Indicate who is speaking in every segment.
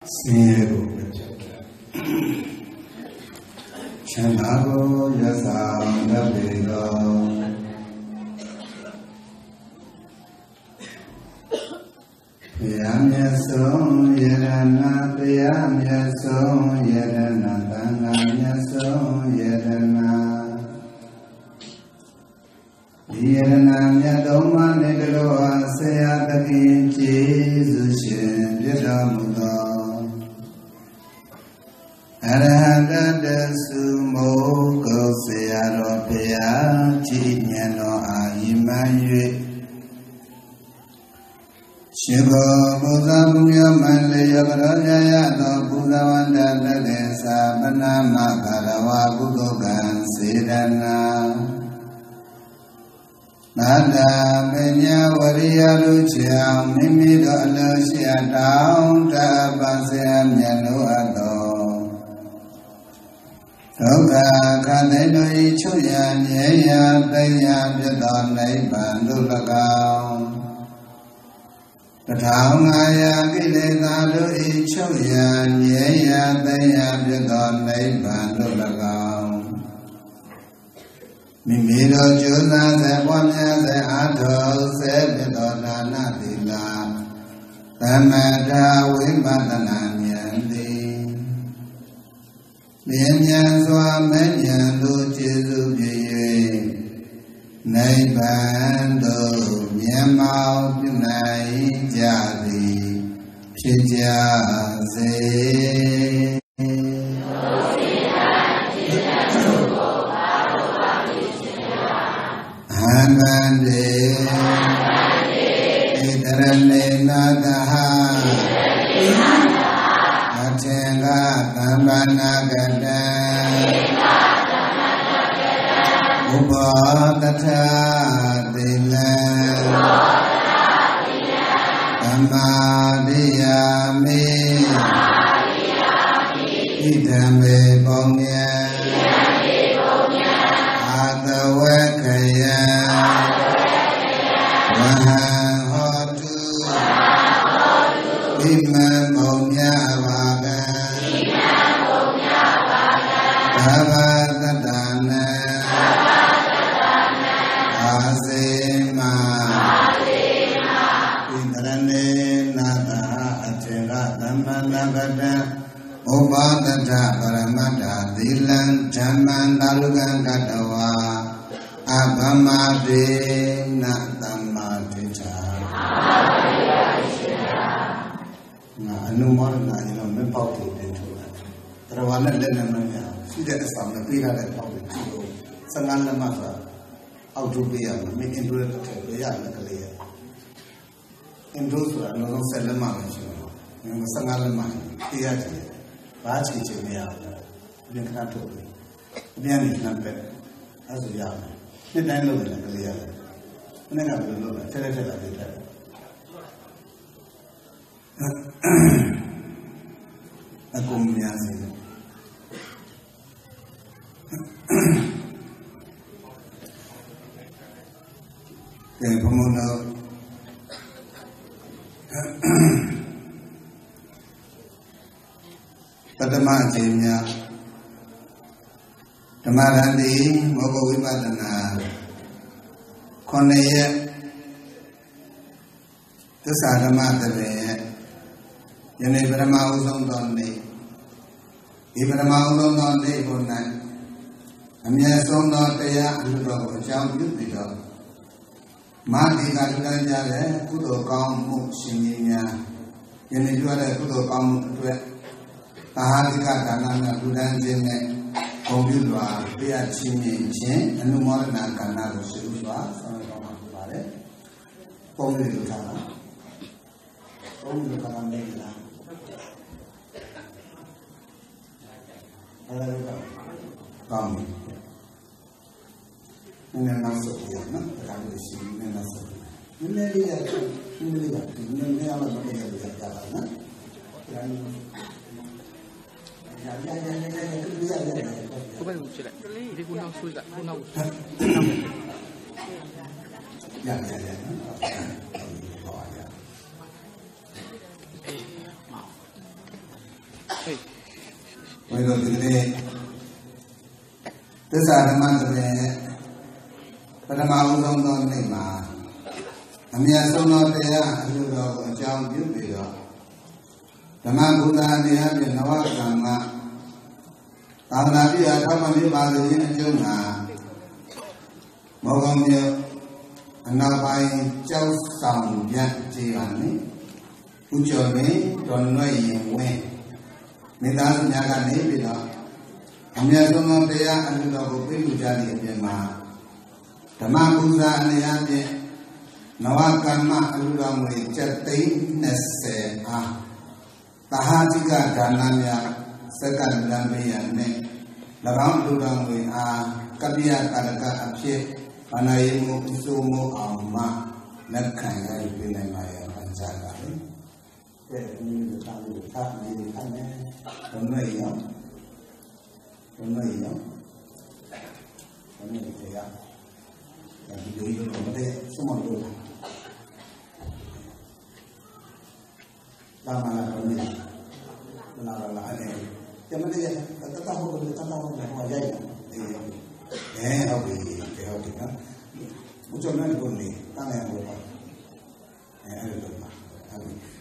Speaker 1: ဆင်းရဲကိုပဲကြောက်တယ်ချမ်းသာကိုရဆောင်တတ်ပေသောဘုရားမြတ်ဆုံးယရဏဘုရားမြတ်ဆုံးယရဏသံဃာမြတ်ဆုံးယရဏဒီယရဏမြတ်တော်မနဲ့တလို့အားဆရာသခင် တို့ကျိုးစားစေပွားများစေအားထုတ်စေပြတော်ဒါနသီလသမထဝိပဿနာဉာဏ်သည်မြင်မြန်စွာမဲ့ဉာဏ်တို့ကျေစုပြည့်၍နိဗ္ဗာန်သို့မြတ်မောင်ပြုနိုင်ကြသည်ဖြစ်ကြစေ ဟန္တန္တေဣတရဏေနာတဟအထေငါသမ္ပနာကတံဥပတထတိလံသမ္မာရိယာမိဣဒံမေပုံညံအာတဝေခယံဝ ဟံဟောတုဣမံပုံညဘာကံသဗ္ဗတတ္တနံအာစေမဣတရဏေနာတအထေရသမ္မနာကတံဥပဒတပရမတ္ထသီလံဓမ္မံတာလုကံကတဝါအဘမတေနသမ္မာတိ အနုမောဒနာရင်တော့မပေါက်တယ်တင်ထုတ်တယ်တရဝါနဲ့လက်နဲ့မရရှိတဲ့အဆောင်နဲ့ပြေးရတဲ့ပေါက်တယ်ဒီလိုစငန်းလက်မှတ်ဆိုတာအောက်ထုတ်ပေးရမယ်မင်းအင်ဒိုရက်တစ်ထည့်ပေးရမယ်ကလေးရအင်ဒိုဆိုတာလုံးလုံးဆက်လက်မှတ်ပဲရှိတော့ငါစငန်းလက်မှတ်ပေးရတယ်ဘာချီချင်မရဘူးပြန်ခဏထုတ်တယ်ပြန်နေနှံပဲအဲ့ဆိုရမယ်နှစ်တိုင်းလုပ်တယ်ကလေးရတယ်မနေ့ကဘယ်လိုလုပ်လဲထက်ထက်ထက်လေးထက် အကုန်များစီကဲဘုံတော်ပထမအချိန်များဓမ္မရန်တိမောဂဝိပဿနာခொနရက်သစ္စာဓမ္မတပင်ရဲ့ ယနေ့ပရမဥဆုံးသောနေ့ဒီပရမဥဆုံးသောနေ့ကို၌အမြဲဆုံးသောတရားအမှုတော်ကိုအကြောင်းပြုပြီးတော့မာတိကလူတိုင်းကြတဲ့ကုသိုလ်ကောင်းမှုရှင်ကြီးများယနေ့ပြုရတဲ့ကုသိုလ်ကောင်းမှုအတွက်အာဟာရိကဒါနများလူတိုင်းခြင်းနဲ့ဂုဏ်ပြုစွာပြရချင်းခြင်းအနုမောဒနာကဏ္ဍကိုရှိဥစွာဆောင်ရွက်တော်မှာဖြစ်ပါတယ်။ပုံလေးလိုထားတာ။ပုံလေးကလည်းမေးလား။ အဲ့ဒါလည်းကောင်းကောင်းပြီနည်းနည်းနောက်ဆုံးပြနော်ဒါကလည်းရှိနည်းနည်းနောက်ဆုံးနည်းနည်းလေးရနည်းနည်းလေးရနည်းနည်းအမှတ်မပေးရဘူးကြာပါနော်ဒါလည်းကိုပဲဦးချ
Speaker 2: လိုက်ဒီကုနောက်ဆွေးတာကုနောက်
Speaker 1: ရတယ်ရ
Speaker 2: တယ်
Speaker 1: ဘယ်လိုဒီနေ့သစ္စာဓမ္မသဘင်ပထမဦးဆုံးသောနေ့မှာအမြတ်ဆုံးသောတရားအလိုတော်ကိုအကြောင်းပြုပြီးတော့ဓမ္မဘုရားတရားဖြင့်နဝကံမသာသနာ့ပြအထောက်အပံ့ပါစေခြင်းအကျိုးငါမောဂံမြေအနာပိုင်းကြောက်ဆောင်ပြန်ကြည်ပါနဲ့ဥကျော်ပင်တော်လွယ်ရင်ဝင်း မိသားစုများကနေပြီးတော့အမြတ်ဆုံးသောတရားအလိုတော်ကိုပြည့်လူကြသည့်အပြင်မှာဓမ္မပူဇာအနေအချင်းနဝကမ္မအလိုတော်ငွေ7သိန်း20အားတဟာတိကဒါနများစက္ကန့်လမ်းပေးရနဲ့၎င်းအလိုတော်ငွေအားကပ္ပိယကာရကအဖြစ်ဘာနာယမှုအစိုးမအောင်မှလက်ခံရပြနိုင်ပါရဲ့အကြတာလေ တဲ့ဒီလိုသာလို့သာနေတယ်အဲ့နဲ့ဘယ်နဲ့ရောဘယ်နဲ့ရောဘယ်နဲ့တရားဒီလိုလိုတော့တဲ့စမလို့လာမလာတော့နေလာလာလာအဲ့ကျမလေးတတဟုတ်တယ်တတဟုတ်တယ်ဟောရိုက်တယ်အဲဟုတ်ပြီဟုတ်တ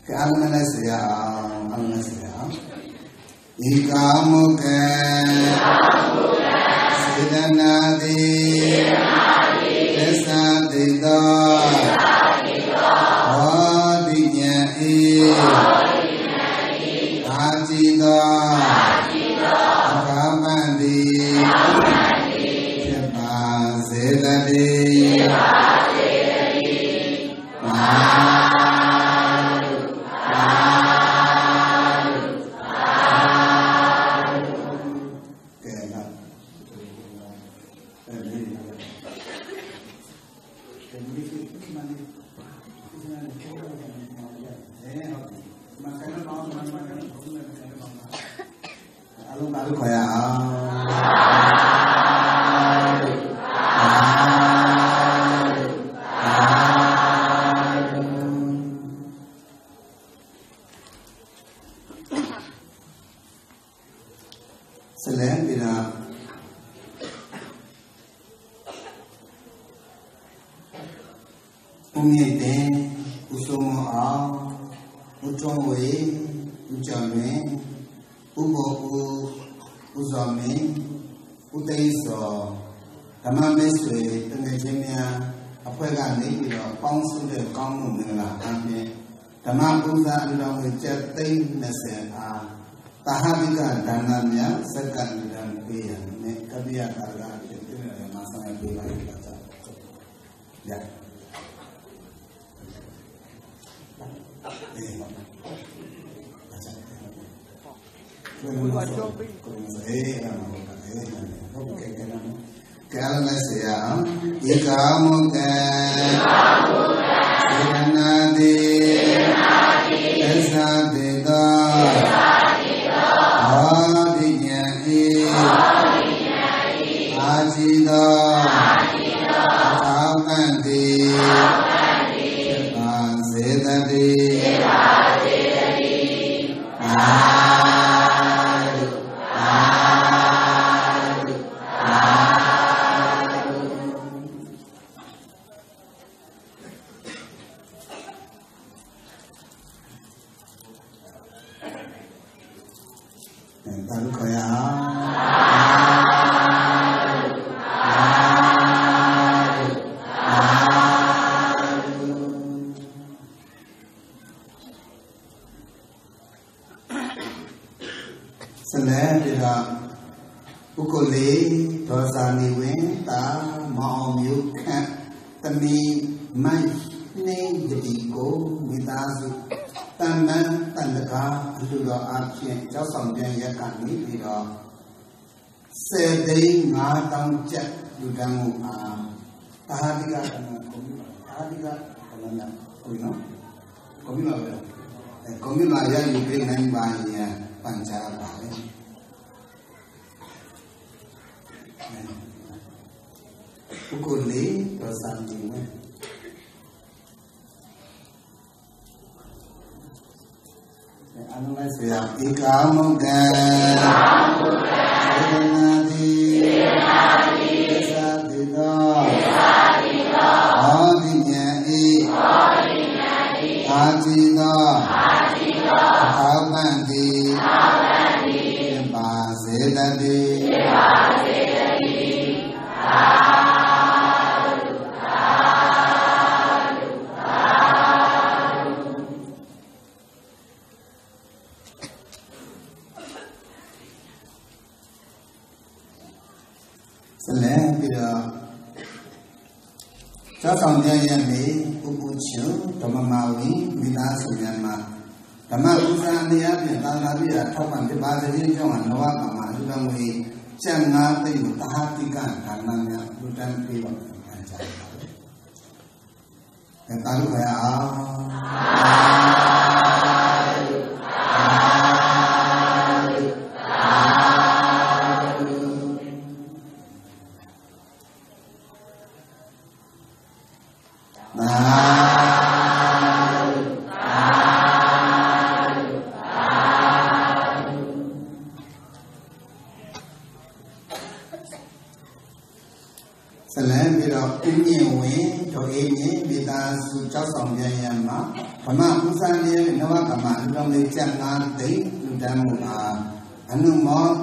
Speaker 1: ယ်နော်ဘုရားနဲ့ကိုနေတန်းရလို့ပါအဲအဲ့လိုပါဟုတ်ပြီကဲအလုံးနဲ့ဆရာအလုံးနဲ့ဆရာဤကာမုကေစေတနာတိသစ္စာတိတော ဥဘောဥဥဇော်မင်းဥသိမ်းစောဓမ္မမဲဆွေတငယ်ချင်းများအဖွဲ့ကနေပြီးတော့ပေါင်းစုတဲ့ကောင်းမှုမင်္ဂလာအပြင်ဓမ္မပူဇာအလောင်းကိုကျက်သိန်း20အားတာဟမိကဒါနများစက္ကန့်လမ်းပေးရမယ်ကပ္ပိယကာလဖြစ်တဲ့မှာဆောင်ပေးပါလိမ့်မယ်။ရ။အေးပါဘယ် လိုလဲအေး ဟာတိကကမ္မနာကိုနော်ကိုမြပါပဲအဲကိုမြလာရယူပေး ဏ်ဤအာတိသောအာမန္တိပါစေတတိဆက်လက်ပြီးတော့ကျောင်းဆောင်ကျမ်း ရဲ့နေဥပုချုဓမ္မမာဝီမိသားစုများမှာဓမ္မဥစ္စာတရားဖြင့်သာသနာ့ပြည့်ထောက်ပံ့ပြပါစေခြင်းကြောင့်နဝကမှာလူတော်မူကျန်ငါသိကိုတဟာတိကဒါနများလူတန်းပြေပါခံကြပါဘူး။ဒါတာလို့ခရအောင်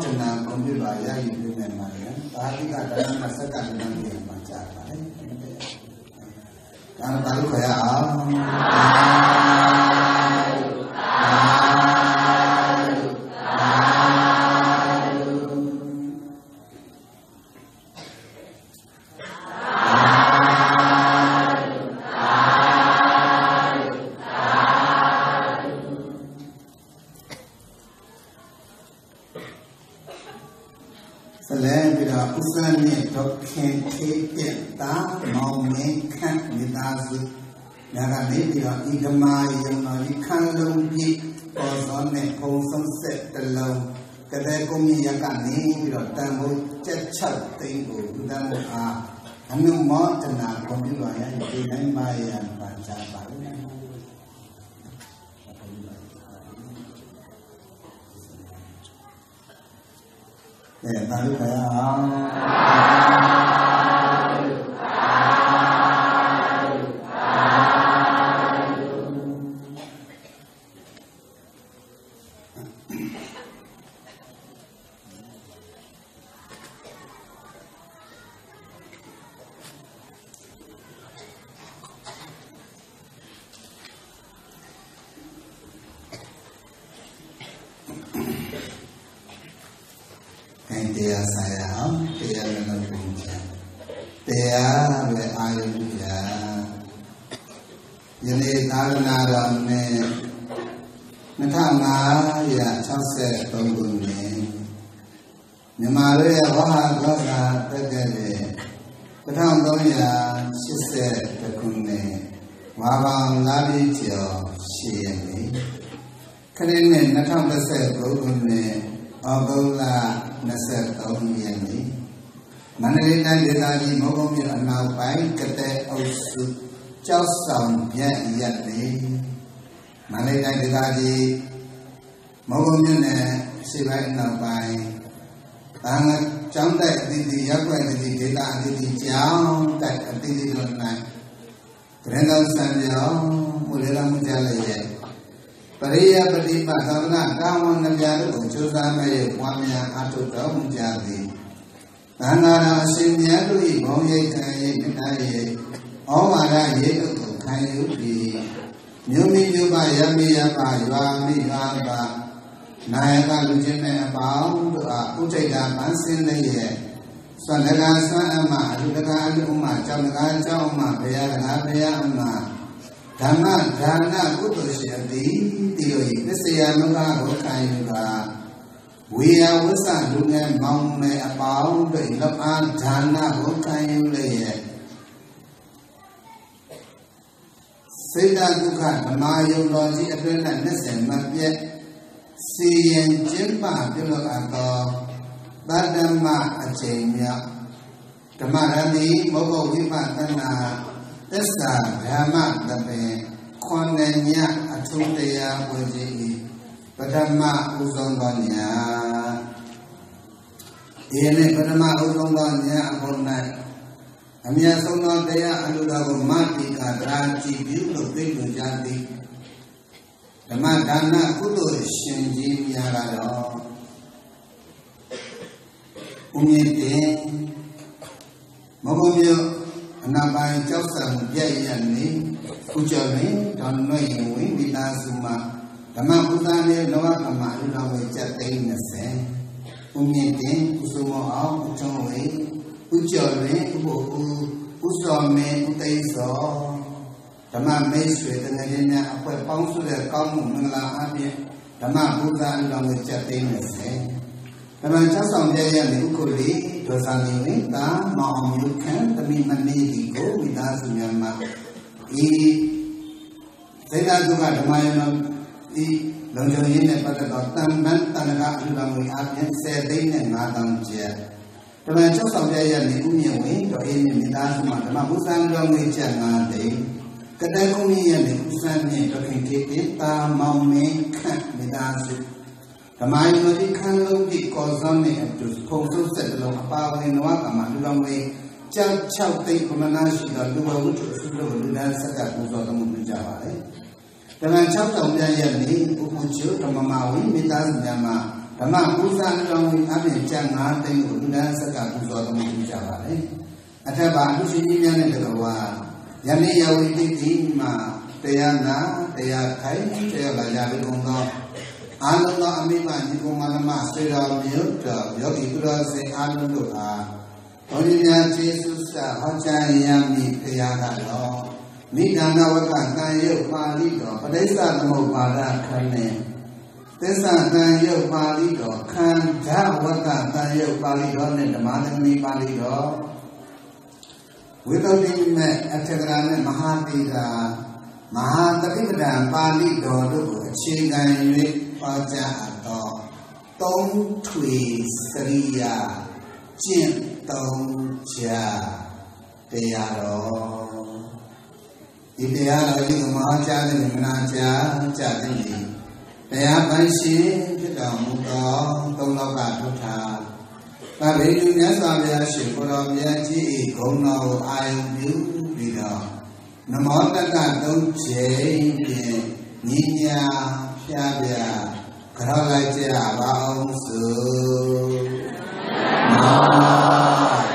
Speaker 1: နုမော တဲ့အုပ်စုကြောက်ဆောင်ပြန့်ရက်နေမန္တလေးတိုင်းဒေသကြီးမောကုံမြို့နယ်ရှိပိုင်းအနောက်ပိုင်းဘာငါကျောင်းတိုက်အသီးသီးရက်ွက်အသီးသီးဒေသအသီးသီးကျောင်းတိုက်အသီးသီးတို့၌ကရင်တော်ဆံပြောင်းမူလေလာမှုကြလည်းရဲ့ပရိယပฏิပတ်သာသနာကာမနပြတို့ကိုကျိုးစားမဲ့ရဲ့ပွားများအထုတော်မူကြသည်သံဃာတော်အရှင်မြတ်တို့၏ဘုံရိတ်ခံ၏မြတ်၏ ဩဝါဒရေတို့ကိုခံယူပြီးမြို့မိမြို့ပါရမေယပါရွာမိရွာပါနိုင်ကလူချင်းမဲ့အပေါင်းတို့အားဥထိတ်တာပန်းစင်းလေးရဲ့ဆွမ်းတကာဆွမ်းအမအလူတကာအလူအမကြောင့်တကာကြောင့်အမဘုရားတကာဘုရားအမဓမ္မဒါနကုသိုလ်ရှင်တိဒီလိုဤပစ္စယမကကိုခံယူတာဝေယဝိသလူငယ်မောင်မယ်အပေါင်းတို့လောက်အားဒါနကိုခံယူလျက် စေတဒုက္ခဓမ္မယုံတော်ကြီးအတွင်း၌နှစ်ဆယ်မပြည့်စီရင်ကျင်းပပြုလုပ်အပ်သောတတ္တမအချိန်မြောက်ဓမ္မရဏီမောဂဝိပဿနာသစ္စာဓမ္မတပင်ခွန်နဲ့ညအထုတရားဝေကြီးဤပထမဥဆုံးသောညာဒီနေ့ပထမဥဆုံးသောညာအဖို့၌ အမြတ်ဆုံးသောတရားအလိုတော်ကိုမတိကဒရာကြည်ပြုလို့သိလို့ကြသည်ဓမ္မဒါနကုသိုလ်ရှင်ကြီးများကတော့ဥမြင့်တင်မဘုံမျိုးအနာပိုင်းကြောက်ဆံပြည့်ရနေကုကျော်တွင်တောင်းနှွေရင်ဝင်မိသားစုမှာဓမ္မဘုရားနဲ့လောကကမှာလူတော်ဝေချက်သိန်း20ဥမြင့်တင်ဥစုမောအောင်ဥချုံဝေ ဥကျော်တွင်ဥပုဥဥစောမေဥသိသောဓမ္မမိတ်ဆွေတငယ်ချင်းများအဖွဲ့ပေါင်းစုတဲ့ကောင်းမှုမင်္ဂလာအပြင်ဓမ္မဘုရားလူတော်ဝေချက်သိန်း20ဓမ္မချဆောင်ပြရနေဥက္ကုလေးဒေါသနေဝိတာမောင်မျိုးခံတမိမနေဒီကိုမိသားစုများမှာဤသေနာတုကဓမ္မယနောဤလုံခြုံရေးနဲ့ပတ်သက်သောတန်ပန်းတန်ခါအလူတော်ငွေအပြင်10သိန်းနဲ့9000ကျပ် ဓမ္မချဆောင်ပြရနေဥမြင့်ဝင်တော်အေးမြင့်မိသားစုမှာဓမ္မဘုရားတော်ငွေကျပ်9သိန်းကတဲ့ကုန်းကြီးရဲ့နေဥစ္စာနဲ့တော်ခင်ခေတေတာမောင်မင်းခန့်မိသားစုဓမ္မယမတိခန်းလုံးဒီကောဇွန်နဲ့အတူပုံစုဆက်လုံးအပါဝင်နဝကမှာလူတော်ငွေကြောက်6သိန်းပမနာရှိသောလူဝဝုထုစုလို့လူဒန်းဆက်ကပူဇော်တော်မူကြပါလေဓမ္မ6တောင်ပြရဲ့နေဥပ္ပချုဓမ္မမဝိမိသားစုများမှာ ဓမ္မပူဇာတော်ဝင်အပြင်ကျန်9သိန်းကိုလူဒန်းဆက်ကပူဇော်တော်မူကြပါလေအထက်ပါအရှင်ကြီးများနဲ့တကွာယနေ့ယဝိတိတိမှာတရားနာတရားထိုင်တရားလာကြပြီးကုန်သောအာလုံးသောအမိမညီကုမလမစေတော်မြို့တော်ယောဂီသူတော်စင်အာလုံးတို့အားဘုန်းကြီးများကျေးဇူးဆက်ဟောကြားရမည်တရားကတော့မိဒါနဝကတန်ရုပ်ပါဠိတော်ပရိစ္ဆသမုပ္ပါဒခန်းနဲ့ သစ္စာတန်ရုပ်ပါဠိတော်ခန္ဓာဝကတန်ရုပ်ပါဠိတော်နဲ့ဓမ္မသမီပါဠိတော်ဝိသုဒ္ဓိမေအထက်ကရာနဲ့မဟာတိကာမဟာတတိပဒံပါဠိတော်တို့ကိုအခြေခံ၍ဟောကြားအပ်သောသုံးထွေစရိယာကျင့်သုံးကြတရားတော်ဒီတရားတော်ကြီးကိုမဟောကြားတဲ့မနာကြားကြတဲ့ တရားပိုင်ရှင်ဖြစ်တော်မူသောသုံးလောကထုထာသဗ္ဗေတုမြတ်စွာဘုရားရှင်ကိုယ်တော်မြတ်ကြီး၏ဂုဏ်တော်ကိုအာရုံပြုပြီးတော့နမောတတ္တသုံးချိန်ဖြင့်ညီညာဖြားပြကြောက်လိုက်ကြပါအောင်စို့ဟော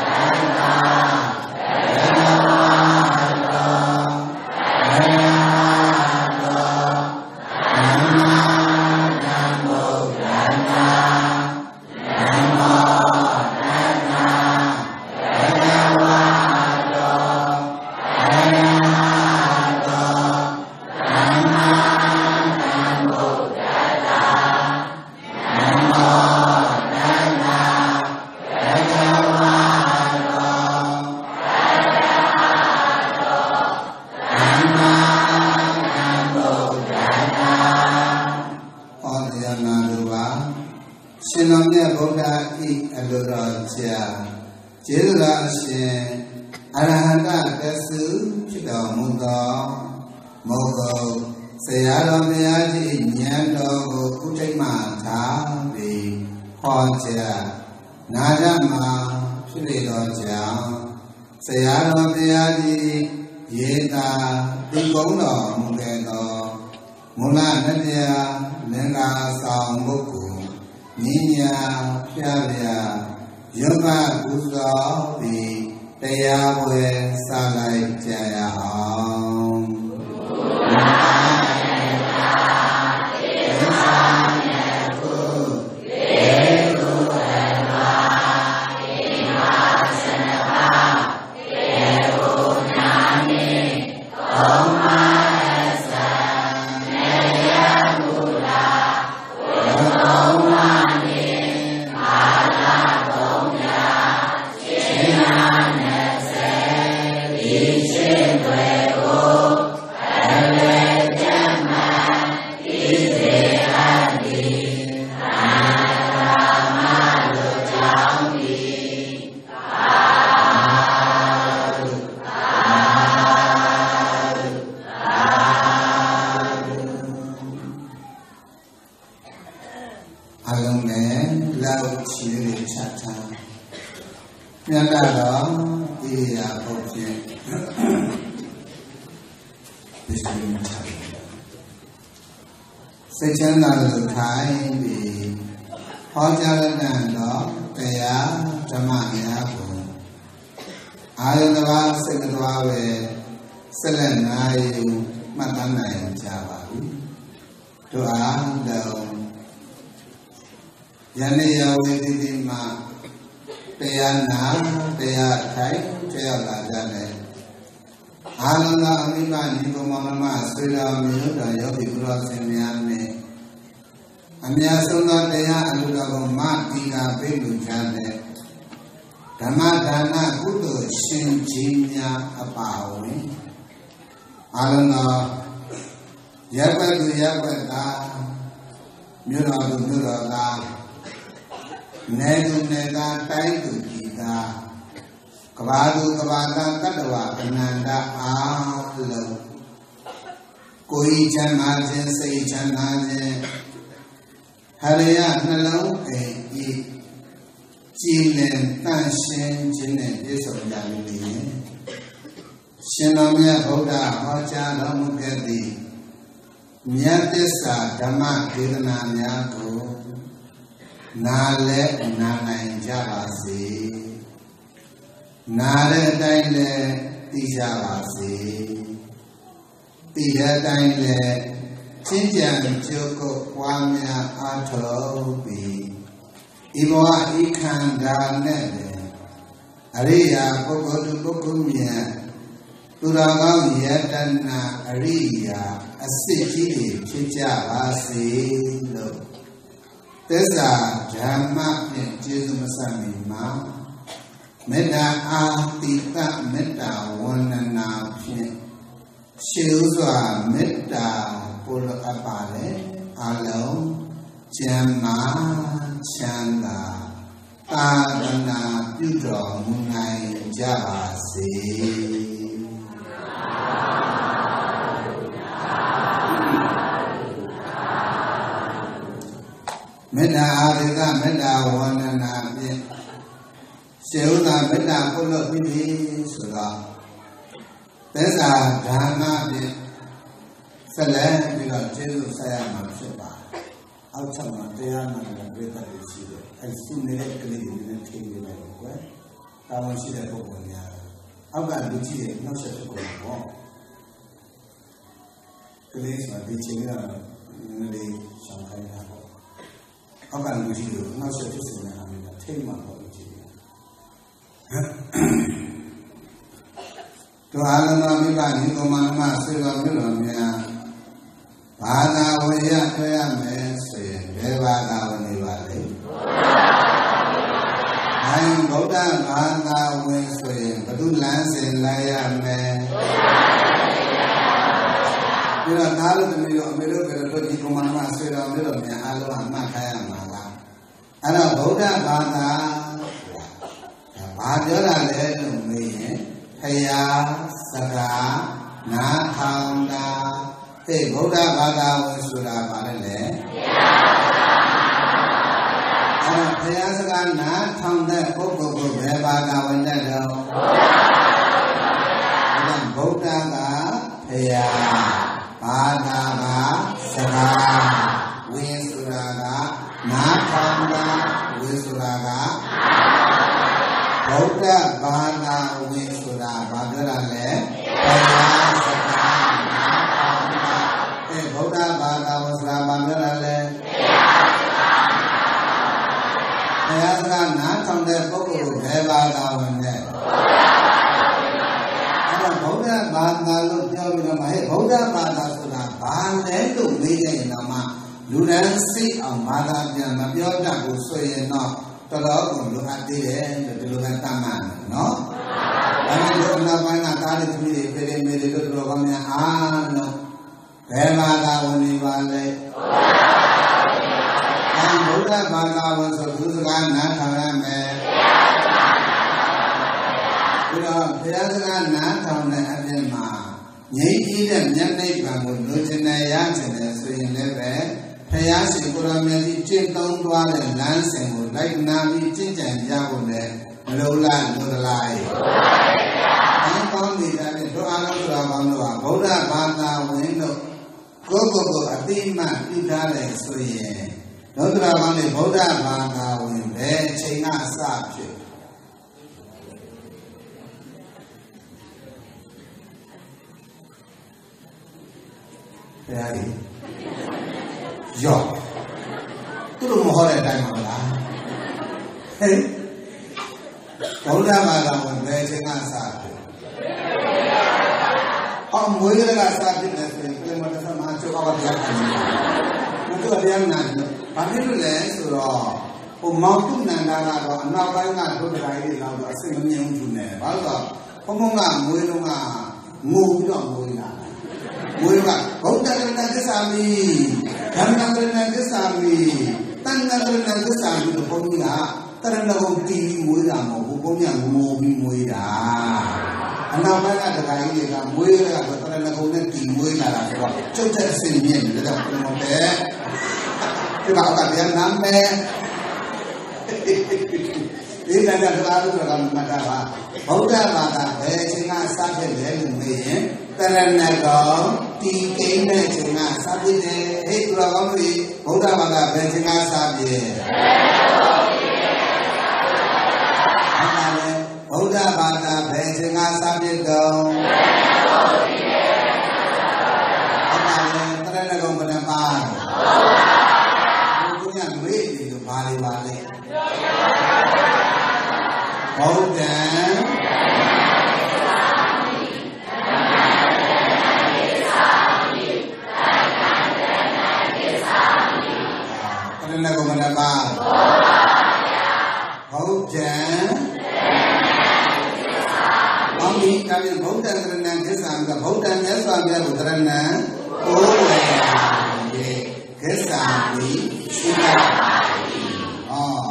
Speaker 1: တရားပွဲစလိုက်ကြရအောင် ကဘာသားတတ္တဝအနန္တအားလုံးကိုယ်ချမ်းသာခြင်းစိတ်ချမ်းသာခြင်းဟရိယနှလုံးအိမ်ဤကြည်လင်တန့်ရှင်းခြင်းနဲ့ပြည့်စုံကြလိမ့်မယ်ရှင်တော်မြတ်ဗုဒ္ဓဟောကြားတော်မူခဲ့သည့်မြတ်သစ္စာဓမ္မဒေသနာများကိုနားလဲနားနိုင်ကြပါစေ နားတဲ့အတိုင်းလဲသိကြပါစေသိတဲ့အတိုင်းလဲချင်းကြံကြုတ်ကိုပွားများအားထုတ်ပြီးဤဘဝဤခန္ဓာနဲ့အရိယာပုဂ္ဂိုလ်ပုဂ္ဂိုလ်မြတ်သူတော်ကောင်းယတနာအရိယာအစစ်ကြီးတွေဖြစ်ကြပါစေလို့သစ္စာဓမ္မဖြင့်ကျေးဇူးမဆက်မီမှာ မေတ္တာအာတိတမေတ္တာဝန္ဒနာဖြင့်ရှေးဥစွာမေတ္တာပို့လို့အပ်ပါလေအလုံးကျမ်းမာချမ်းသာသာသနာပြုတော်မူနိုင်ကြပါစေမေတ္တာအာရိကမေတ္တာဝန္ဒနာဖြင့် ရှေဥသာမေတ္တာပုလို့ပြီးပြီဆိုတော့သစ္စာဒါနဖြင့်ဆက်လက်ပြီးတော့ကျေးဇူးဆက်ရမှာဖြစ်ပါတယ်။အောက်ချက်မှာတရားနာတဲ့ပြိတ္တတွေရှိတယ်။အဲစုနေတဲ့ကလေးတွေနဲ့ထိနေတယ်ကွယ်။တာဝန်ရှိတဲ့ပုဂ္ဂိုလ်များအောက်ကလူကြီးရဲ့နောက်ဆက်တစ်ခုပေါ့။ကလေးဆိုတာဒီချိန်ကနည်းလေးရှောင်ခိုင်းတာပေါ့။အောက်ကလူကြီးကိုနောက်ဆက်ဖြစ်နေတာအမေကထိမှပေါ့လူကြီး။ တို့အာလနာမိဘညီကောင်မမဆွေတော်မျိုးတော်များဘာသာဝင်ရတွေ့ရမယ်ဆိုရင်ဘယ်ဘာသာဝင်နေပါလဲ။အဲဗုဒ္ဓဘာသာဝင်ဆိုရင်ဘု து လမ်းစဉ်လိုက်ရမယ်။ပြီးတော့သားလို့တမီးတို့အမေတို့ကတော့တို့ဒီကောင်မမဆွေတော်မျိုးတော်များအားလုံးအမှတ်ထားရမှာလား။အဲ့တော့ဗုဒ္ဓဘာသာ ဘာပြောတာလဲလို့မေးရင်ဖယားစကားနားထောင်တာဟေ့ဗုဒ္ဓဘာသာဝင်ဆိုတာဗါလဲလေအဲ့တော့ဖယားစကားနားထောင်တဲ့ပုဂ္ဂိုလ်ကိုဘယ်ဘာသာဝင်တဲ့တော့ဗုဒ္ဓကဖယားဘာသာကစကားဝင်ဆိုတာကနားထောင်တာဝင်ဆိုတာက ဗုဒ္ဓဘာသာဝင်ဆိုတာဘာပြောတာလဲဘုရားစကားနာထောင်တာအဲဗုဒ္ဓဘာသာဝင်ဆိုတာဘာပြောတာလဲဘုရားစကားနာထောင်တဲ့ပုဂ္ဂိုလ်ကိုဘယ်ဘာသာဝင်လဲအဲ့တော့ဗုဒ္ဓဘာသာလို့ပြောပြီးတော့မဟဲ့ဗုဒ္ဓဘာသာဆိုတာဘာလဲလို့မေးတဲ့ရင်တော့မှလူတန်းစိတ်အောင်ဘာသာပြန်မပြောတတ်ဘူးဆိုရင်တော့တော်တော်ကိုလိုအပ်သေးတယ်လို့ဒီလိုပဲတတ်မှန်နော်။ဒါနဲ့ဒီနောက်ပိုင်းက သားတွေသမီးတွေဖေတွေမေတွေတို့တော်ကောင်းများအားလုံးဘယ်ဘာသာဝင်နေပါလဲ။အဲဗုဒ္ဓဘာသာဝင်ဆိုသူစကားနားထောင်ရမယ်။ပြီးတော့ဘုရားစကားနားထောင်တဲ့အပြင်မှာငြိမ်းကြီးတဲ့မျက်နှိပ်ပံကိုလိုချင်တယ်ရချင်တယ်ဆိုရင်လည်းပဲဘဖယားရှင်ကိုရမေကြီးကျင့်သုံးသွားတဲ့လမ်းစဉ်ကိုလိုက်နာပြီးကျင့်ကြံကြဖို့လည်းမလိုလားလိုသလား။လို ပါဘူး။ဘာကောင်းနေတဲ့တို့အားလုံးဆိုတာကောင်းလို့ပါဗုဒ္ဓဘာသာဝင်တို့ကိုယ့်ကိုယ်ကိုအတိမတ်ပြုထားတယ်ဆိုရင်တို့တရားကောင်းတဲ့ဗုဒ္ဓဘာသာဝင်ဘယ်အချိန်ကအစဖြစ်ဘယ်ဟာလဲယောသူတို့မဟောတဲ့အတိုင်းပါလားဟဲ့ဘုရားဘာသာဝင်ဘယ်ချိန်ကစဖြစ် အော်မွေးရကစဖြစ်တယ်ဆိုရင်ပြမတ်သမအချို့အောက်တရားခံတယ်မတူတရားနာတယ်ဘာဖြစ်လို့လဲဆိုတော့ဟိုမောင်တုနန္ဒာကတော့အနောက်ပိုင်းကဒုဒ္ဒရာကြီးလောက်တော့အစိမ့်မမြင်ဘူးသူနဲ့ဘာလို့ဆိုဘုံဘုံကမွေးတော့ကငိုပြီးတော့မွေးလာတယ်မွေးကဘုဒ္ဓကရဏသစ္စာမီဓမ္မကရဏသစ္စာမီတဏ္ဍကရဏသစ္စာမီတို့ဘုန်းကြီးကတရဏဂုံတီးမွေးတာမဟုတ်ဘူးဘုန်းကြီးကငိုပြီးမွေးတာ အနောက်ဘက်ကတခါကြီးတွေကမွေးရတာဆိုတရဏဂုံနဲ့တီးမွေးလာတာဆိုတော့ကျုပ်တဲ့အစင်မြင့်တယ်ဒါကြောင့်ဘုံတဲ့ဒီကောင်ကပြန်နာမယ်ဒီကနေ့ကဘာလို့ဆိုတာမှတ်တာပါဗုဒ္ဓဘာသာဘယ်အချိန်ကစဖြစ်လဲလို့မေးရင်တရဏဂုံတီးကိန်းတဲ့အချိန်ကစဖြစ်တယ်ဟဲ့သူတော်ကောင်းတို့ဗုဒ္ဓဘာသာဘယ်အချိန်ကစဖြစ် ဗုဒ္ဓဘာသာဘယ်ချိန်ကစဖြစ်တော့ဟုတ်ပါလေတရဏဂုံဘယ်နှပါဘုရားမေ့နေလို့ဘာလေးပါလဲဗုဒ္ဓံတရဏဂုံဘယ်နှပါဗုဒ္ဓံဘောင်း ဒီကလည်းဗုဒ္ဓံတရဏံသစ္စာကဗုဒ္ဓံမြတ်စွာဘုရားကိုတရဏံကိုယ်ဝေရဲ့သစ္စာပြီးစိကပါတိ။အော်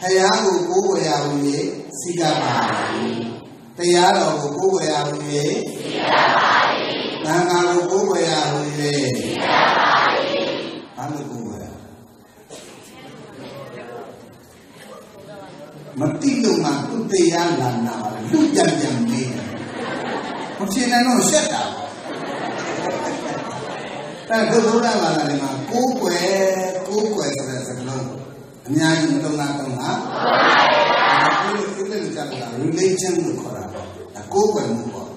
Speaker 1: ဖယားကိုကိုယ်ဝေရဟူ၍စိကပါတိ။တရားတော်ကိုကိုယ်ဝေရဟူ၍စိကပါတိ။သံဃာကိုကိုယ်ဝေရဟူ၍စိကပါတိ။ဘာလို့ကိုယ်ဝေရမတိလို့မှသူတရားလာနာပါလေလူကြံ ကြံနေတယ်မဖြစ်နိုင်တော့ရှက်တာပေါ့အဲဒုဗုဒ္ဓဘာသာတွေမှာကိုးကွယ်ကိုးကွယ်ဆိုတဲ့စကားလုံးအများကြီးမတုံးလားတုံးလားဟုတ်ပါဘူးဒီလိုကြတာ religion လို့ခေါ်တာပေါ့ကိုးကွယ်မှုပေါ့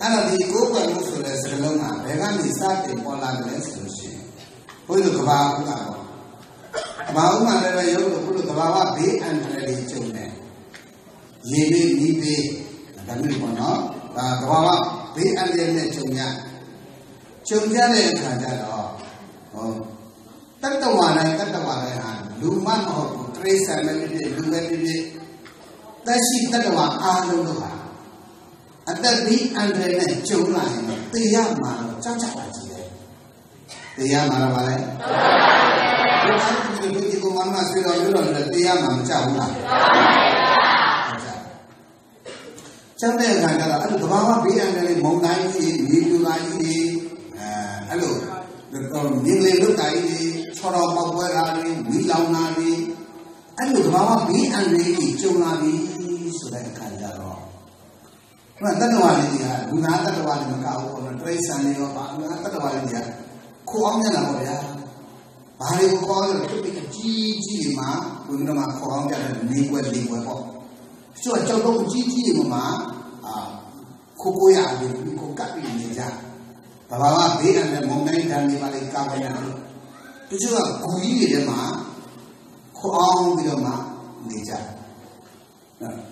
Speaker 1: အဲ့တော့ဒီကိုးကွယ်မှုဆိုတဲ့စကားလုံးကဘယ်ကနေစတင်ပေါ်လာတယ်ဆိုလို့ရှိရင်ဘုရားကဘာဥကပေါ့ကဘာဥမှာလည်းရုပ်လို့ဘုရားကဘာဝဘေးအန္တရာယ်တွေကျုံတယ်ရေလေးနီးပေးဒါမျိုးပေါ့နော် ဒါကဘာဝဘေးအန္တရာယ်နဲ့ကျုံရကျုံကြတဲ့အခါကျတော့ဟောတတ္တဝါတိုင်းတတ္တဝါတိုင်းဟာလူမမဟုတ်ဘူးတရိစ္ဆာန်လည်းဖြစ်လူလည်းဖြစ်ဖြစ်သက်ရှိတတ္တဝါအားလုံးတို့ဟာအသက်ဒီအန္တရာယ်နဲ့ကျုံလာရင်တေရမှာတော့ကြောက်ကြပါကြည့်တယ်တေရမှာတော့ဗါလဲဘုရားဒီလိုဒီကိုမမဆွေတော်မျိုးတော်လည်းတေရမှာမကြောက်ဘူးလား ကျောင်းတဲ့အခါကျတော့အဲ့လိုသဘာဝဘေးအန္တရာယ်မုန်တိုင်းကြီးမြေပြူတာကြီးအဲအဲ့လိုမြင်လေလုတ်တာကြီးချော်တော်ပေါက်ပွဲတာတွေမိလောင်တာတွေအဲ့လိုသဘာဝဘေးအန္တရာယ်ကြီးကျုံလာပြီဆိုတဲ့အခါကျတော့ဘုရားတတ္တဝါလေးတွေကလူနာတတ္တဝါလေးမကဘူးပေါ့နော်တိရစ္ဆာန်တွေရောပါလူနာတတ္တဝါလေးတွေကခိုးအောင်ညတာပေါ့ဗျာဘာတွေကိုခေါ်လို့သူတိကြီးကြီးတွေမှာဘုရားမှာခေါ်အောင်ကြတယ်နေွယ်လေးွယ်ပေါ့ ကျွတ်ကြောက်တော့ကြီးကြီးတွေမှာအာခိုးကိုရပြီးကိုကပ်ပြီးနေကြဘာဘာဝဘေးအန္တရာယ်မုန်တိုင်းတန်းတွေပါလေကာကွယ်ရတယ်တချို့ကဂူကြီးတွေထဲမှာခေါအောင်ပြီးတော့မှနေကြ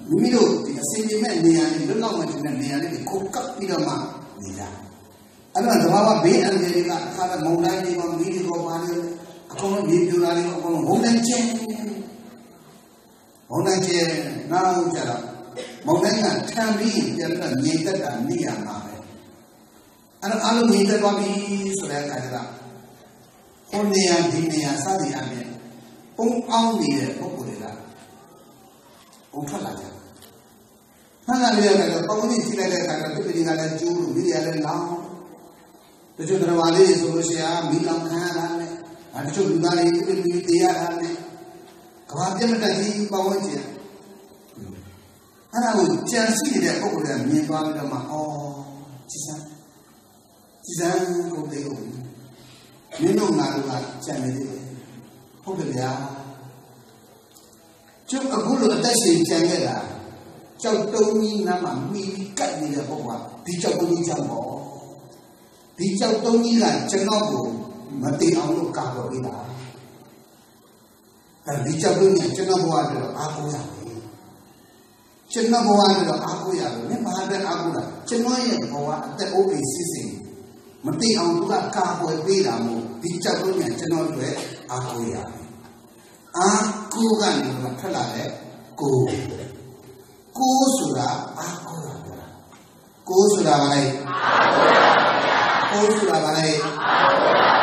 Speaker 1: မိမိတို့ဒီအစင်ကြီးမဲ့နေရာတွေလွတ်လောက်မှတဲ့နေရာတွေခိုးကပ်ပြီးတော့မှနေကြအဲ့တော့သဘာဝဘေးအန္တရာယ်ကအခါကမုန်တိုင်းတွေမှာမိတွေကိုပါနေအကုန်လုံးမြေပြူလာတွေအကုန်လုံးမုန်တိုင်းချင်း မုန်တိုင်းချင်းနောက်ကြတော့မုန်တိုင်းကထံပြီးပြန်ပြီးငြိမ်သက်တာနေရမှာပဲအဲ့တော့အလုံးငြိမ်သက်သွားပြီဆိုတဲ့အခါကျတော့ဟိုနေရာဒီနေရာစသည်အပြင်ပုံအောင်နေတဲ့ပုဂ္ဂိုလ်တွေကပုံထွက်လာကြတယ်။ဆက်လာရတဲ့တော့ပုံကြီးကြည့်လိုက်တဲ့အခါကျတော့ဒီပြည်ကလည်းကျိုးလို့မိရလည်းလောင်းတချို့တရားလေးတွေဆိုလို့ရှိရင်မိလောင်ခံရတာနဲ့အအဲတချို့လူသားတွေဒီလိုတေးရတာနဲ့ ကဘာပြတ်မတက်ကြီးပေါင်းကျင်အဲ့ဒါကိုကြံစီနေတဲ့ပုဂ္ဂိုလ်ကမြင်သွားပြီးတော့မှအော်ကြည်စမ်းကြည်စမ်းကိုတေးကိုမင်းတို့ငါတို့ကကြံနေတယ်ဟုတ်တယ်ဗျာကျုပ်အခုလိုအသက်ရှင်ကြံခဲ့တာကြောက်တုံးကြီးနားမှာမိပြီးကတ်နေတဲ့ပုဂ္ဂိုလ်ကဒီကြောက်တုံးကြီးကြောင့်ပေါ့ဒီကြောက်တုံးကြီးကကျွန်တော်ကိုမတိအောင်လို့ကာကွယ်ပေးတာ အဲဒီကြောက်တုံးကြီးကျွန်တော်ဘဝအတွက်အားကိုးရတယ်ကျွန်တော်ဘဝအတွက်အားကိုးရတယ်မင်းဘာအတွက်အားကိုးတာကျွန်တော်ရဲ့ဘဝအသက်အိုးအိမ်စီးစိမ်မတိအောင်သူကကာကွယ်ပေးတာမို့ဒီကြောက်တုံးကြီးကျွန်တော်အတွက်အားကိုးရတယ်အာကိုးကနေမှထွက်လာတဲ့ကိုးကိုးဆိုတာအာကိုးတာပြောတာကိုးဆိုတာဘာလဲအာကိုးတာကိုးဆိုတာဘာလဲအာကိုးတာ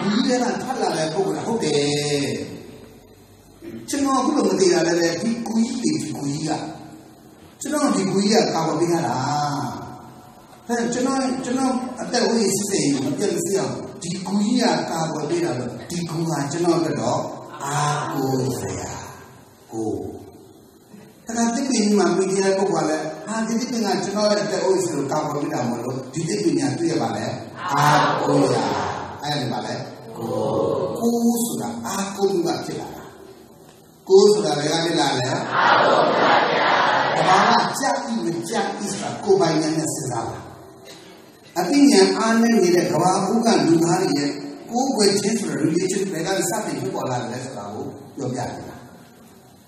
Speaker 1: ဒီကနေ့ထွက်လာတဲ့ပုဂ္ဂိုလ်ဟုတ်တယ် ကျွန်တော်အခုလိုမသိတာလည်းဒီကူကြီးတွေဒီကူကြီးကကျွန်တော်ဒီကူကြီးကကာဝပေးရတာအဲကျွန်တော်ကျွန်တော်အသက်ဝိစစ်စိတ်မပြတ်မစီအောင်ဒီကူကြီးကကာဝပေးတာလို့ဒီကူကကျွန်တော်ကတော့အာကိုးစရာကိုတခါတိပိမှာမိကြီးတဲ့ပုဂ္ဂိုလ်ကလည်းဟာဒီတိပိကကျွန်တော်ရဲ့တဲ့အိုးစီကိုကာကွယ်ပေးတာမလို့ဒီတိပိညာတွေ့ရပါလေအာကိုရအဲ့ဒါပါလေကိုကိုဆိုတာအာကိုကဖြစ်လာ တာကိုဆိုတာလည်းကဖြစ်လာလေအာကိုကဖြစ်လာတာဘာမှကြာပြီမကြာပြီဆိုတာကိုပိုင်ဉာဏ်နဲ့စဉ်းစားပါအသိဉာဏ်အားနဲ့နေတဲ့ကဘာဦးကလူသားတွေရဲ့ကိုယ်ွယ်ချင်းဆိုတဲ့ relation ဘယ်ကစတင်ဖြစ်ပေါ်လာတယ်ဆိုတာကိုပြောပြတယ်ဒါ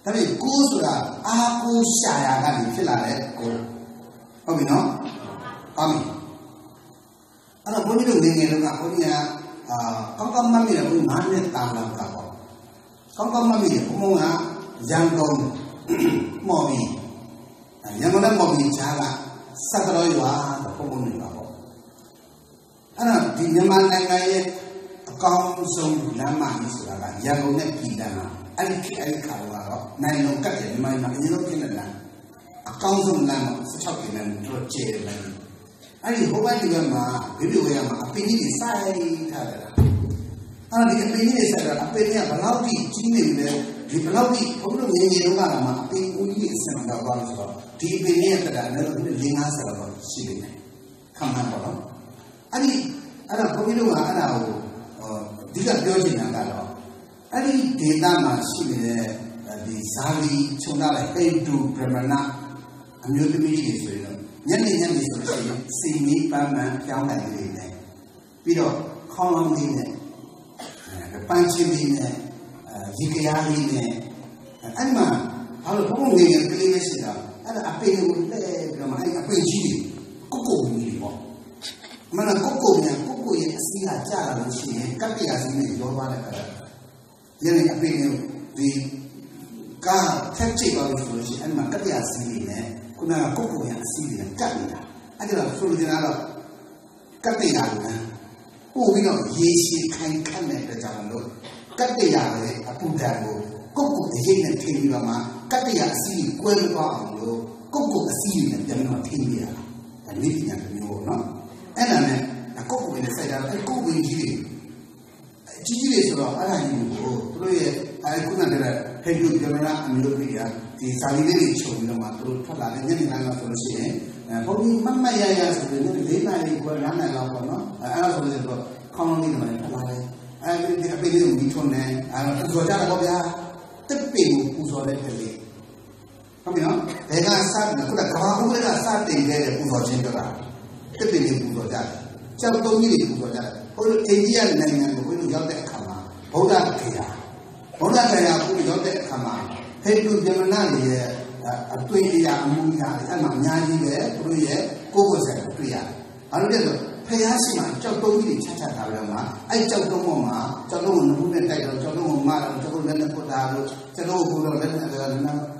Speaker 1: ပေမဲ့ကိုးဆိုတာအာကိုးရှာယာကနေဖြစ်လာတဲ့ကိုးဟုတ်ပြီနော်ဟုတ်ပြီအဲ့တော့ဘုန်းကြီးတို့ငယ်ငယ်တုန်းကဘုန်းကြီးကအာကောင်းကောင်းမှတ်မိတယ်ဘုန်းကြီး9နှစ်တာလောက်ကပေါ့ ကောင်းကောင်းမှတ်မိတယ်ဘုန်းကရန်ကုန်မော်ဘီရန်ကုန်နဲ့မော်ဘီချားကစက်တော်ရွာတော့ဘုန်းဘုန်းနေတာပေါ့အဲ့တော့ဒီမြန်မာနိုင်ငံရဲ့အကောင်းဆုံးလမ်းမကြီးဆိုတာကရန်ကုန်နဲ့ပြည်တန်းလားအဲ့ဒီအဲ့ဒီခါကတော့နိုင်လုံးကတ်တယ်မြန်မာမှာအရင်ဆုံးဖြစ်နေတာအကောင်းဆုံးလမ်းတော့16ပြည်လမ်းတော့ကျဲတယ်လမ်းအဲ့ဒီဟိုဘက်ဒီဘက်မှာဗီဒီယိုရမှာအပင်ကြီးတွေစိုက်ထားတယ် အဲ့ဒီအပင်ကြီးတွေစိုက်တာအပင်ကြီးကဘလောက်ထိကြီးနေလဲဒီဘလောက်ထိဘုရားငယ်ငယ်တုန်းကမှအပင်ဦးကြီးအစံတော့ပါလို့ဆိုတော့ဒီအပင်ကြီးကတည်းကလည်း၄50တော့ရှိနေတယ်ခံမှန်းပါတော့အဲ့ဒီအဲ့ဒါဘုရားတို့ကအဲ့ဒါကိုအဓိကပြောချင်တာကတော့အဲ့ဒီဒေတာမှာရှိနေတဲ့ဒီဇာလီခြုံထားတဲ့ဟိတုဗြဟ္မဏအမျိုးသမီးတွေဆိုရင်ညနေညနေဆိုလို့ရှိရင်စီမီပန်းပန်းကြောင်းလိုက်နေတယ်ပြီးတော့ခေါင်းလောင်းလေးနဲ့ ပန်းချင်းလေးနဲ့ရေကရားလေးနဲ့အဲ့ဒီမှာဘာလို့ဘုံငယ်ငယ်ကလေးလေးရှိတာအဲ့ဒါအပေကိုလဲပြီးတော့မှအဲ့အပေကြီးကိုကိုကိုကြီးပေါ့မနကိုကိုညာကိုကိုရဲ့အစီးကကြာလာလို့ရှိရင်ကပ်ပြာစီးနဲ့ရောသွားတဲ့ခါညနေအပင်ဒီကားထက်ချိတ်ပါလို့ဆိုလို့ရှိရင်အဲ့မှာကတ္တရာစီးနေတယ်ခုနကကုတ်ကုတ်ရအစီးတွေကတ်နေတာအဲ့ဒါဆိုလို့ကျွန်တော်ကတ္တရာ ကပို့ပြီးတော့ရေရှည်ခိုင်ခန့်တဲ့အတွက်ကြောင့်လို့ကတ္တရာရဲ့အပူဓာတ်ကိုကုတ်ကုတ်ရိတ်နဲ့ထင်းပြီးတော့မှကတ္တရာအစီးကိုကွဲမသွားအောင်လို့ကုတ်ကုတ်အစီးနဲ့ပြန်တော့ထင်းပြရတာဒါနည်းပညာတစ်မျိုးပေါ့နော်အဲ့ဒါနဲ့ကုတ်ကုတ်နဲ့ဆက်ကြတော့အဲ့ကုတ်ဝင်ကြီးတွေကြီးကြီးတွေဆိုတော့အဲ့ဒါကြီးကိုသူတို့ရဲ့အဲခုနကတည်းကဟဲ့ဒီဂျမနာအမျိုးပြည်က ဒီစာလီလေးတွေချုပ်ပြီးတော့မှသူတို့ထွက်လာတယ်ညနေပိုင်းကဆိုလို့ရှိရင်ဘုန်းကြီးမမတ်ရရဆိုပြီးနေ့၄နာရီကို9နာရီလောက်ပေါ့နော်အဲအဲ့ဒါဆိုလို့တော့ခေါင်းလုံးလေးတွေထွက်လာတယ်အဲဒီအပေလေးကိုပြီးထွန်းတယ်အဲဆိုကြတော့ဗျာတစ်ပင်ကိုပူဇော်တဲ့ကလေးဟုတ်ပြီနော်ဘယ်ကစတယ်ခုနကဘာဦးလေးကစတင်ခဲ့တဲ့ပူဇော်ခြင်းပြောတာတစ်ပင်လေးပူဇော်ကြတယ်ကြောက်တုံးကြီးတွေပူဇော်ကြတယ်ဟိုအိန္ဒိယနိုင်ငံကိုဘုရားရောက်တဲ့အခါမှာဗုဒ္ဓဂေဟာဘုရားတရားကိုရောက်တဲ့အခါမှာ ဟိတုဇမနာတွေရဲ့အတွေ့အကြအမှုအရာအဲ့မှာအများကြီးပဲသူတို့ရဲ့ကိုယ်ကိုယ်ဆိုင်ကိုတွေ့ရတယ်။ဘာလို့လဲဆိုတော့ဖះရှိမှကြောက်တုံးကြီးတွေချက်ချက်ထားပြီးတော့မှအဲ့ကြောက်တုံးပေါ်မှာကြောက်တုံးကိုနှုတ်နဲ့တိုက်တော့ကြောက်တုံးကိုမတော့ကြောက်တုံးလက်နဲ့ပုတ်တာလို့ကြောက်တုံးကိုတော့လက်နဲ့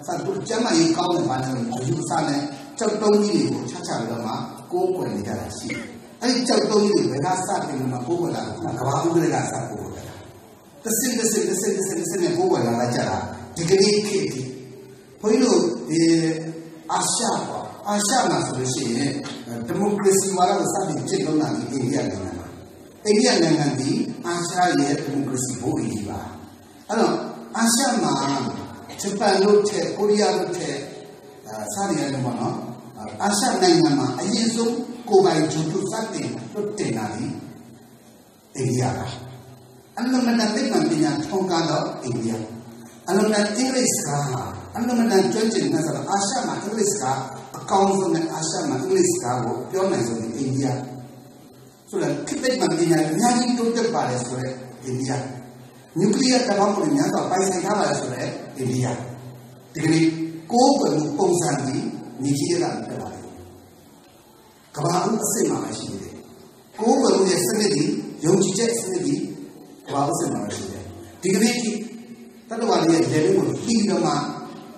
Speaker 1: ဆက်သူကျမ်းမာရေးကောင်းတဲ့ဘာလဲလို့ယူဆနဲ့ကြောက်တုံးကြီးတွေကိုချက်ချက်ပြီးတော့မှကိုယ်ကိုယ်နေကြတာရှိတယ်။အဲ့ဒီကြောက်တုံးကြီးတွေဘယ်ကစတင်လို့မှကိုယ်ကိုယ်လာကဘာဦးကလေးကစကိုယ်ကိုယ်လာတစင်တစင်တစင်တစင်တစင်နဲ့ကိုယ်ကိုယ်လာကြတာ ဒီကနေ့ခေတ်ဒီဘုန်းကြီးတို့ဒီအာရှပေါ့အာရှမှာဆိုလို့ရှိရင်ဒီမိုကရေစီဝါဒကိုစတင်ဖြစ်တော့တာဒီအိန္ဒိယနိုင်ငံမှာအိန္ဒိယနိုင်ငံဒီအာရှရဲ့ဒီမိုကရေစီဘိုးကြီးပါအဲ့တော့အာရှမှာဂျပန်လို့ထက်ကိုရီးယားလို့ထက်အာစသည်ရတယ်ပေါ့နော်အာရှနိုင်ငံမှာအရင်ဆုံးကိုယ်ပိုင်ဂျုံတုစတင်လွတ်တင်လာသည်အိန္ဒိယကအလုံးမတန်သိပ္ပံပညာထုံးကားတော့အိန္ဒိယ အလုံးမတန်အင်္ဂလိပ်စကားဟာအလုံးမတန်ကျွမ်းကျင်တဲ့ဆိုတော့အာရှမှာအင်္ဂလိပ်စကားအကောင်းဆုံးနဲ့အာရှမှာအင်္ဂလိပ်စကားကိုပြောနိုင်ဆုံးအိန္ဒိယဆိုတော့ခိတိတ်မှပညာအများကြီးတိုးတက်ပါတယ်ဆိုတော့အိန္ဒိယနျူကလ িয়ার တဘောင်းကိုများတော့ပိုင်ဆိုင်ထားပါတယ်ဆိုတော့အိန္ဒိယဒီကနေ့ကိုယ်ကမှုပုံစံကြီးညီကြီးရတာဖြစ်လာတယ်ကမ္ဘာ့အစစ်မှာရှိတယ်ကိုယ်ကမှုရဲ့စနစ်ကြီးယုံကြည်ချက်စနစ်ကြီးကမ္ဘာ့အစစ်မှာရှိတယ်ဒီကနေ့ တတဝါလေးရဲ့လေလုံးကိုပြီးတော့မှ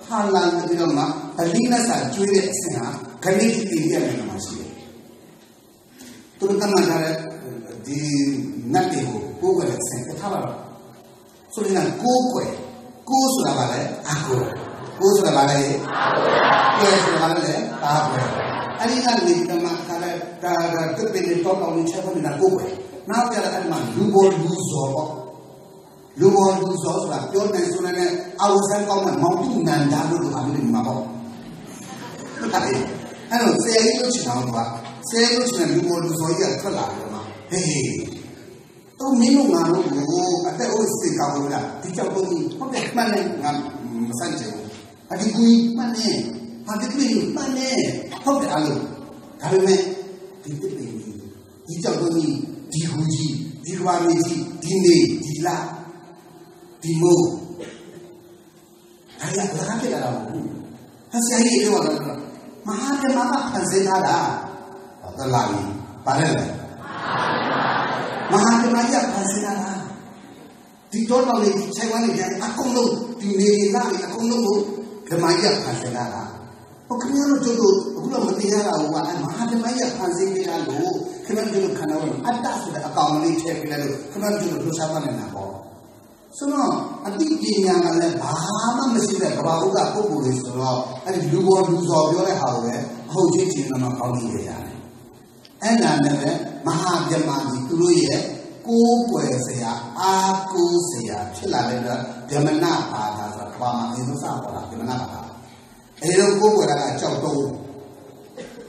Speaker 1: ဟာလာပြီးတော့မှအလိနစာကျွေးတဲ့အဆင့်ဟာခဏကြီးအိန္ဒိယနိုင်ငံမှာရှိတယ်သူတို့ကမှထားတဲ့ဒီနတ်တွေကိုကိုယ်ကလည်းဆင်ထားပါတော့ဆိုရင်ကိုယ်ကွယ်ကိုယ်ဆိုတာကလည်းအကိုကိုယ်ဆိုတာကလည်းအကိုကွယ်ဆိုတာကလည်းအာကွယ်အဲ့ဒီကနေကမှခါလဲဒါဒါတက်တဲ့တော့တော့နေချက်ဖို့နေတာကိုယ်ကွယ်နောက်ပြတဲ့အဲ့မှာလူဘောလူဇောပေါ့ လူဘောလူဇောဆိုတာပြောနေဆိုနေအဝဆန်းကောင်းတဲ့မောင်တုနန္ဒာလို့ပြောနေမှာပေါ့ဟုတ်တယ်အဲ့တော့ဆယ်ကြီးလို့ချင်အောင်ကဆဲလို့ရှိရင်လူပေါ်လူစောကြီးကထွက်လာတယ်မှာဟေးတော့မင်းတို့ငါတို့ကိုအသက်အိုးစိတ်ကောင်းလို့လားဒီကြောက်တော့ဟုတ်တယ်မှန်တယ်ငါမဆန့်ချင်ဘူးအဒီကူမှန်တယ်ဟာဒီကူမှန်တယ်ဟုတ်တယ်အဲ့လိုဒါပေမဲ့ဒီတစ်ပင်ကြီးဒီကြောက်တော့ဒီဟူကြီးဒီရွာမကြီးဒီနေဒီလာ ဒီမို့အဲ့ဒါဘာဖြစ်လာတော့ဘူးဟာဆရာကြီးပြောတာမဟာဓမ္မကဖန်ဆင်းထားတာတလာပြီပါတယ်လေမဟာဓမ္မကြီးဖန်ဆင်းလာတာဒီတော့တော်လေးဒီချိန်ဝမ်းလေးအကုန်လုံးဒီနေနေလာအကုန်လုံးကိုဓမ္မကြီးဖန်ဆင်းလာတာဟိုခင်ဗျားတို့တို့အခုတော့မတရားတာဟိုကအမဟာဓမ္မကြီးဖန်ဆင်းပေးတာလို့ခင်ဗျားတို့ခန္ဓာဝင်အတ္တဆိုတဲ့အကောင်လေးထည့်ပေးလိုက်လို့ခင်ဗျားတို့လှူရှားပါနေတာပေါ့ ဆိုတော့အတိပညာကလည်းဘာမှမရှိတဲ့ကဘာဥကပုဂ္ဂိုလ်တွေဆိုတော့အဲ့ဒီလူပေါ်လူစော်ပြောတဲ့ဟာကိုလည်းအဟုတ်ချင်းချင်းမှကောင်းနေရတယ်အဲ့ဒါနဲ့ပဲမဟာဗြဟ္မာကြီးသူတို့ရဲ့ကိုးကွယ်စရာအာကိုးစရာဖြစ်လာတဲ့အတွက်ဗြဟ္မဏဘာသာဆိုတာဘာမှအင်းစပေါ်တာဗြဟ္မဏဘာသာအဲဒီလိုကိုးကွယ်တာကကြောက်တုံး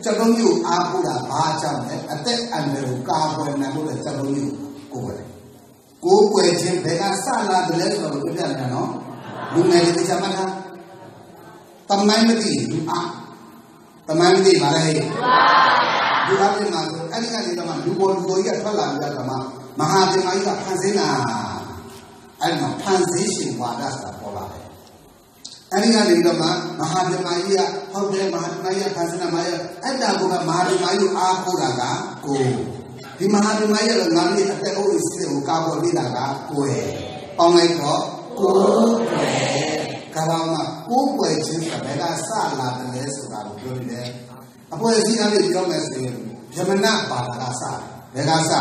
Speaker 1: ကြောက်တုံးမျိုးအားကိုးတာဘာကြောင့်လဲအသက်အန္တရာယ်ကိုကာကွယ်နိုင်လို့လည်းကြောက်တုံးမျိုးကိုးကွယ်တယ် ကိုးကွယ်ခြင်းဘယ်ကစလာတယ်လဲဆိုတော့ပြပြနေတာနော်လူငယ်တွေသိချမှတ်တာတမိုင်းမသိလူအားတမိုင်းမသိပါလေလူအားပြင်မှာဆိုအဲ့ဒီကနေတော့လူပေါ်လူတော်ကြီးကထွက်လာပြီးတော့မှမဟာပင်မကြီးကဖန်ဆင်းတာအဲ့မှာဖန်ဆင်းရှင်ဝါဒဆိုတာပေါ်လာတယ်အဲ့ဒီကနေတော့မှမဟာပင်မကြီးကဟုတ်တယ်မဟာပင်မကြီးကဖန်ဆင်းတာမရဲ့အဲ့ဒါကမဟာပင်မကြီးကိုအားကိုးတာကကို ဒီမဟာပင်မကြီးကငါတို့အသက်အိုးအစီအစဉ်ကိုကာကွယ်ပေးတာကကိုရဲ့ပေါင်းလိုက်တော့ကိုယ်ကဘာမှကိုယ်ွယ်ခြင်းဆိုတာဘယ်ကစလာတယ်လဲဆိုတာကိုပြောနေတယ်အပွဲစည်းအလေးပြောမယ်ဆိုရင်ယမနဘာသာကစဘယ်ကစ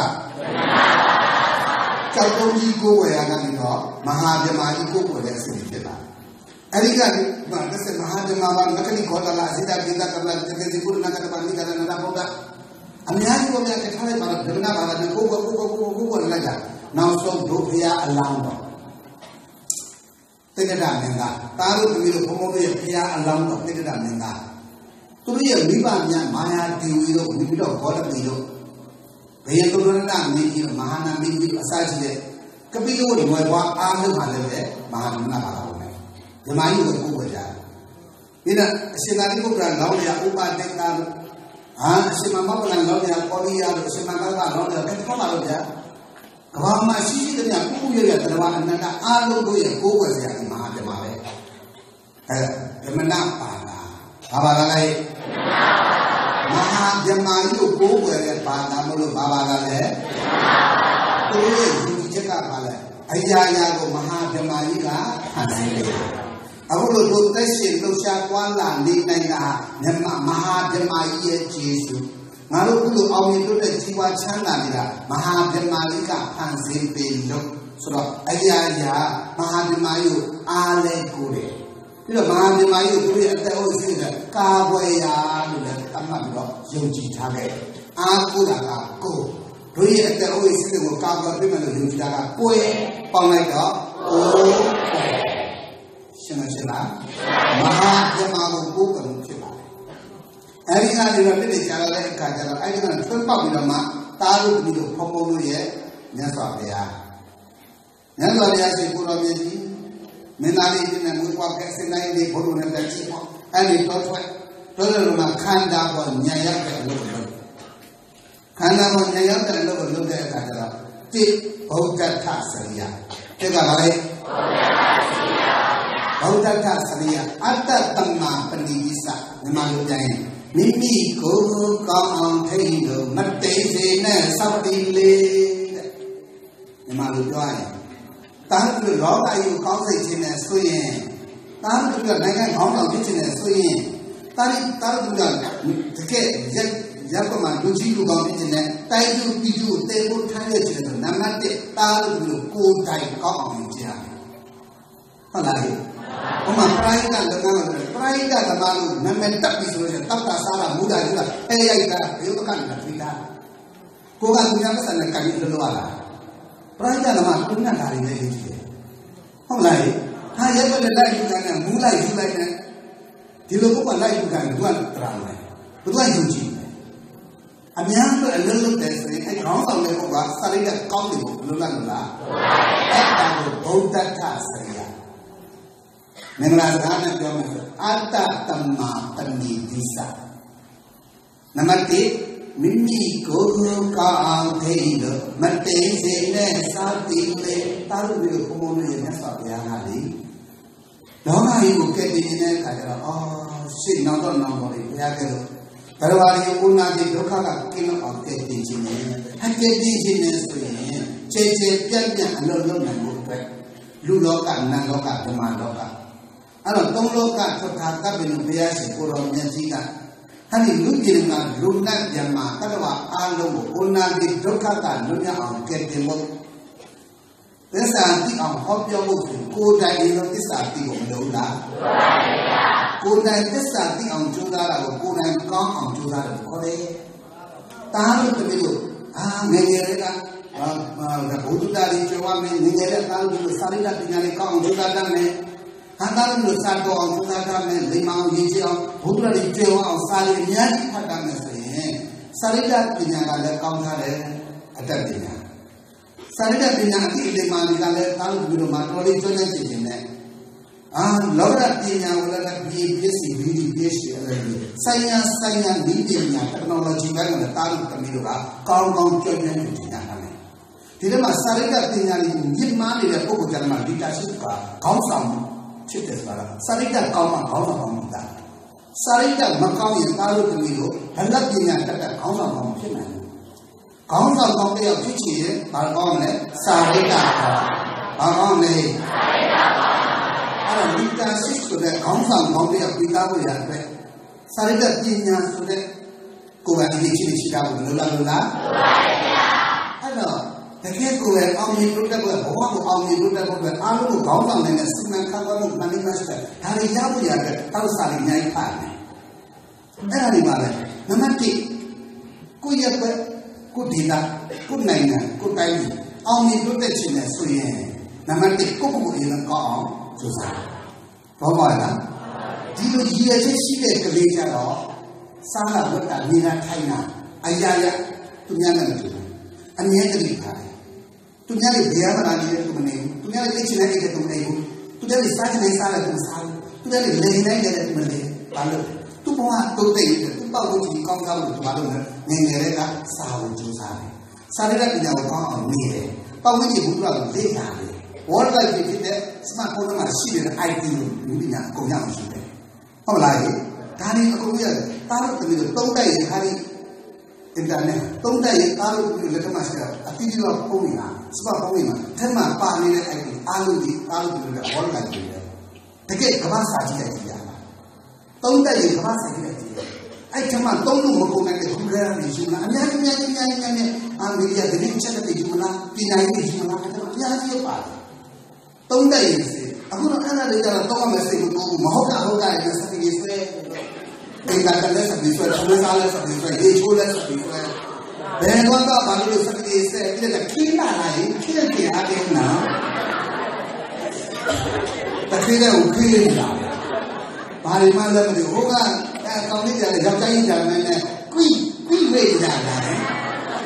Speaker 1: ကြောက်တုံးကြီးကိုယ်ွယ်ရကနေတော့မဟာဗြဟ္မာကြီးကိုယ်ွယ်တဲ့အစီအစဉ်ဖြစ်လာအဲ့ဒီကဘာလဲစမဟာဗြဟ္မာဘာမကတိခေါ်လာအစိတာပိတာကဘလတေတေကုလနာကတပါဏိကရဏနာဘောက အများကြီးပေါ်များထားလိုက်ပါတော့ဗြဟ္မဏဘာသာကိုကိုကိုကိုကိုကိုကိုလည်းကြနောက်ဆုံးဒုဖရာအလောင်းတော့တိတ္တမင်းသားတားလို့တမီးတို့ဘုံဘုံရဲ့ဖရာအလောင်းတော့တိတ္တမင်းသားသူတို့ရဲ့မိဘများမာယာတီဝီတို့မိပြီးတော့ဘောဓပီတို့ဘေယသုရဏမင်းကြီးမဟာနာမင်းကြီးအစရှိတဲ့ကပိလဝတ်ဝယ်ပွားအားထုတ်ပါလည်းပဲမဟာနမပါပါပဲဓမ္မကြီးကိုကိုယ်ဝယ်ကြတယ်ဒီတော့အရှင်သာရိပုတ္တရာလောင်းရဥပဒေက ဟာအရှင်မမောကလန်လောင်းရပေါ်လိရလို့အရှင်မကလကလောင်းရဘယ်တော့မှလို့ဗျာကဘာမှာရှိရှိတဲ့ညကိုကိုရရတရားအနန္တအားလုံးတို့ရဲ့ကိုယ်ဝယ်စရာဒီမဟာဓမ္မပဲအဲဓမ္မနာပါလာဘာပါလာလဲမဟာဗြဟ္မာကြီးကိုကိုးကွယ်တဲ့ဘာသာမလို့ဘာပါလာလဲသူရဲ့ဒီချက်ကပါလဲအရာရာကိုမဟာဗြဟ္မာကြီးကဖန်ဆင်းတယ် အခုလိုတို့သက်ရှင်လှူရှားပွားလာနေနိုင်တာမြတ်မဟာဗြဟ္မာကြီးရဲ့ကျေးဇူးငါတို့ခုလိုအောင်မြင်တဲ့ជីវချမ်းသာနေတာမဟာဗြဟ္မာကြီးကဖန်ဆင်းပေးလို့ဆိုတော့အရာရာမဟာဗြဟ္မာကြီးကိုအားလဲကိုတယ်ပြီးတော့မဟာဗြဟ္မာကြီးကိုသူရဲ့အသက်အိုးရှိတဲ့ကာကွယ်ရာလို့လည်းအမှတ်ပြီးတော့ယုံကြည်ထားခဲ့အားကိုးတာကကိုတို့ရဲ့အသက်အိုးရဲ့စိတ်ကိုကာကွယ်ပေးမယ်လို့ယုံကြည်တာကကိုယ်ပေါင်းလိုက်တော့အိုး ရှင်းမရှင်းလားမဟာဓမ္မကိုကိုယ်ကလို့ဖြစ်ပါတယ်အဲဒီကနေတော့ပြည့်ကြလာတဲ့အခါကျတော့အဲဒီကထွန်းပေါက်ပြီးတော့မှတားလို့ပြီးတော့ဖုံဖုံလို့ရဲ့မြတ်စွာဘုရားမြတ်စွာဘုရားရှင်ကိုတော်မြတ်ကြီးမင်းသားလေးပြည့်နေမွေးပွားခဲ့စင်တိုင်းလေးဘုလိုနဲ့တက်ချီပေါ့အဲဒီတော့ထွက်တော့လည်းမှခန္ဓာပေါ်ညံရတဲ့အလုပ်လုပ်ခန္ဓာပေါ်ညံရတဲ့အလုပ်ကိုလုပ်တဲ့အခါကျတော့တိဗုဒ္ဓထစရိယတဲ့ကပါလေဗုဒ္ဓထစရိယ အတ္တတမ္မာပဏိတိစမြန်မာလိုပြန်ရင်မိမိကိုယ်ကောင်းအောင်ထိန်းလို့မတိတ်စေနဲ့စောက်တည်လေတဲ့မြန်မာလိုပြောရင်တားလို့လောကကြီးကိုကောင်းစိတ်ခြင်းနဲ့ဆိုရင်တားလို့နိုင်ငံခေါင်းဆောင်ဖြစ်ခြင်းနဲ့ဆိုရင်တာရီတာရီကတကယ်ရက်ရပ်ကမှလူကြီးလူကောင်းဖြစ်ခြင်းနဲ့တိုက်သူပြည်သူတေဖို့ထားရခြင်းဆိုနံပါတ်1တားလို့ကိုယ်တိုင်ကောင်းအောင်လုပ်ခြင်းဟုတ်လား ဘုမပရိုက်ကလုပ်ငန်းလုပ်တယ်ပရိုက်ကသမားလို့နာမည်တက်ပြီဆိုရင်တပ်တာစားတာမူတာယူတာအဲရိုက်တာဘယ်လိုကနေထိတာကိုကသူများပတ်စံနဲ့ကန်ပြီးလုပ်ရတာပရိုက်ကသမားကုဏ္ဏဓာရီနဲ့ရေးကြည့်တယ်ဟုတ်လားဟာရက်ပဲလိုက်ယူကန်နဲ့မူလိုက်ယူလိုက်နဲ့ဒီလိုပုဂ္ဂိုလ်လိုက်ယူကန်ကသူကတရာမယ်ဘုရားယုံကြည်အများအတွက်အလုံးလုံးတယ်ဆိုရင်အဲခေါင်းဆောင်တဲ့ပုဂ္ဂိုလ်ကစာရိတ်ကကောင်းတယ်လို့ဘယ်လိုလဲမလားအဲ့ဒါကိုဗုဒ္ဓထစရိယ မင်္ဂလာစကားနဲ့ပြောမယ်ဆိုအတ္တတမ္မာတဏိဒီစာနံပါတ်1မိမိကိုယ်ကိုကောင်းအောင်ထိန်းလို့မတိမ်စေနဲ့စာတိလေတာလို့ပြီးတော့ဘုံဘုံနဲ့မြတ်စွာဘုရားကလေလောကကြီးကိုကဲ့တင်နေတဲ့အခါကျတော့အော်ရှစ်နောက်တော့နောက်တော့လေဘုရားကဲလို့ဘရဝါရီဥနာတိဒုက္ခကကင်းအောင်ကဲ့တင်ခြင်းနဲ့အကဲ့တင်ခြင်းနဲ့ဆိုရင်ခြေခြေပြတ်ပြတ်အလုံးလုံးနိုင်ဖို့အတွက်လူလောကနတ်လောကဓမ္မလောက အဲ့တော့သုံးလောကထွက်တာကပ်ပြီးဘုရားရှင်ကိုတော်မြတ်ကြီးကဟာဒီလူပြည်မှာလူနတ်မြတ်မှာတတဝအားလုံးကိုဥနာတိဒုက္ခကလွတ်မြောက်အောင်ကဲ့တင်ဖို့သစ္စာတိအောင်ဟောပြောဖို့ကိုယ်တိုင်ရင်တော့သစ္စာတိကိုမလုပ်လားကိုယ်တိုင်သစ္စာတိအောင်ကြိုးစားတာကိုကိုယ်တိုင်ကောင်းအောင်ကြိုးစားတယ်ခေါ်တယ်။တားလို့တမီးတို့အာငယ်ငယ်လေးကအာဘုဒ္ဓတာရီကျော်ဝမင်းငယ်ငယ်လေးတားလို့စာရိတ္တပညာလေးကောင်းအောင်ကြိုးစားတတ်မယ်။ ဟာတားလို့စာတော်အောင်ကြိုးစားတတ်မယ်။လိမ္မာအောင်ရည်ကြည်အောင်ဘုဒ္ဓတာရီကျော်အောင်စာလေးအများကြီးဖတ်တတ်မယ်ဆိုရင်စာရိတ္တပညာကလည်းကောင်းထားတယ်အတတ်ပညာ။စာရိတ္တပညာအတိအလိမ္မာတွေကလည်းတားလို့ပြီးတော့မှတော်လေးကျွမ်းကျင်ခြင်းနဲ့အာလောကပညာကိုလည်းပြည်ပစ္စည်းပြီးပြည့်စုံတယ်ဆိုင်ရာဆိုင်ရာဒီပညာ technology ကလည်းတာလို့တမီးတို့ကကောင်းကောင်းကြွနေတယ်ပညာကလည်းဒီထဲမှာစာရိတ္တပညာလေးကိုမြင့်မားနေတဲ့ပုဂ္ဂိုလ်ကျမ်းမှာ leadership ကခေါင်းဆောင် ဖြစ်တယ်ဆိုတာစာရိတ္တကောင်းမှခေါင်းဆောင်ကောင်းမှာတာစာရိတ္တမကောင်းရင်တာလို့တမီးတို့ဘလပညာတက်တဲ့ခေါင်းဆောင်ကောင်းဖြစ်နိုင်တယ်ခေါင်းဆောင်ကောင်းတဲ့ဖြစ်ချင်ရင်ဘာကောင်းလဲစာရိတ္တကောင်းဘာကောင်းလဲစာရိတ္တကောင်းအဲ့တော့ leadership ဆိုတဲ့ခေါင်းဆောင်ကောင်းတဲ့ပြီးသားဖို့ရတဲ့စာရိတ္တပညာဆိုတဲ့ကိုယ်ကဒီချင်းရှိတာကိုလောလာလောလာလောပါဗျာအဲ့တော့ တကယ်ကိုယ်ရဲ့အောင်မြင်လို့တဲ့ဘဝကိုအောင်မြင်လို့တဲ့ဘဝအားလုံးကိုခေါင်းဆောင်နေတဲ့စီမံခန့်ခွဲမှု management ဒါတွေရဖို့ရတဲ့တောက်စာတွေအများကြီးဖတ်တယ်အဲ့ဒါတွေပါလေနံပါတ်1ကိုယ့်ရဲ့ဘက်ကိုယ်ဒေတာကိုယ်နိုင်ငံကိုယ်တိုင်းအောင်မြင်လို့တဲ့ခြင်းနဲ့ဆိုရင်နံပါတ်1ကိုယ့်ကိုယ်ကိုယ်ရင်ကောင်းအောင်ကြိုးစားဘောပါလားဒီလိုရည်ရချက်ရှိတဲ့ကလေးကြတော့စားလာဝတ်တာနေလာထိုင်တာအရာရသူများနဲ့မတူဘူးအမြဲတည်းပါတယ် သူများတွေဘယ်မှာနေလဲသူမနေဘူးသူများတွေအိတ်ချင်တဲ့အိတ်တွေသူမနေဘူးသူများတွေစားချင်တဲ့စားတယ်သူမစားဘူးသူများတွေလိန်နိုင်တယ်သူမလိန်ဘာလို့သူဘဝတုတ်တဲ့သူပေါ့လို့ဒီကောင်းကောင်းလို့သူဘာလို့လဲငငယ်လေးကစားဖို့ကြိုးစားတယ်စားရတဲ့ပညာကိုကောင်းအောင်နေ တယ်ပေါ့ဝိဉ္ဇဉ်ဘုရားကိုလေ့လာတယ် world wide ဖြစ်တဲ့ smartphone မှာရှိတဲ့ IT ကိုလူပညာအကုန်ရအောင်ရှိတယ်ဟုတ်လားဒါတွေအကုန်ရတယ်တားလို့တမီးတို့သုံးတိုက်ရင်ခါဒီ internet သုံးတိုက်ရင်တားလို့လက်ထမှာရှိတာအတိအကျပုံနေတာ smartphone မှာထဲမှာပါနေတဲ့ IT အားလုံးဒီတားလို့ပြောတဲ့ world wide ဖြစ်တယ်တကယ်ကမ္ဘာစာကြည့်ရကြည့်ရတာသုံးတိုက်ရင်ကမ္ဘာစာကြည့်ရကြည့်ရအဲ့ထမှာသုံးလို့မကုန်တဲ့ဒုက္ခရနေရှိမလားအများကြီးအများကြီးအများကြီးအများကြီးအာမေရိကဒင်းချက်တဲ့ဒီမလားပြည်နိုင်နေရှိမလားအဲ့ဒါအများကြီးပါတယ်သုံးတဲ့ရင်စီအခုတော့အဲ့ဒါတွေကတော့တော့မစိတ်ဘူးမဟုတ်တာဟုတ်တာလည်းစတိဆွဲဒေတာကလည်းစတိဆွဲသမစားလည်းစတိဆွဲရေချိုးလည်းစတိဆွဲ ဘယ်တော့တော့ဘာလို့စကတိဆက်ပြည့်တယ်ခင်းလာလိုက်ခင်းကြအားတယ်နော်တခေတဲ့ကိုခင်းလာဘာလို့မှလည်းမသိဟိုကအကောင်လေးကြတယ်ယောက်ျားကြီးကြတယ်နဲ့ကွိကွိဝေးကြတာလေ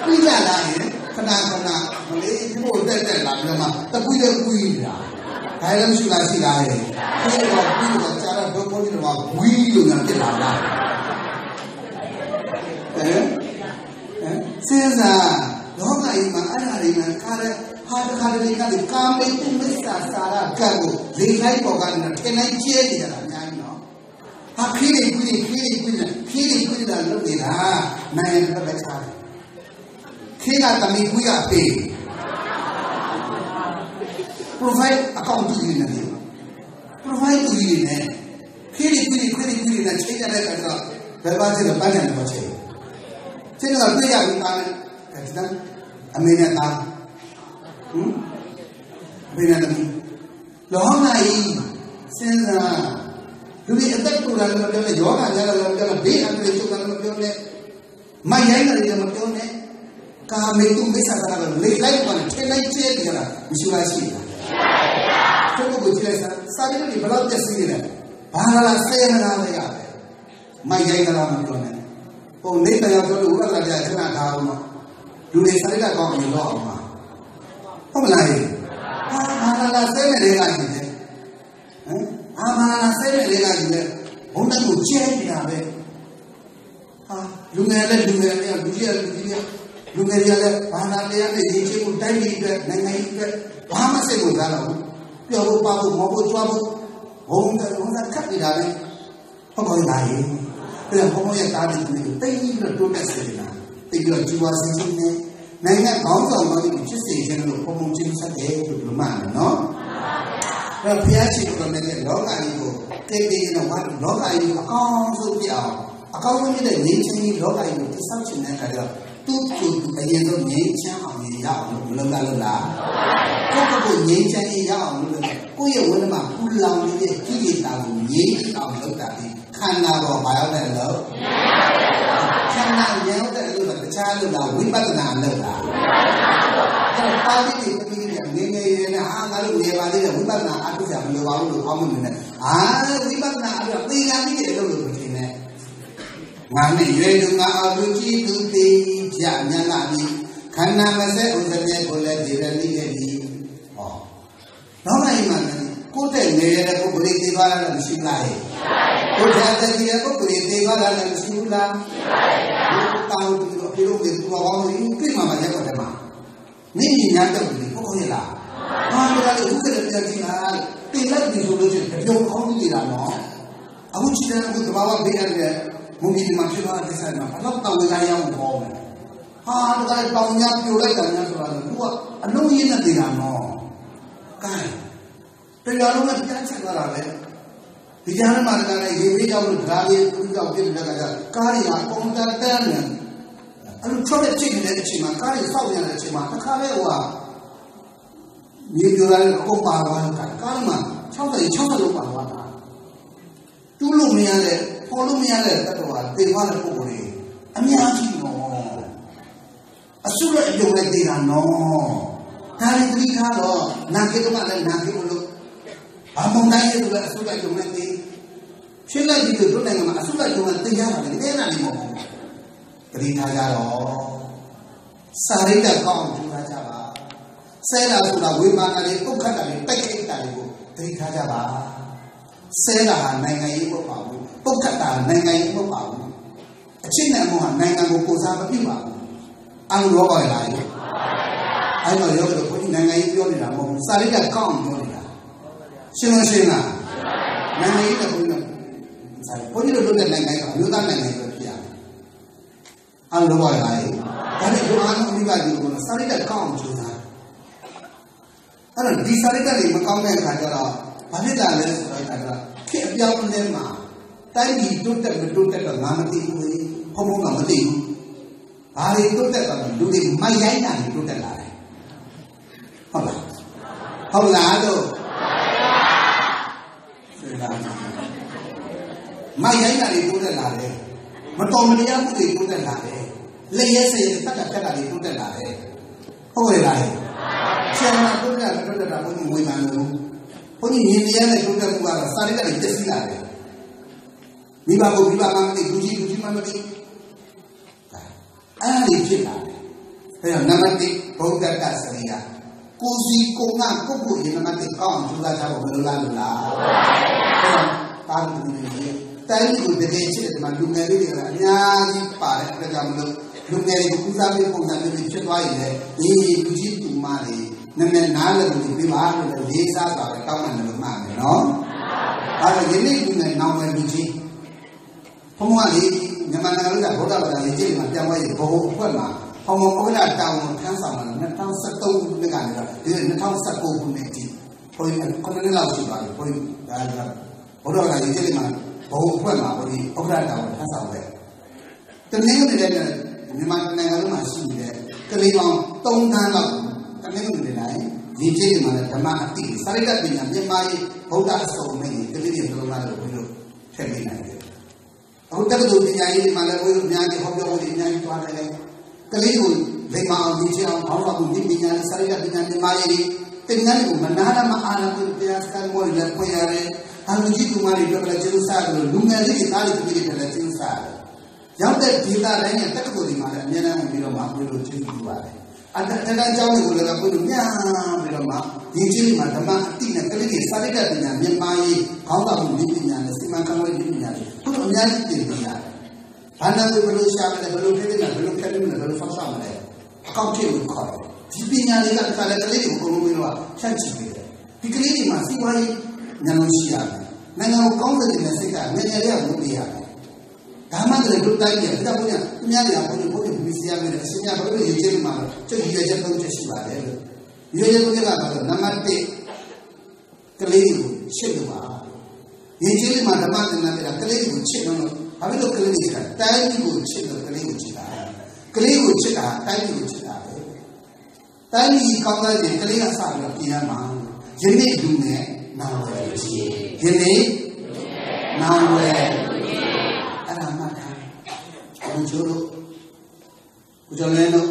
Speaker 1: ကွိကြလာရင်ခဏခဏမလေးဒီလိုတက်တက်လာပြီးတော့မှတကွိတဲ့ကွိလာဒါလည်းမရှိလားရှိလားဟဲ့ဒီတော့ကွိတော့ကြာတော့ဘုန်းကြီးတော့ဝီးလို့ညာဖြစ်လာလားဟမ် စဉ်းစားလောကကြီးမှာအဲ့ဒါတွေမှာခါတဲ့ဟာတခါတလေကလေကာမိတ်မစ္ဆာစာရကတ်ကိုလေလိုက်ပေါ်ကနေထင်လိုက်ကျဲနေကြတာအများကြီးနော်ဟာခီးလေးခီးလေးခီးလေးခီးလေးခီးလေးခီးတာလုပ်နေတာနိုင်ရတဲ့ချားခီးကတမီကူရပေး provide account တူနေတယ် provide တူနေတယ်ခီးလေးခီးလေးခီးလေးခီးလေးနဲ့ချိန်ရတဲ့အခါကျတော့ဘယ်ပါစေလဲပန်းတယ်တော့ချိန် ချိန်တော့တွေ့ရပြီသားနဲ့ကဲစမ်းအမေနဲ့သားဟမ်ဘယ်နဲ့တမီလောကကြီးစဉ်းစားလူတွေအသက်တူတာလည်းမပြောနဲ့ယောဂများလည်းမပြောနဲ့ဘေးအန္တရာယ်ချုပ်တာလည်းမပြောနဲ့မိုက်ရိုင်းတယ်လည်းမပြောနဲ့ကာမေတုမိစ္ဆာကလည်းလေလိုက်ပါနဲ့ထင်လိုက်ကျဲကြတာမရှိပါရှိလားရှိပါဘူးဘုရားကြည့်လိုက်စာစာရီတွေဘယ်တော့ပြည့်စည်နေလဲဘာလာဆဲမလားလေရတယ်မိုက်ရိုင်းတာလည်းမပြောနဲ့ ပုံနေတရားဆိုလို့ဥပဒေပြခဏထားအောင်နော်လူတွေစာရီကကောင်းအောင်လို့အောင်ပါဟုတ်မလားဟာဘာလာဆဲနေတယ်ကကြည့်တယ်ဟမ်အာမနာဆဲတဲ့လေးကကြီးလေဘုံတက်ကိုကျဲနေတာပဲဟာလူငယ်လည်းလူငယ်လည်းလူကြီးလည်းလူကြီးလည်းလူငယ်တွေလည်းဘာသာတရားနဲ့ရည်ချင်းကိုတိုင်းပြည်အတွက်နိုင်ငံရေးအတွက်ဘာမှစိတ်ဝင်စားတော့ဘူးပြောဖို့ပါဖို့မဟုတ်ကြွားဖို့ဘုံတက်ဘုံတက်ခတ်နေတာပဲဟုတ်ပါလားရေအဲ့ဘုံရဲ့တားတဲ့ သူတွေတိတ်ပြီးတော့တိုးတက်စေနေတာတိတ်ပြီးတော့ကြွားစင်းစင်းနဲ့နိုင်ငံခေါင်းဆောင်တော်ကြီးဖြစ်စေခြင်းလို့ဘုံဘုံချင်းဆက်တယ်လို့ပြောမှန်းနော်တော့ဘုရားရှင်ကိုလည်းလောကကြီးကိုတိတ်တိတ်တော့ဘာလောကကြီးကိုအကောင်းဆုံးပြအောင်အကောင်းဆုံးတဲ့ငြိမ်းချမ်းရေးလောကကြီးကိုတိဆောက်ချင်တဲ့အခါကျတော့သူ့ကိုယ်သူအရင်ဆုံးငြိမ်းချမ်းအောင်ရအောင်လို့မလုပ်တာလို့လားကိုယ့်ကိုယ်ငြိမ်းချမ်းရေးရအောင်လို့ကိုယ့်ရဲ့ဝိနည်းမှာပူလောင်နေတဲ့ကြည်ရတာကိုငြိမ်းအောင်လုပ်တာဒီခန္ဓာတော်ဘာရောက်တယ်လို့ ခန္ဓာရောက်တဲ့လို့တခြားလို့လားဝိပဿနာလုပ်တာအဲ့ပါဠိတွေပြည်နေငငယ်ရနေဟာငါတို့နေပါသေးတယ်ဝိပဿနာအထုကြမလိုပါဘူးလို့အောင်းမနေနဲ့အာဝိပဿနာအထုသိလာပြီးတယ်လို့လို့ထင်တယ်ငါနဲ့ရွေသူငါအလူကြီးသူသိကြညံ့လာပြီခန္ဓာမစဲဥဒမေကိုလည်းဒီရလိခဲ့ပြီဟောနောက်နိုင်မှာ ကိုယ်တဲ့ငယ်ရတဲ့ပုဂ္ဂိုလ်တွေသိသွားတာလည်းမရှိလားဟဲ့ကိုယ်တဲ့တည်းရဲ့ပုဂ္ဂိုလ်တွေသိသွားတာလည်းမရှိဘူးလားရှိပါဘူးတောင်းပြီးတော့ပြေလို့ပြေသူတော်ကောင်းလို့ပြိမှမှာရက်တော့တယ်မှာမင်းညီညာတော့ဒီပုဂ္ဂိုလ်ရလားဟာဒါလည်းဥက္ကဋ္ဌပြကြီးလားတင်လိုက်ပြီဆိုလို့ချင်းကြောကောင်းနေတာနော်အခုချစ်တဲ့အခုတဘာဝဘေးရတယ်မုန်ကြီးဒီမှာဖြစ်သွားတဲ့ဆိုင်မှာဘာလို့တောင်းကြရအောင်ပေါ်မယ်ဟာဒါကတောင်းညာပြိုလိုက်တာများဆိုတာကသူကအလုံးရင်းနဲ့တည်တာနော်ကဲ တရားလုံးနဲ့ကြားချက်သွားတာလေဒီကြားထဲမှာလည်းရေပေးကြောင့်လို့ဓာလေးသူကြောင့်ပြည့်တဲ့ကကားရီဟာကွန်တန်တန်နဲ့အဲ့လိုချောတဲ့ချိန်နေတဲ့အချိန်မှာကားရီစောက်ရတဲ့အချိန်မှာတစ်ခါလဲဟိုဟာမြေပြိုလာတဲ့ကိုပါသွားတာကားမှာ60 60လုံးပါသွားတာတူးလို့မရတဲ့ပေါ်လို့မရတဲ့တတ်တော်ဟာတေသွားတဲ့ပုံကိုယ်ကြီးအများကြီးနော်အဆုရအယုံနဲ့တေတာနော်ဒါလည်းသတိထားတော့နာကေတော့လည်းနာကေလို့ ဘာမှမတိုင်းရဲ့လို့အဆုရအယုံနဲ့တေရှင်းလိုက်ပြီးတော့နိုင်ငံမှာအဆုရအယုံနဲ့တေရတာလည်းတဲနာနေမဟုတ်ဘူးသတိထားကြတော့စာရိတ္တကောင်းကြိုးစားကြပါဆဲတာဆိုတာဝေမာနာလေးပုတ်ခတ်တာလေးတိုက်ခိုက်တာလေးကိုသတိထားကြပါဆဲတာဟာနိုင်ငံရေးမဟုတ်ပါဘူးပုတ်ခတ်တာနိုင်ငံရေးမဟုတ်ပါဘူးအချင်းနဲ့မောဟာနိုင်ငံကိုကိုစားမပြုပါဘူးအမှုရောပါလားအဲ့တော့ရောတော့ဘုရားနိုင်ငံရေးပြောနေတာမဟုတ်ဘူးစာရိတ္တကောင်းပြောနေတာ ရှင်းလို့ရှင်းလားနိုင်ငံရေးကဘုရားစာဘုရားတို့လုပ်တဲ့နိုင်ငံကအမျိုးသားနိုင်ငံပဲဖြစ်ရတယ်အမှုရောပါလားဒါနဲ့ဒီအားလုံးမိဘဒီကိုစာရိတ္တကောင်းကြိုးစားအဲ့တော့ဒီစာရိတ္တတွေမကောင်းတဲ့အခါကျတော့ဘာဖြစ်တာလဲဆိုတော့အခါကျတော့ခေအပြောင်းအလဲမှာတိုင်းပြည်တိုးတက်မတိုးတက်တော့ငါမသိဘူးလေဘုံဘုံကမသိဘူးဘာတွေတိုးတက်တော့လူတွေမိုက်ရိုင်းတာတွေတိုးတက်လာတယ်ဟုတ်လားဟုတ်လားတော့ မိုက်ရိုင်းတာတွေတိုးတက်လာတယ်မတော်မတရားမှုတွေတိုးတက်လာတယ်လက်ရဲစေတက်ကတက်တာလေးတိုးတက်လာတယ်ဟုတ်ရဲ့လားဆရာမတိုးတက်တိုးတက်တာဘုန်းကြီးဝေမှန်လို့ဘုန်းကြီးမြင်မြင်နဲ့တိုးတက်မှုကတော့စာရက်ကလည်းတက်စီလာတယ်မိဘကိုမိဘမှမသိဘူးကြီးဘူးကြီးမှမသိအဲ့ဒီဖြစ်လာတယ်အဲ့တော့နံပါတ်1ဘုဒ္ဓတ္တစရိယကိုစီကိုငါကိုကိုဒီနံပါတ်1ကောင်းအောင်ကြိုးစားကြဖို့ဘယ်လိုလားလို့လားဟုတ်ပါဘူးတာလူတွေ တိုင်းကိုတကယ်ချစ်တယ်မှာလူငယ်လေးတွေကအများကြီးပါတယ်အဲဒါကြောင့်မလို့လူငယ်တွေကိုဦးစားပေးပုံစံမျိုးဖြစ်သွားရင်လည်းဒီလူကြီးတူမတွေနည်းနည်းနားလည်လို့ပြပါလို့လေးစားပါပဲကောင်းမှန်တယ်လို့မှတ်မယ်နော်အဲဒါယနေ့လူငယ်နောင်မယ်လူကြီးဘုံကလေမြန်မာနိုင်ငံလူကဗုဒ္ဓဘာသာရေးကြည့်မှာပြန်သွားရင်ဘုံအဖွဲ့မှာဟောမောဥဒ္ဒတောင်းထမ်းဆောင်လာ2013ခုနှစ်ကနေတော့ဒီ2019ခုနှစ်အထိဘုန်းကြီးခုနှစ်လောက်ရှိပါပြီဘုန်းကြီးဒါကဗုဒ္ဓဘာသာရေးကြည့်မှာ ဘုံအဖွဲ့မှာဘုန်းကြီးဥဒ္ဒတောင်းထမ်းဆောင်တယ်တနည်းနည်းနဲ့မြန်မာနိုင်ငံလုံးမှာရှိနေတဲ့ကလေးပေါင်း3တန်းလောက်တနည်းနည်းနဲ့တိုင်းဒီကျင်းမှာဓမ္မအတိစာရိတ္တပညာမြန်မာရေးဗုဒ္ဓအစုံနဲ့ကလေးတွေလုံးလာလို့ဘုလို့ထည့်ပေးနိုင်တယ်အခုတက္ကသိုလ်ပညာရေးမှာလည်းဘုရားအများကြီးဟောပြောဖို့အများကြီးတွားတယ်လေကလေးကိုလိမ္မာအောင်ဒီချအောင်ဘောင်းတော်ကိုဒီပညာစာရိတ္တပညာမြန်မာရေးတင်ငန်းကိုမနာရမအားနာကိုတရားစကန်မောလည်းဖွင့်ရတယ် အလူကြီးကူမလေးပြောတယ်ကျေးဇူးစားတယ်လူငယ်လေးတွေသားလေးတွေလည်းကျေးဇူးစားတယ်ရောက်တဲ့ဒေတာတိုင်းရဲ့တက္ကသိုလ်ဒီမှာလည်းအများအားဝင်ပြီးတော့မှဘုလိုကျေးဇူးပြုပါတယ်အတ္တတန်ကြောင်းတွေကိုလည်းဘုလိုညံ့ပြီးတော့မှဒီကျေးမှာဓမ္မအတိနဲ့ကလေးတွေစာရိတ္တပညာမြန်မာရေးခေါင်းဆောင်မှုပညာနဲ့စီမံခန့်ခွဲမှုပညာတွေဘုလိုအများကြီးပြင်ပြရတယ်။ဘာသာကိုဘယ်လိုရှာမလဲဘယ်လိုဖြစ်နေလဲဘယ်လိုဖြစ်နေလဲဘယ်လိုဖောက်ဆောင်မလဲအကောင့်ထည့်လို့ခေါ်တယ်။ဒီပညာတွေကတခါလေကလေးတွေကိုအကုန်လုံးပြီးတော့ဖြန့်ချီပေးတယ်။ဒီကလေးတွေမှာစီးပွားရေး ဉာဏ်လုံးရှိရတယ်။နိုင်ငံကိုကောင်းတဲ့စိတ်ကငယ်ငယ်လေးကလုပ်ပြရတယ်။ဒါမှလည်းတို့တိုင်းတယ်ဒါကြောင့်ဘုရားသူများတွေကဘုရားဘုရားပြည်စရာမယ်အရှင်မြတ်ဘုရားရေးချင်မှာကျုပ်ရွေချက်သုံးချက်ရှိပါတယ်လို့ရွေချက်သုံးချက်ကဘာလို့နံပါတ်1ကလေးကိုချစ်လို့ပါရေးချင်မှာဓမ္မသင်္ကန်းတွေကကလေးကိုချစ်လို့ဘာဖြစ်လို့ကလေးတွေချစ်တာတိုင်းကိုချစ်လို့ကလေးကိုချစ်တာကလေးကိုချစ်တာတိုင်းကိုချစ်တာပဲတိုင်းကြီးကောင်းတဲ့ကလေးကစပြီးတော့ပြင်ရမှာယနေ့လူနဲ့ နာဝယ်ကြီးယနေ့နာဝယ်အဲ့ဒါမှတ်ထားဘုချိုးတို့ဘုချိုးလည်းတော့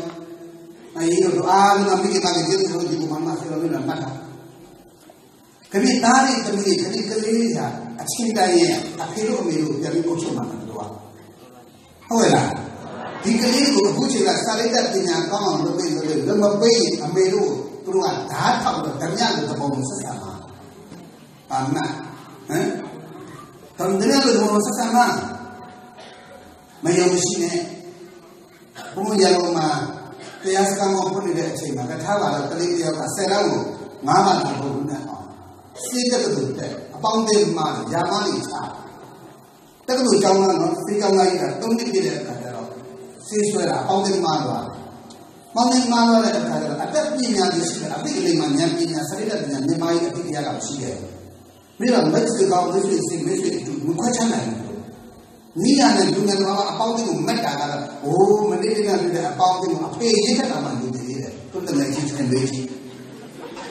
Speaker 1: အရင်တော့အားလုံးမိကတာကျေးဇူးတော်ဒီကိုမမဆောလို့လည်းမှတ်ထားခရီးသားတွေတမီးခရီးကလေးရာအချင်းတိုင်းရဲ့အဖေတို့အမေတို့ပြန်ပြီးကိုချုပ်မှာတော့ဟုတ်ရဲ့လားဒီကလေးကိုအခုချိန်ကစာလိုက်တဲ့ပညာကောင်းအောင်လုပ်ပေးလို့လည်းမပေးအမေတို့သူတို့ကဓာတ်ထောက်တော့ဓမြလို့သဘောမျိုးဆက်ဆံမှာပါ မဟမ်တန်တယ်လို့သဘောဆက်ဆံမှာမယုံရှိနဲ့ဘုံရလုံးမှာတရားစကားမဖွင့်နေတဲ့အချိန်မှာကထားပါတော့ကလေးတယောက်ကဆယ်လောက်ကိုငါးမှန်တော့ဘုံနဲ့အောင်စိတ်ကတူတဲ့အပေါင်းအသင်းမှာယာမလေးချတက္ကသိုလ်ကျောင်းကတော့စေကျောင်းလိုက်တာတုံးတိပြည့်တဲ့အခါကျတော့ဆေးဆွဲတာအပေါင်းအသင်းမှာတော့မောင်နှင်းမှာတော့တဲ့အခါကျတော့အသက်ပညာကြီးရှိတယ်အသိကလေးမှာဉာဏ်ပညာစရိတ္တပညာမြန်မာရေးအသိတရားကရှိတယ် ပြီးတော့ max ကောင်း max စိတ် max တူမခွဲချနိုင်ဘူးနိယာနဲ့လူငယ်တော်ကအပေါင်းအသင်းကိုမက်တာကတော့အိုးမနေ့ကတည်းကပြတဲ့အပေါင်းအသင်းကိုအဖေရစ်ထက်တာမှလူတွေရေးတယ်သူတလည်းချင်းချင်းလေးကြီး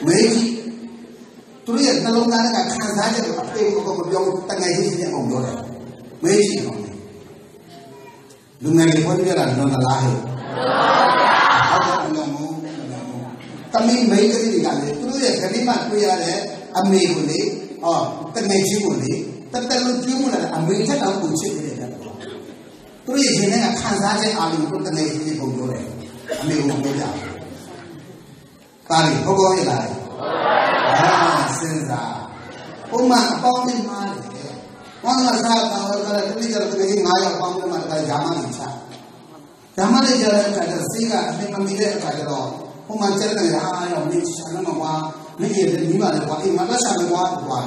Speaker 1: မေးကြီးသူရဲ့နှလုံးသားကခံစားချက်ကိုအဖေကိုမပြောတငယ်ချင်းချင်းအောင်ပြောတယ်မေးကြီးတော့လူငယ်တွေဘုန်းကြီးကလွန်သလားဟဲ့ဟုတ်ပါဘူးဟုတ်ကဲ့လုံးတမီးမိန်းကလေးတွေကလေသူတို့ရဲ့ခရီးမှတွေ့ရတဲ့အမေကိုလေ ဟောတငယ်ချင်းကိုလေတတလူကျွေးမှုလာအမေထက်တောင်ကိုချစ်တယ်တဲ့သူတို့ရဲ့ရှင်ကခံစားချက်အားလုံးကိုတငယ်ချင်းပုံပြောတယ်အမေကိုပြောကြတယ်ကားလေဟုတ်ကောရလားအာစဉ်းစားပုံမှန်အပေါင်းအသင်းမှာလေဝမ်းသာစားတာဝကတတိယတကယ်9ရောက်ပေါင်းတယ်မှာတကယ်ဂျာမန်ချာဂျာမန်လေးကြတဲ့အခါကျစေးကအမေမမီတဲ့အခါကျတော့ပုံမှန်ကျက်တဲ့ဟာရောက်နေချာနမကွာ မိရဲ့ဒီမှာလည်းကွာအိမ်မှာလက်ရှာလည်းကွာကွာ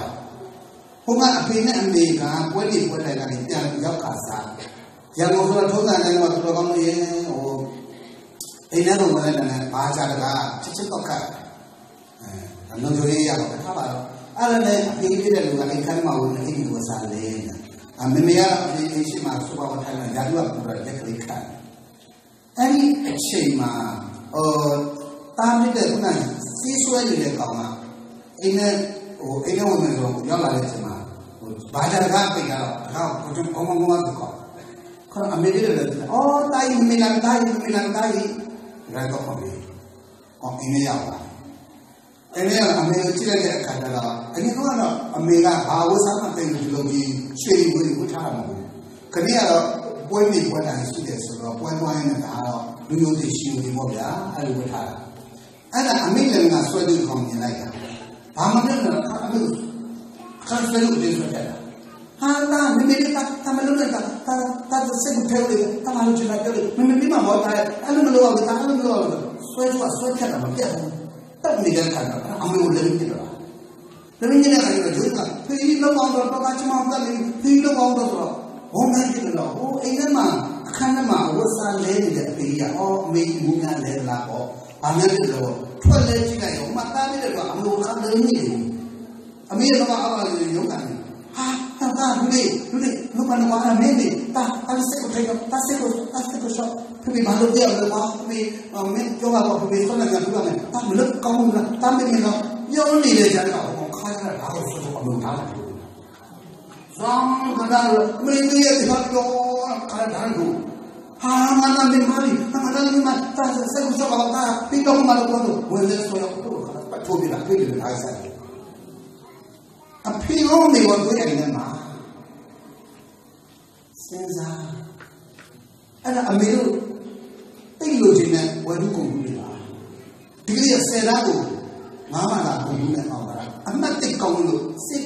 Speaker 1: ပုံမှန်အဖေနဲ့အမေကပွဲလေးပွဲတိုင်ကနေပြန်ရောက်ခါစားရန်ကုန်ဆိုတော့ထုံးစံတိုင်းမှာတော်တော်ကောင်းလို့ရင်ဟိုအိမ်ထဲတော့မလဲနဲ့ဘာကြတကားချစ်ချစ်တော့ခတ်အဲလုံချိုရေးရတော့ထားပါတော့အဲ့ဒါနဲ့အဖေပြတဲ့လူကအိမ်ခိုင်းမှာဝင်အိမ်ကိုစားလေအမေမေကအဖေအိမ်ရှိမှာစပါဝထိုင်လာရာလူကပူရတဲ့ခလေးခတ်အဲ့ဒီအချိန်မှာအော်တားပြတဲ့ခုန စီးဆွဲနေတဲ့ကောင်ကအိမ်နဲ့ဟိုအိမ်ထဲဝင်နေတော့ရောက်လာတဲ့အချိန်မှာဟိုဘာကြတကားပိတ်တော့ဒါကဘုံဘုံဘုံကတော့ခေါ်အမေလေးလည်းအော်တိုင်းမီလန်တိုင်းမီလန်တိုင်းရိုက်တော့ပါပြီအော်အင်းရပါအဲ့ဒီအမေကိုကြည့်လိုက်တဲ့အခါကျတော့အရင်ကတော့အမေကဘာဝစားမှတိတ်လို့ဒီရွှေဝေဝထားတာမဟုတ်ဘူးခဏကတော့ပွဲမိပွဲတိုင်းရှိတယ်ဆိုတော့ပွဲသွားရင်ဒါတော့လူမျိုးတွေရှိနေပေါ့ဗျာအဲ့လိုဝထားတာ အဲ့ဒါအမေလည်းကဆွဲလို့ခေါင်းမြင်လိုက်တာဘာမှမလုပ်တော့အမေခါဆွဲလို့ဒီဆွဲတာဟာတာမမေလေးကတမလုံးနဲ့တာတာတာစက်ကိုဖဲလို့တာမလို့ချင်တယ်မမေလေးမမောတာအဲ့လိုမလို့တာအဲ့လိုမလို့ဆွဲတော့ဆွဲဖြတ်တာမပြတ်ဘူးတက်နေတဲ့ခါကအမေကိုလည်းပြစ်တော့လည်းမြင်တဲ့ခါကျတော့ဒုက္ခဖေးလုံးအောင်တော့တော့ချမောင်းတက်ပြီးဖေးလုံးအောင်တော့ဘုံနိုင်ကြတော့ဟိုအိမ်ထဲမှာအခန်းထဲမှာဝတ်စားလဲနေတဲ့အဖေကအော်အမေကြီးမူများလဲလာပေါ့ ဘာမှမလုပ်တော့ထွက်လဲကြည့်လိုက်ရောမသားလေးတော့အမေကလည်းနေတယ်အမေကတော့အပါလေးရုံးတယ်ဟာတာတာလူလေးလူလေးလူကလည်းအမေလေးတာတာစက်ကိုထိုင်တော့တာစက်ကိုတာစက်ကိုရှော့သူဒီဘာလို့ပြောလဲပါအမေအမေကြောက်တော့အမေဆုံးနေတာသူကလည်းတာမလို့ကောင်းလားတာမင်းမလို့ပြောနေတယ်ကြတော့ခါရတာတော့ဆိုတော့အမေထားတယ်ဇောင်းကဒါမင်းကြီးရဲ့ဘာပြောခါတာလို့ဟာမနာမင်းမလေးဟာမနာမင်းမတာစက်ကိုရှော့တော့တာပြီးတော့မလို့ တော့ဝင်လဲဆိုတော့တော့ပတ်ထိုးပြလာပြေးတယ်အားစားအဖေရောမေရောတွေ့ရတယ်မှာစဉ်းစားအဲ့ဒါအမေတို့တိတ်လို့ခြင်းနဲ့ဝယ်လူကုန်ဘူးလားဒီကလေးဆယ်သားကိုငါးမှလာကုန်ဘူးနဲ့အောင်တာအမှတ်တိတ်ကောင်းလို့စိ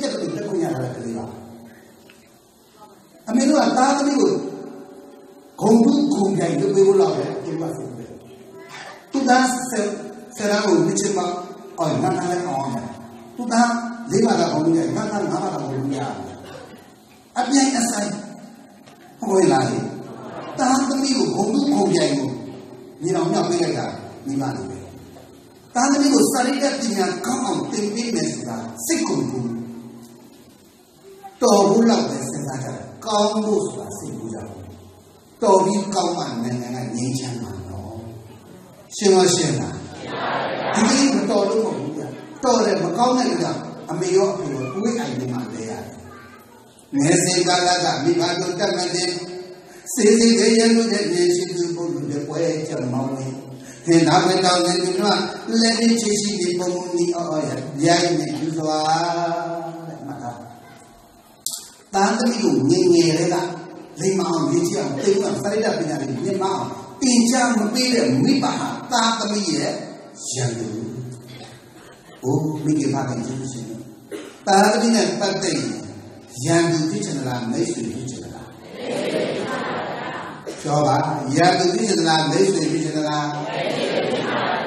Speaker 1: တ်တက်လို့တက်ခွင့်ရတာကလေးပါအမေတို့ကသားသမီးကိုဂုံဘူးဂုံပြိုင်လုပ်ပေးဖို့လောက်ပဲဒီပါဆိုတယ်သူသားဆယ်ဆယ်သားကိုမြချင်ပါအော်ငါကလည်းအောင်တယ်သူသားလေးပါးတော့အောင်လို့ငါကငါးပါးတော့အောင်လို့ရတယ်အပြိုင်အဆိုင်ဟိုလာလေတာသမီးကိုဘုံသူခုံပြိုင်ကိုညီတော်မြောက်ပေးလိုက်တာမိမလေးပဲတာသမီးကိုစာရိ တ္တပညာကောင်းအောင်သင်ပေးမယ်ဆိုတာစိတ်ကုန်ဘူးတော်ဘူးလောက်ပဲစဉ်းစားကြတယ်ကောင်းဖို့ဆိုတာစိတ်ဘူးကြဘူးတော်ပြီးကောင်းမှနိုင်ငံကငြိမ်းချမ်းမှာနော်ရှင်းမရှင်းလားဒီကိမတော်လို့မဟုတ်ဘူးတော်တယ်မကောင်းတဲ့လူကအမေရောအဖေရောတွေးအိုင်နေမှလဲရတယ်ငယ်စဉ်ကာလကမိဘတို့တက်မတဲ့စေစီကရလို့တဲ့ရေရှိသူပုလူတဲ့ပွဲကြမောင်းနေသင်သာမတော်တဲ့သူကလက်ရချီရှိဒီပုံမူနီအော်ရရိုင်းနေသူစွာတဲ့မှတ်သားတန်တမီကိုငငယ်လေးက လိမ္မာအောင်ရေးချအောင်တိတ်ကစရိတပညာတွေမြင်မအောင်ပင်ချမပေးတဲ့မိဘဟာတာသမီးရဲ့ရန်သူ။အိုးမိခင်ဖခင်ကျေးဇူးရှင်။တာသမီးနဲ့ပတ်သက်ရန်သူဖြစ်ချင်လားမိတ်ဆွေဖြစ်ချင်လားပြောပါရန်သူဖြစ်ချင်လားမိတ်ဆွေဖြစ်ချင်လား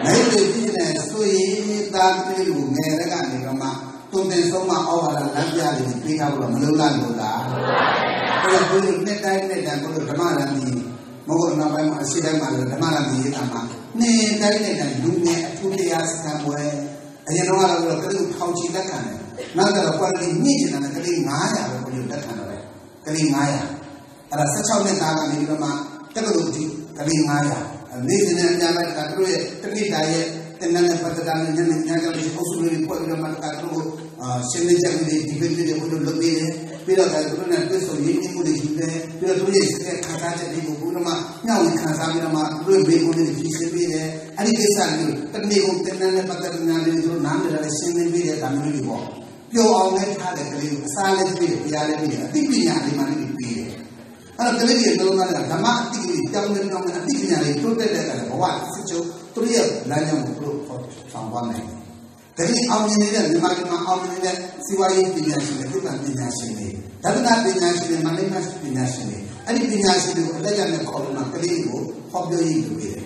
Speaker 1: မိတ်ဆွေဖြစ်ချင်တယ်ဆိုရင်တာသမီးကိုငယ်တဲ့ကနေတော့မှတုံတင်ဆုံးမအောက်ပါလားလမ်းပြလေးပေးထားလို့မလုံးလားလို့လားအဲ့ဒါ ကိုနှစ်တိုင်းနှစ်တိုင်းကိုဓမ္မရံဒီမဟုတ်တော့ဘယ်မှာအရှိတိုင်းမှာဓမ္မရံဒီရေးတာမှာနေ့တိုင်းနေ့တိုင်းလူငယ်အထူးတရားစခန်းပွဲအရင်တော့ကတော့ကလေးထောင်ချီလက်ခံတယ်နောက်တော့ကွာလေးမြင့်ချင်တယ်ကလေး900ပဲကိုလေးလက်ခံတယ်ကလေး900အဲ့ဒါ16နှစ်သားကနေပြီးတော့မှတက္ကသိုလ်ကြီးကလေး900နေ့စဉ်နဲ့အများပိုင်းကတို့ရဲ့တတိတာရဲ့တနင်္လာပတ်တာနဲ့ညနေညကလေးအုပ်စုလေးပို့ပြီးတော့မှကတို့ရှင်းနေကြတယ်ဒီပိလေးတွေဘုလိုလုပ်ပြီးတယ် ပြီးတော့ကတို့နဲ့တွေ့ဆုံရင်းနှီးမှုတွေရှိတယ်ပြီးတော့တို့ရဲ့စတဲ့ခါစားချက်တွေကိုဘုလိုမှညှောင်းခံစားပြီးတော့မှတို့ဘေးကုန်းတွေဖြည့်ရှင်းပြီးတယ်အဲ့ဒီကိစ္စတွေတနေ့ကိုတနင်္လာပတ်တာနဲ့တို့နားမလည်ရှင်းနေပြီးတဲ့ဒါမျိုးတွေပေါ့ပျော်အောင်လည်းထားတယ်ကလေးကိုအစားလည်းပြည့်ပြရားလည်းပြည့်အသိပညာလေးမှလည်းပြည့်တယ်အဲ့တော့ကလေးတွေလုံးသားကဓမ္မအသိကလေးကြောင်းနေကြောင်းနေအသိပညာလေးတိုးတက်တဲ့အခါဘဝစစ်ချုပ်သူရဲ့လမ်းကြောင်းကိုတို့ဆောင်သွားနိုင်တယ် ကလေးအောင်မြင်နေတဲ့မြန်မာပြည်မှာအောင်မြင်နေတဲ့စီဝါရေးပညာရှင်တွေသုတ္တပညာရှင်တွေဒသနာပညာရှင်တွေမန္တလေးမှာပညာရှင်တွေအဲ့ဒီပညာရှင်တွေကိုအလက်ရနဲ့ခေါ်လို့မှကလေးကိုဟောပြောရေးလုပ်ရတယ်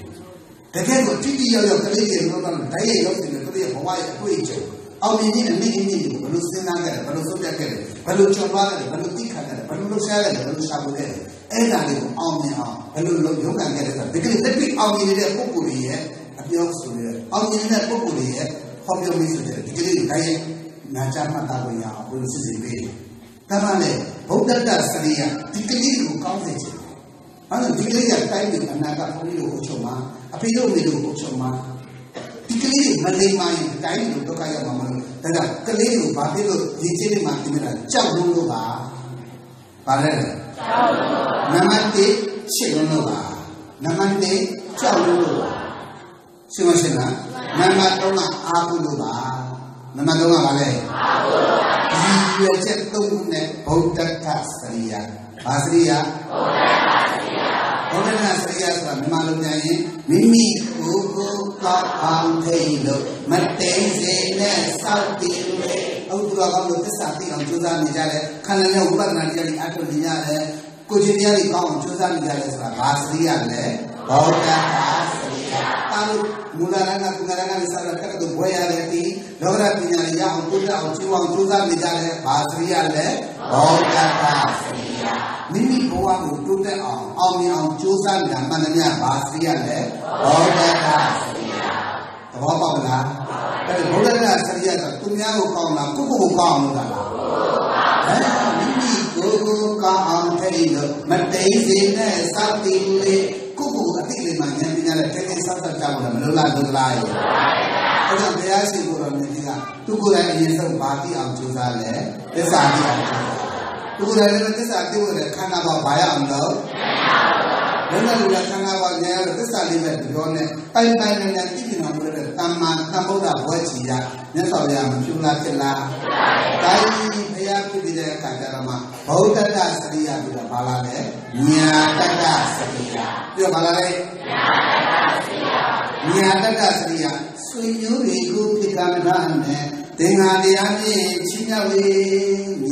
Speaker 1: တကယ်ကိုတိတိယောက်ယောက်ကလေးတွေလုံးသားဓာတ်ရဲ့ရောက်နေတဲ့ကလေးရဲ့ဘဝရဲ့အတွေ့အကြုံအောင်မြင်ခြင်းအနည်းအနည်းကိုဘယ်လိုစဉ်းစားခဲ့တယ်ဘယ်လိုဆုံးဖြတ်ခဲ့တယ်ဘယ်လိုကြုံသွားခဲ့တယ်ဘယ်လိုသိခံခဲ့တယ်ဘယ်လိုလုပ်ရှားခဲ့တယ်ဘယ်လိုရှာဖွေခဲ့တယ်အဲ့ဒါတွေကိုအောင်မြင်အောင်ဘယ်လိုလုပ်ရုံးကန်ခဲ့တယ်ဆိုတာဒီကနေ့လက်တွေ့အောင်မြင်နေတဲ့ပုံကိုယ်တွေရဲ့အပြောဆိုနေတဲ့အောင်မြင်တဲ့ပုံကိုယ်တွေရဲ့ ဟောပြောမိဆိုတဲ့ဒီကနေ့တိုင်းရဲ့နာချမှတ်သားလို့ရအောင်ဘယ်လိုစစ်စစ်ပေးတယ်ဒါမှလည်းဗုဒ္ဓတ္တစရိယဒီကနေ့ကိုကောင်းစေချင်အဲ့ဒါဒီကလေးကတိုင်းပြည်အနာဂတ်ဘုန်းကြီးကိုအုပ်ချုပ်မှာအဖေတို့မေတို့ကိုအုပ်ချုပ်မှာဒီကလေးမလိမ္မာရင်တိုင်းပြည်ဒုက္ခရောက်မှာမလို့ဒါကြောင့်ကလေးကိုဘာဖြစ်လို့ဒီချင်းတွေမှာပြင်နေတာကြောက်လို့လို့ပါဘာလဲနံပါတ်1ချစ်လုံးလို့ပါနံပါတ်2ကြောက်လုံးလို့ပါ ရှင်းမရှင်းလားနံပါတ်3ကအာဟုလို့ပါနံပါတ်3ကဘာလဲအာဟုလို့ပါဒီရွယ်ချက်၃ခုနဲ့ဗုဒ္ဓတစရိယဘာစရိယဗုဒ္ဓတစရိယဗုဒ္ဓတစရိယဆိုတာမြန်မာလိုပြန်ရင်မိမိကိုယ်ကိုကောက်အောင်ထိလို့မတိန်စေနဲ့စောက်တည်လို့အုတ်တော်ကောင်းလို့သစ္စာသိအောင်ကြိုးစားနေကြတယ်ခန္ဓာနဲ့ဝိပဿနာတရားတွေအထုနေကြတယ်ကိုယ်ချင်းတရားတွေကောင်းအောင်ကြိုးစားနေကြတယ်ဆိုတာဘာစရိယလဲဘောဓတာစရိယတာလို့မူလရဏကုဏရဏနဲ့စရတဲ့ကတော့ဘွဲရတယ်ဒီလောကရပညာရအောင်တိုးတက်အောင်ကြိုးအောင်ကြိုးစားနေကြတယ်ဘာစရိယလဲဘောဓတာစရိယမိမိဘဝကို တိုးတက်အောင်အောင်မြင်အောင်ကြိုးစားနေတာမှန်သမျှဘာစရိယလဲဘောဓတာစရိယသဘောပေါက်လားအဲ့ဒါဘုရားတရားစရိယဆိုသူများကိုကောင်းလားကိုယ့်ကိုယ်ကိုကောင်းအောင်လုပ်တာလားအဲ့ဒါမိမိ ကိုယ်ကိုကောင်းအောင်ထိလို့မတိန်စေနဲ့စောင့်တည်လေကိုယ့်ကိုယ်အသိလေးမှဉာဏ်ပညာနဲ့တင်းတင်းဆောက်ဆောက်ကြလို့မလို့လားလို့လားရဲ့အဲ့ဒါဘုရားရှိခိုးတော်မြတ်ကြီးကသူကိုယ်တိုင်အရင်ဆုံးဘာသိအောင်ကြိုးစားလဲသစ္စာသိအောင်ကြိုးစားသူကိုယ်တိုင်လည်းသစ္စာသိဖို့လည်းခန္ဓာပေါ်ဘာရအောင်လို့ဘယ်လိုလဲခန္ဓာပေါ်ဉာဏ်ရလို့သစ္စာလေးပဲပြောနေပိုင်ပိုင်နဲ့သိကျင်အောင်လို့တဲ့တမ္မာသမ္ဗုဒ္ဓဘွဲချီရမြတ်စွာဘုရားမပြုလားဖြစ်လားဒါကြီးဘုရားပြုတဲ့အခါကျတော့မှ ဗုဒ္ဓတ္တစရိယပြီးတော့ဘာလာလဲညာတတ္တစရိယပြီးတော့ဘာလာလဲညာတတ္တစရိယဆွေမျိုးတွေကိုဖြစ်ကမ္မထာနဲ့သင်္ဃာတရားဖြင့်ချင်းမြောက်လေ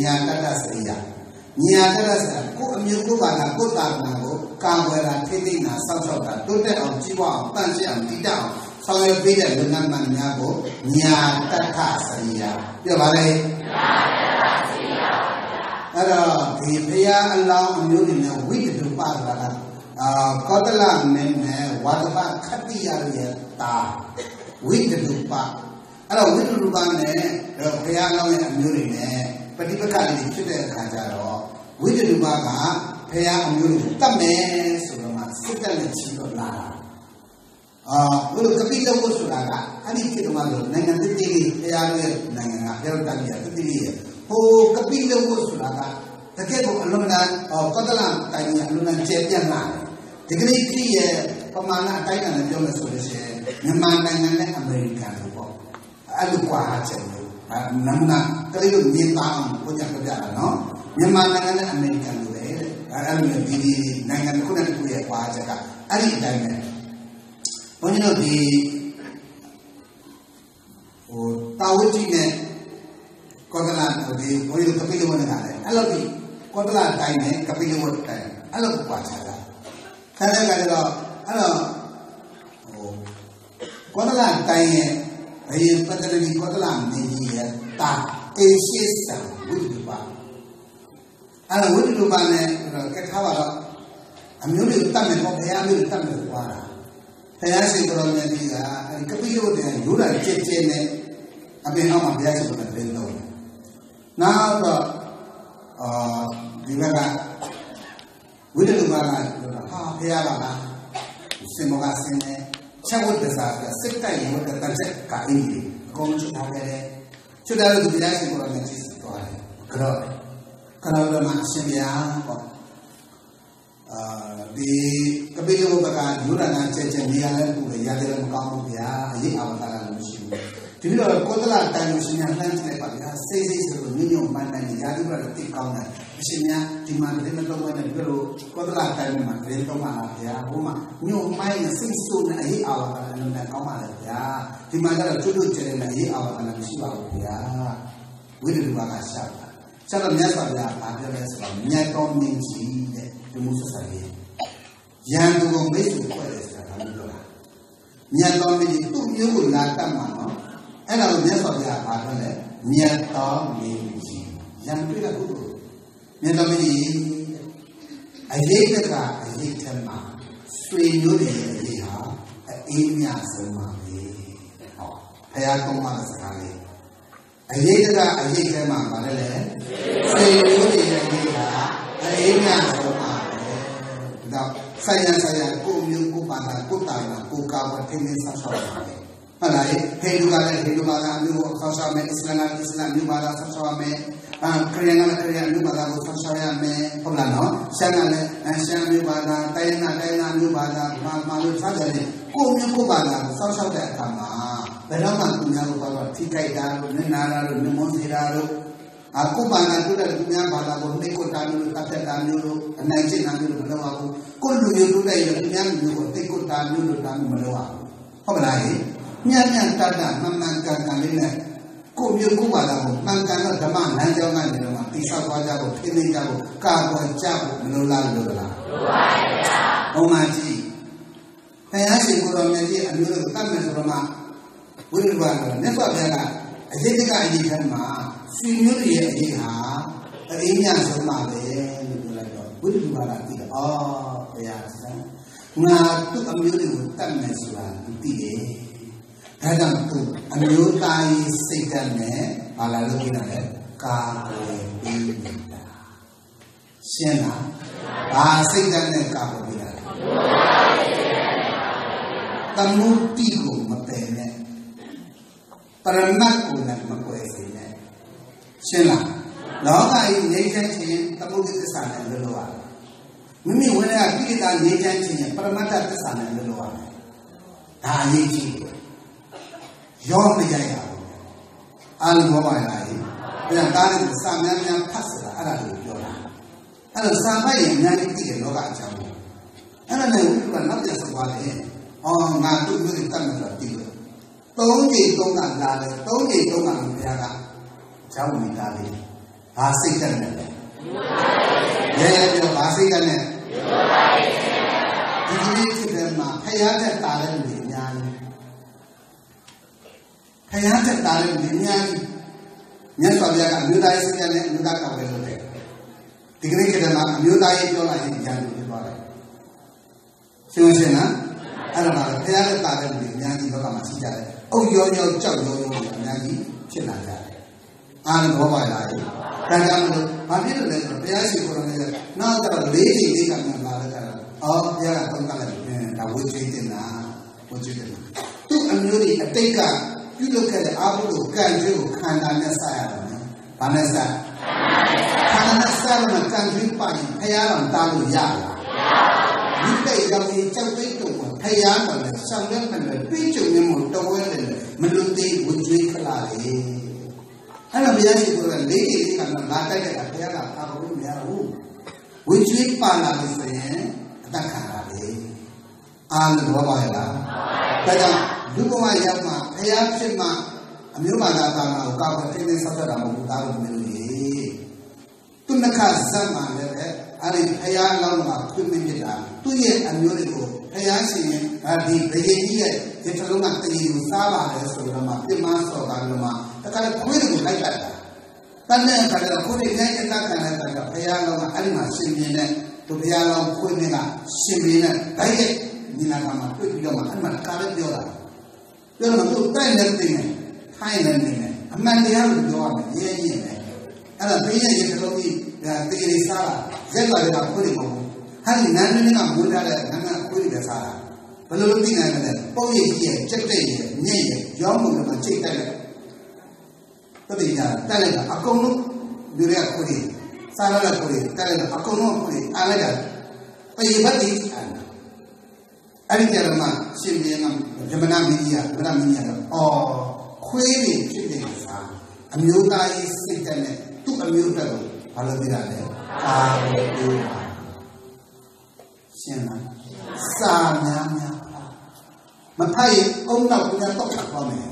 Speaker 1: ညာတတ္တစရိယညာတတ္တစရိယကိုအမျိုးကိုပါတာကိုတာနာကိုကာဝယ်တာထိသိမ်းတာစောင့်ရှောက်တာတိုးတက်အောင်ကြီးပွားအောင်တန့်ရှင်းအောင်တည်တတ်အောင်ဆောင်ရွက်ပေးတဲ့လုပ်ငန်းမှန်များကိုညာတတ္ထစရိယပြောပါလေညာတတ္ထစရိယ အဲ့တော့ဒီဘုရားအလောင်းအမျိုးတွေနဲ့ဝိတ္တုပဆိုတာကအာကောတလမင်းနဲ့ဝါဒပခတ္တိယရဲ့တာဝိတ္တုပအဲ့တော့ဝိတ္တုပနဲ့ဘုရားအလောင်းရဲ့အမျိုးတွေနဲ့ပฏิပက္ခတွေဖြစ်တဲ့အခါကျတော့ဝိတ္တုပကဖះအမျိုးကိုတတ်မယ်ဆိုတော့မှစစ်တပ်နဲ့ချီတော့လာတာအာဘုလိုကပိလဝတ်ဆိုတာကအဲ့ဒီခေတ်မှာလို့နိုင်ငံတည်တည်လေးဖះရဲ့နိုင်ငံကဖះတတ်ရတည်တည်လေး ဟိုကပိလဝတ်ဆိုတာကတကယ်ကိုအလုံးလားကောတလန်တိုင်းရအလုံးလားကျဲပြန့်လာတယ်ဒီကနေ့ခရီးရဲ့ပမာဏအတိုင်းအတာနဲ့ပြောမယ်ဆိုလို့ရှိရင်မြန်မာနိုင်ငံနဲ့အမေရိကန်လို့ပေါ့အဲ့လိုကွာချက်လို့နမနာကလေးတို့မြင်ပါအောင်ဘုရားပြပြတာနော်မြန်မာနိုင်ငံနဲ့အမေရိကန်လို့လေတဲ့အဲ့လိုဒီဒီနိုင်ငံတစ်ခုနဲ့တစ်ခုရဲ့ကွာချက်ကအဲ့ဒီအတိုင်းပဲဘုန်းကြီးတို့ဒီဟိုတာဝတိနဲ့ ကောသလဒီဘုန်းကြီးတို့ကပိလဝတ်နဲ့ကလည်းအဲ့လိုဒီကောသလတိုင်းနဲ့ကပိလဝတ်တိုင်းအဲ့လိုကွာချတာခါတဲ့ကကြတော့အဲ့တော့ဟိုကောသလတိုင်းရဲ့ဘယင်ပတ္တရီကောသလမင်းကြီးရဲ့တာအေရှိစံဝိတ္တုပါအဲ့ဒါဝိတ္တုပါနဲ့ကထားပါတော့အမျိုးတွေတတ်မယ်ပေါ့ဘုရားမျိုးတွေတတ်မယ်ကွာဘုရားရှင်ကိုရောမြတ်ကြီးကအဲ့ဒီကပိယုတ်တဲ့ရိုးတာကြက်ကြက်နဲ့အပြင်အောက်မှာဘုရားရှင်ကိုလည်းလုံး နောက်တော့အာဒီဘက်ကဝိတ္တုပါကဟာဘုရားပါလားစင်မောကစင်နေချက်ဝတ်တစားကစစ်တိုက်ရုံတန်ချက်ကအင်းကြီးအကုန်ချုပ်ထားခဲ့တယ်ချွတ်တယ်လို့ဘုရားရှင်ကိုရောမြတ်ကြီးသွားတယ်ကြော့ကရောမအရှင်ဗျာပေါ့အာဒီကပိယဘကယူရနာချက်ချက်နေရာလဲပူလေရတယ်မကောင်းဘူးဗျာအရေးအောင်တာလည်းမရှိဘူး ဒီလိုကောသလတန်လို့ရှင်များလှမ်းနေပါဗျာစိတ်စိတ်ဆိုလို့ညညမှန်တယ်ရာဒီဘကတိကောင်းတယ်အရှင်များဒီမှာတည်းမတော့ဘဲနဲ့ပြောလို့ကောသလတန်မှာတည်းတော့မှာဗျာဟိုမှာညို့မိုင်းစိတ်ဆိုးနဲ့အရေးအောင်တာလည်းလည်းကောင်းပါလေဗျာဒီမှာကတော့ကျွတ်ကျွတ်ကျဲနေအရေးအောင်တာလည်းမရှိပါဘူးဗျာဝိဒ္ဓဘကရှာတာဆက်တော့မြတ်စွာဘုရားဘာပြောလဲဆိုတော့မြတ်တော်မင်းကြီးတဲ့ဒီမှုဆက်ဆက်ရေးရန်သူကိုမိတ်ဆွေဖွဲ့တယ်ဆိုတာဒါလို့ပြောတာမြတ်တော်မင်းကြီးသူ့မျိုးကိုလာတတ်မှာနော် အဲ့ဒါကိုမြတ်စွာဘုရားဘာပြောလဲမြတ်တော်မင်းကြီးရန်တွေ့တဲ့ပုဂ္ဂိုလ်မြတ်တော်မင်းကြီးအရေးတကအရေးထက်မှာဆွေမျိုးတွေရဲ့အရေးဟာအေးမြဆုံးပါပဲဟောဘုရားကောင်းပါတဲ့စကားလေးအရေးတကအရေးထဲမှာဗါတယ်လေဆွေမျိုးတွေရဲ့အရေးဟာအေးမြဆုံးပါပဲဒါဆိုင်ရဆိုင်ရကိုမျိုးကိုပါတာကိုတာနာကိုကာဝတ်ထင်းထင်းဆောက်ဆောက်ပါပဲ ဟုတ်လားဟိန္ဒူကလည်းဟိန္ဒူဘာသာမျိုးဆောက်ဆောက်မယ်အစ္စလာမ်ကလည်းအစ္စလာမ်မျိုးဘာသာဆောက်ဆောက်မယ်အာခရီးငါခရီးမျိုးဘာသာကိုဆောင်ဆောင်ရမယ်ဟုတ်လားနော်ရှမ်းကလည်းအရှမ်းမျိုးဘာသာတိုင်းနာတိုင်းနာမျိုးဘာသာမာမာလို့ဆက်တယ်ကိုမျိုးကိုဘာသာကိုဆောင်ဆောင်တဲ့အခါမှာဘယ်တော့မှသူများကိုတော့ထိခိုက်တာလို့နင်နာတာလို့နမွန်စီတာလို့အခုဘာသာတို့တဲ့သူများဘာသာကိုနှိတ်ကိုတာမျိုးလို့တတ်တဲ့တာမျိုးလို့အနိုင်ကျင့်တာမျိုးလို့မလုပ်ရဘူးကိုလူမျိုးတို့တဲ့သူများမျိုးကိုနှိတ်ကိုတာမျိုးလို့တာမျိုးမလုပ်ရဘူးဟုတ်ကလားဟင် ညံ့ညံ့တတ်တာမှန်မှန်ကန်ကန်လေးနဲ့ကိုမျိုးကိုပါလာကိုမှန်ကန်တော့ဓမ္မလမ်းကြောင်းကနေတော့တိဆောက်သွားကြဖို့ထိနေကြဖို့ကာကွယ်ကြဖို့မလိုလားလို့လားလိုပါဗျာ။ဟောမှကြည့်။တရားရှင်ကိုတော်မြတ်ကြီးအမျိုးကိုတတ်မယ်ဆိုတော့မှဝိရိယကတော့မြတ်စွာဘုရားကအရေးတကအရေးထဲမှာရှင်မျိုးရဲ့အရေးဟာအရင်းညဆုံးပါပဲလို့ပြောလိုက်တော့ဝိရိယကလည်းအော်ဘုရားဆန်းငါသူ့အမျိုးတွေကိုတတ်မယ်ဆိုတာသိတယ်။ ဒါကြောင့်သူအမျိုးသားရေးစိတ်ဓာတ်နဲ့ဘာလာလို့ပြောတာလဲကာကွယ်ပြီးတာရှင်းလားဘာစိတ်ဓာတ်နဲ့ကာကွယ်ပြီးတာတမှုတိကိုမပယ်နဲ့ပရမတ်ကိုလည်းမကွယ်စေနဲ့ရှင်းလားလောကကြီးနေချင်ခြင်းတမှုတိသစ္စာနဲ့လွတ်လို့ရတယ်မိမိဝင်ရကိလေသာနေချင်ခြင်းပရမတ္တသစ္စာနဲ့လွတ်လို့ရတယ်ဒါအရေးကြီးတယ် ရောမရရဘူးအာလုံးဘောပါလားဟင်ပြန်ကားနဲ့စာများများဖတ်စတာအဲ့ဒါကိုပြောတာအဲ့တော့စာဖတ်ရင်အများကြီးသိတယ်လောကအကြောင်းကိုအဲ့ဒါနဲ့ဝိပဿနာပြန်ဆက်သွားတယ်အော်ငါတို့မျိုးတွေတတ်မှတော့သိလို့သုံးကြိမ်သုံးကလာတယ်သုံးကြိမ်သုံးကဘုရားကအကြောင်းမိသားလေးဘာစိတ်တက်နေလဲရဲရဲပြောဘာစိတ်တက်နေဒီကနေ့ဖြစ်တယ်မှာဖယားတဲ့တာတဲ့လူအများကြီး ဖယားတဲ့တာတဲ့လူအများကြီးမြတ်စွာဘုရားကအမျိုးသားရေးစိတ်နဲ့အမျိုးသားကောက်ပဲလုပ်တယ်ဒီကနေ့ခေတ်မှာအမျိုးသားရေးပြောလိုက်ရင်ဉာဏ်ကိုဖြစ်သွားတယ်ရှင်းရှင်းနော်အဲ့ဒါမှဖယားတဲ့တာတဲ့လူအများကြီးလောကမှာရှိကြတယ်အုတ်ရောရောကြောက်ရောရောအများကြီးဖြစ်လာကြတယ်အားလုံးဘောပါလားဒါကြောင့်မလို့ဘာဖြစ်လို့လဲဆိုတော့ဘုရားရှိခိုးတော်နဲ့နောက်တော့လေးချိန်လေးကမှလာတဲ့အခါအော်ဘုရားကသုံးကလည်းဒါဝိကျွေးတင်တာဝိကျွေးတင်တာသူ့အမျိုးကြီးအတိတ်က ပြုလုပ်ခဲ့တဲ့အာဟုလို့ကံကြွေးကိုခန္ဓာနဲ့ဆက်ရတယ်နော်။ဘာနဲ့ဆက်ခန္ဓာနဲ့ဆက်လို့ကံကြွေးပါရင်ဘုရားတော်တားလို့ရလား။ဒီတိတ်ကြောင့်ဒီကြောက်သိတ်တော့ဘုရားတော်လည်းဆောင်တဲ့မှလည်းပြည့်စုံနေမှုတော်ဝဲတယ်မလွတ်သေးဝိကျွေးခလာလေ။အဲ့တော့ဘုရားရှိခိုးတဲ့လေးကြီးကမှလာတိုက်တဲ့အခါဘုရားကအာဟုလို့မရဘူး။ဝိကျွေးပါလာလို့ဆိုရင်အတ္တခါလာလေ။အားလုံးဘောပါရဲ့လား။ဒါကြောင့် လူဘဝရောက်မှဘုရားဖြစ်မှအမျိုးဘာသာသာနာကိုကောက်တဲ့တင်းဆောက်တာမဟုတ်ဘူးသားလို့မျိုးကြီးသူနခဇတ်မှလည်းပဲအဲ့ဒီဘုရားလောင်းမှာခွင့်မပြတာသူ့ရဲ့အမျိုးတွေကိုဘုရားရှင်ရဲ့ဒီဘယင်ကြီးရဲ့ဒီထလုံးကတည်ကိုစားပါလေဆိုတော့မှပြမစော်တာလို့မှတခါလေခွေးတွေကိုလိုက်တတ်တာတန်တဲ့အခါကျတော့ခွေးတွေနဲ့အတ္တခံတဲ့အခါကျဘုရားလောင်းကအဲ့ဒီမှာရှင်ပြင်းတဲ့သူဘုရားလောင်းခွေးတွေကရှင်ပြင်းတဲ့ဗိုက်ရဲ့ဒီနာကမှာတွေ့ပြီးတော့မှအဲ့မှာတခါလေးပြောတာ ပြောတော့သူတိုက်နေတယ်ထိုင်နေတယ်အမှန်တရားကိုပြောရမယ်ရဲရဲနဲ့အဲ့ဒါတင်းရဲ့ရေတလုံးကြီးဒါတေရီစားတာရက်လာတဲ့ကခွေးတွေမဟုတ်ဘူးဟာဒီနန်းနန်းကမွေးထားတဲ့နန်းကခွေးတွေစားတာဘယ်လိုလုပ်သိနိုင်လဲပုံရိပ်ကြီးရဲ့ကြက်တဲ့ရဲ့ညက်ရဲ့ရောင်းမှုကချိတ်တက်လိုက်တတိယတက်လိုက်တာအကုန်လုံးဒီရက်ခွေးတွေစားရတဲ့ခွေးတွေတက်လိုက်တာအကုန်လုံးခွေးတွေအားလိုက်တာပြေဘတ်ဒီအား အဲ့ဒီကြရမှာရှင်ပြန်ကဗမနာမင်းကြီးကဗမနာမင်းကြီးကတော့အော်ခွေးတွေဖြစ်တဲ့စားအမျိုးသားရေးစိတ်တက်နဲ့သူ့အမျိုးတက်ကိုဘာလို့ပြရလဲအာဝေတူရှင်းလားစာများများမဖတ်ရင်အုံနောက်ပြန်တော့ချက်သွားမယ်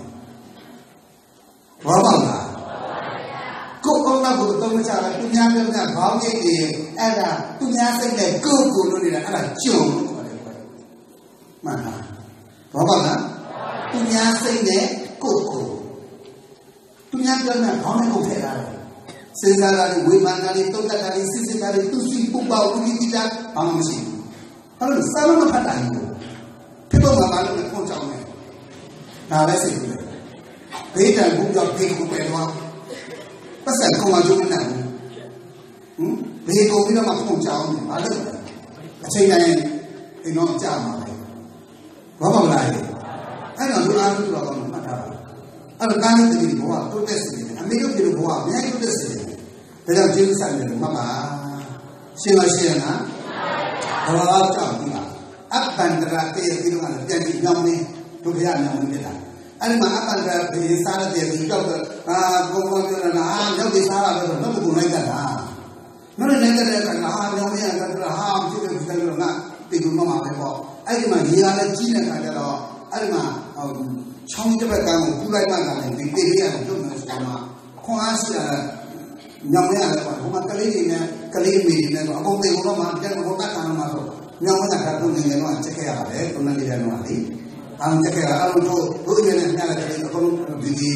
Speaker 1: ဘောပါလားကိုယ်အုံနောက်ကိုတော့မချတာသူများပြောတာခေါင်းကြီးတွေအဲ့ဒါသူများစိတ်နဲ့ကိုယ်ကိုလို့နေတာအဲ့ဒါကြုံလို့ခေါ်တယ်ကွ မှန်လားဘောပါလားသူများစိတ်နဲ့ကိုယ်ကိုသူများပြောတာခေါင်းနဲ့ကိုယ်ဖက်တာလေစေစားတာလေဝေမာနာလေတုတ်တက်တာလေစစ်စစ်တာလေသူစီပုပ္ပဝိတိတာဘာမှမရှိဘူးအဲ့လိုစာလုံးမဖတ်တာဘူးဖြစ်တော့မှာလည်းခွန်ကြောင်းတယ်ဒါပဲစိတ်ကူတယ်ဘေးတန်ဘူးကြောင့်ဘေးကိုပယ်သွားပတ်စံခုံမကျုံးနေတယ်ဟင်ဘေးကိုပြီးတော့မှခွန်ကြောင်းတယ်ဘာလို့အချိန်တိုင်းအိမ်တော့ကြာမှာပဲ ဘာမှမလာဘူးအဲ့တော့လူအားလုံးတော့မှတ်ထားပါအဲ့တော့ကားလေးတည်းဘဝတိုးတက်စေတယ်အမေတို့ပြေလို့ဘဝအများကြီးတိုးတက်စေတယ်ကြောင့်ကျေးဇူးဆိုင်တယ်မှတ်ပါရှင်းပါရှင်းလားဘာသာကြောင့်ဒီမှာအပန္တရာတေဒီလိုကလည်းပြန်ပြီးညောင်းနေဒုက္ခရညောင်းနေဖြစ်တာအဲ့ဒီမှာအပန္တရာဘေးစားတဲ့ဒီကြောက်တော့အာဘုံဘုံပြောတာအာရောက်ပြီးစားတာတော့တော့ဘုံလိုက်တာနော်လည်းနေတဲ့ကငါညောင်းနေရတာဟာဖြစ်တယ်ဖြစ်တယ်ငါတေကူမမှာပဲပေါ့ အဲ့ဒီမှာရေရလည်းကြီးတဲ့ခါကျတော့အဲ့ဒီမှာချောင်းတစ်ဘက်ကကိုပူလိုက်မှလည်းဒီတေလေးရတယ်ပြုတ်နေစမှာခွန်အားရှိတာညောင်ရတယ်ပေါ့ဟိုမှာကလေးတွေနဲ့ကလေးမေတွေနဲ့တော့အကုန်သိတော့မှပြန်တော့တတ်ခံမှာဆိုညောင်ရတာကပုံနေတယ်တော့ချက်ခဲ့ရတယ်ကိုယ်နဲ့လေးတယ်တော့လေအောင်ချက်ခဲ့ရအောင်တို့တို့ရနေညတဲ့ကလေးအကုန်ဒီဒီ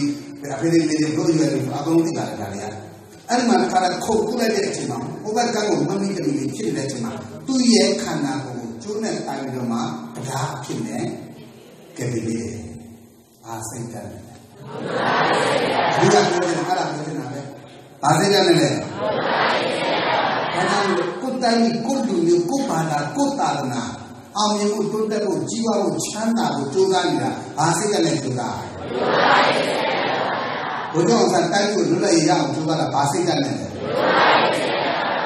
Speaker 1: အဖေလေးလေးတို့ရနေအကုန်သိတာလည်းရတယ်အဲ့ဒီမှာခါခုတ်ခုလိုက်တဲ့အချိန်မှာဟိုဘက်ကကိုမမိကလေးဖြစ်နေတဲ့အချိန်မှာသူ့ရဲ့ခန္ဓာကိုကျိုး နဲ့တိုင်ပြီးတော့မှတရားဖြစ်နေကဲပြီးအာစိတ်တယ်ဘုရားပြောတယ်အဲ့ဒါပြောနေတာပဲဘာစိတ်တယ်လဲဘာသာကိုတိုင်းကိုလူမျိုးကိုဘာသာကိုတာလနာအောင်မြင်ဖို့တိုးတက်ဖို့ကြီးပွားဖို့ချမ်းသာဖို့ကြိုးစားနေတာဘာစိတ်တယ်လဲကြိုးစားဘုရားကတိုင်းကိုလွတ်လပ်ရအောင်ကြိုးစားတာဘာစိတ်တယ်လဲ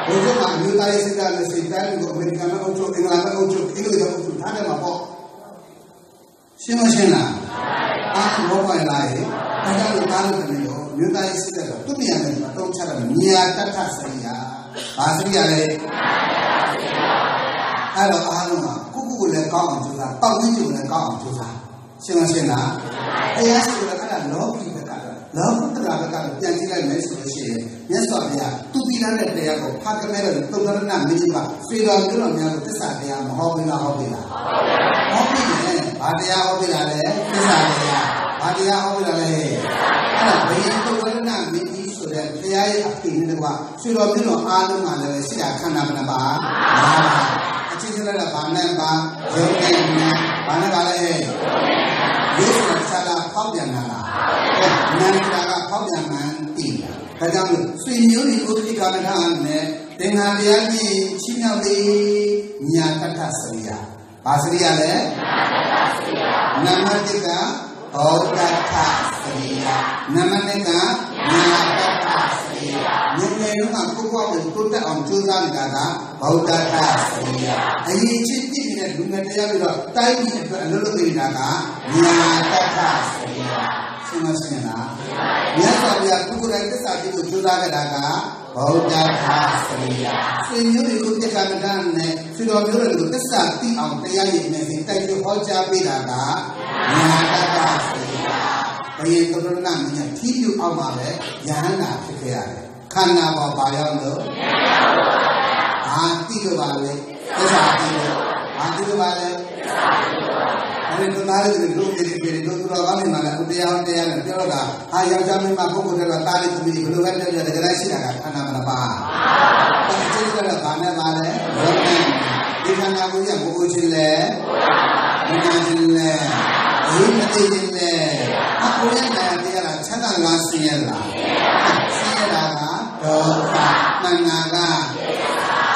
Speaker 1: ဘုရားကမြို့သားရေးစိတ်တယ်စိတ်တယ်ကိုအမေရိကန်မှာအုပ်ချုပ်အင်္ဂလန်မှာအုပ်ချုပ်အင်္ဂလိပ်မှာအုပ်ချုပ်ထားတယ်မှာပေါ့ရှင်းမရှင်းလားအားဘောပါလားဟဲ့အဲဒါကိုတားလို့တယ်ရောမြို့သားရေးစိတ်တယ်သူ့နေရာမှာတော့ချတာမြာတတ်ထစရိယာဘာစရိယာလဲအဲ့တော့အားလုံးကကိုကိုကိုလည်းကောင်းအောင်ကြိုးစားပတ်ဝန်းကျင်လည်းကောင်းအောင်ကြိုးစားရှင်းမရှင်းလားတရားရှိတယ်အဲ့ဒါလောကီဘက်ကတော့ လောကုတ္တရာဘက်ကတော့ပြန်ကြည့်လိုက်မယ်ဆိုလို့ရှိရင်မြတ်စွာဘုရားသူပြီးတဲ့တရားကိုဖတ်ကြမဲ့တော့သုတ္တရဏမင်းကြီးကဖေတော်မျိုးတော်များကိုသစ္စာတရားမဟောဘူးလားဟောပြီလားဟောပြီလေဘာတရားဟောပြီလားလဲသစ္စာတရားဘာတရားဟောပြီလားလဲအဲ့ဒါဘယင်သုတ္တရဏမင်းကြီးဆိုတဲ့ဘုရားရဲ့အဖေနဲ့တကွာဖေတော်မျိုးတော်အားလုံးမှာလည်းရှိတာခန္ဓာဘယ်နှပါ၅ပါးအချင်းချင်းလည်းဘာနဲ့ပါယုံနဲ့နဲ့ဘာနဲ့ပါလဲယေရှုဆာလာဖောက်ပြန်လာလား အဲနန္ဒာကဖောက်ပြန်မှန်တည်ဒါကြောင့်ဆွေမျိုးဒီဥဒိကမထာနဲ့သင်္ဃာတရားကြီးချီးမြှောက်လေးညာတတ္ထစရိယာဘာစရိယာလဲနမတိကဘောဓတ္ထစရိယာနမတိကညာတတ္ထစရိယာဉာဏ်နဲ့တော့ကိုယ့်ဘဝကိုတိုးတက်အောင်ကြိုးစားနေတာကဗုဒ္ဓတ္ထစရိယာအရင်ချစ်တည်နေတဲ့လူငယ်တရားပြီးတော့တိုင်းပြည်အတွက်အလုပ်လုပ်နေတာကညာတတ္ထစရိယာ ရှင်းမရှင်းလားမြတ်စွာဘုရားကုက္ကိုယ်တိုင်သစ္စာပြည့်ကိုကြိုးစားခဲ့တာကဗုဒ္ဓဘာစရိယဆွေမျိုးတွေကိုပြက္ခမတန်းနဲ့ဆွေတော်မျိုးတွေကိုသစ္စာသိအောင်တရားရည်နဲ့တိုက်ပြဟောကြားပေးတာကညာတတစရိယဘယင်သုရဏမင်းကြီးထီးပြအောင်ပါပဲယဟန္တာဖြစ်ခဲ့ရတယ်ခန္ဓာပေါ်ပါရောက်လို့အာတိလို့ပါလေသစ္စာတိလို့အာတိလို့ပါလေသစ္စာတိလို့ အဲ့ဒီသားလေးတွေလူတွေတွေတို့တော်ကောင်းနေမှာလည်းတရားတရားနဲ့ပြောတော့တာဟာယောက်ျားမင်းမပုဂ္ဂိုလ်တွေကတားလေးသမီးဘယ်လိုပဲတက်ရတယ်တကယ်ရှိတာကခန္ဓာမလားပါအဲ့ဒီကျတော့ဗာနဲ့ပါလဲဘယ်နဲ့ဒီခန္ဓာကိုယ်ကဘိုးဘိုးချင်းလဲဘုရားချင်းလဲဘုမသိချင်းလဲအခုရဲ့တရားကချက်တာလားဆင်းရဲလားဆင်းရဲတာကဒုက္ခတဏှာက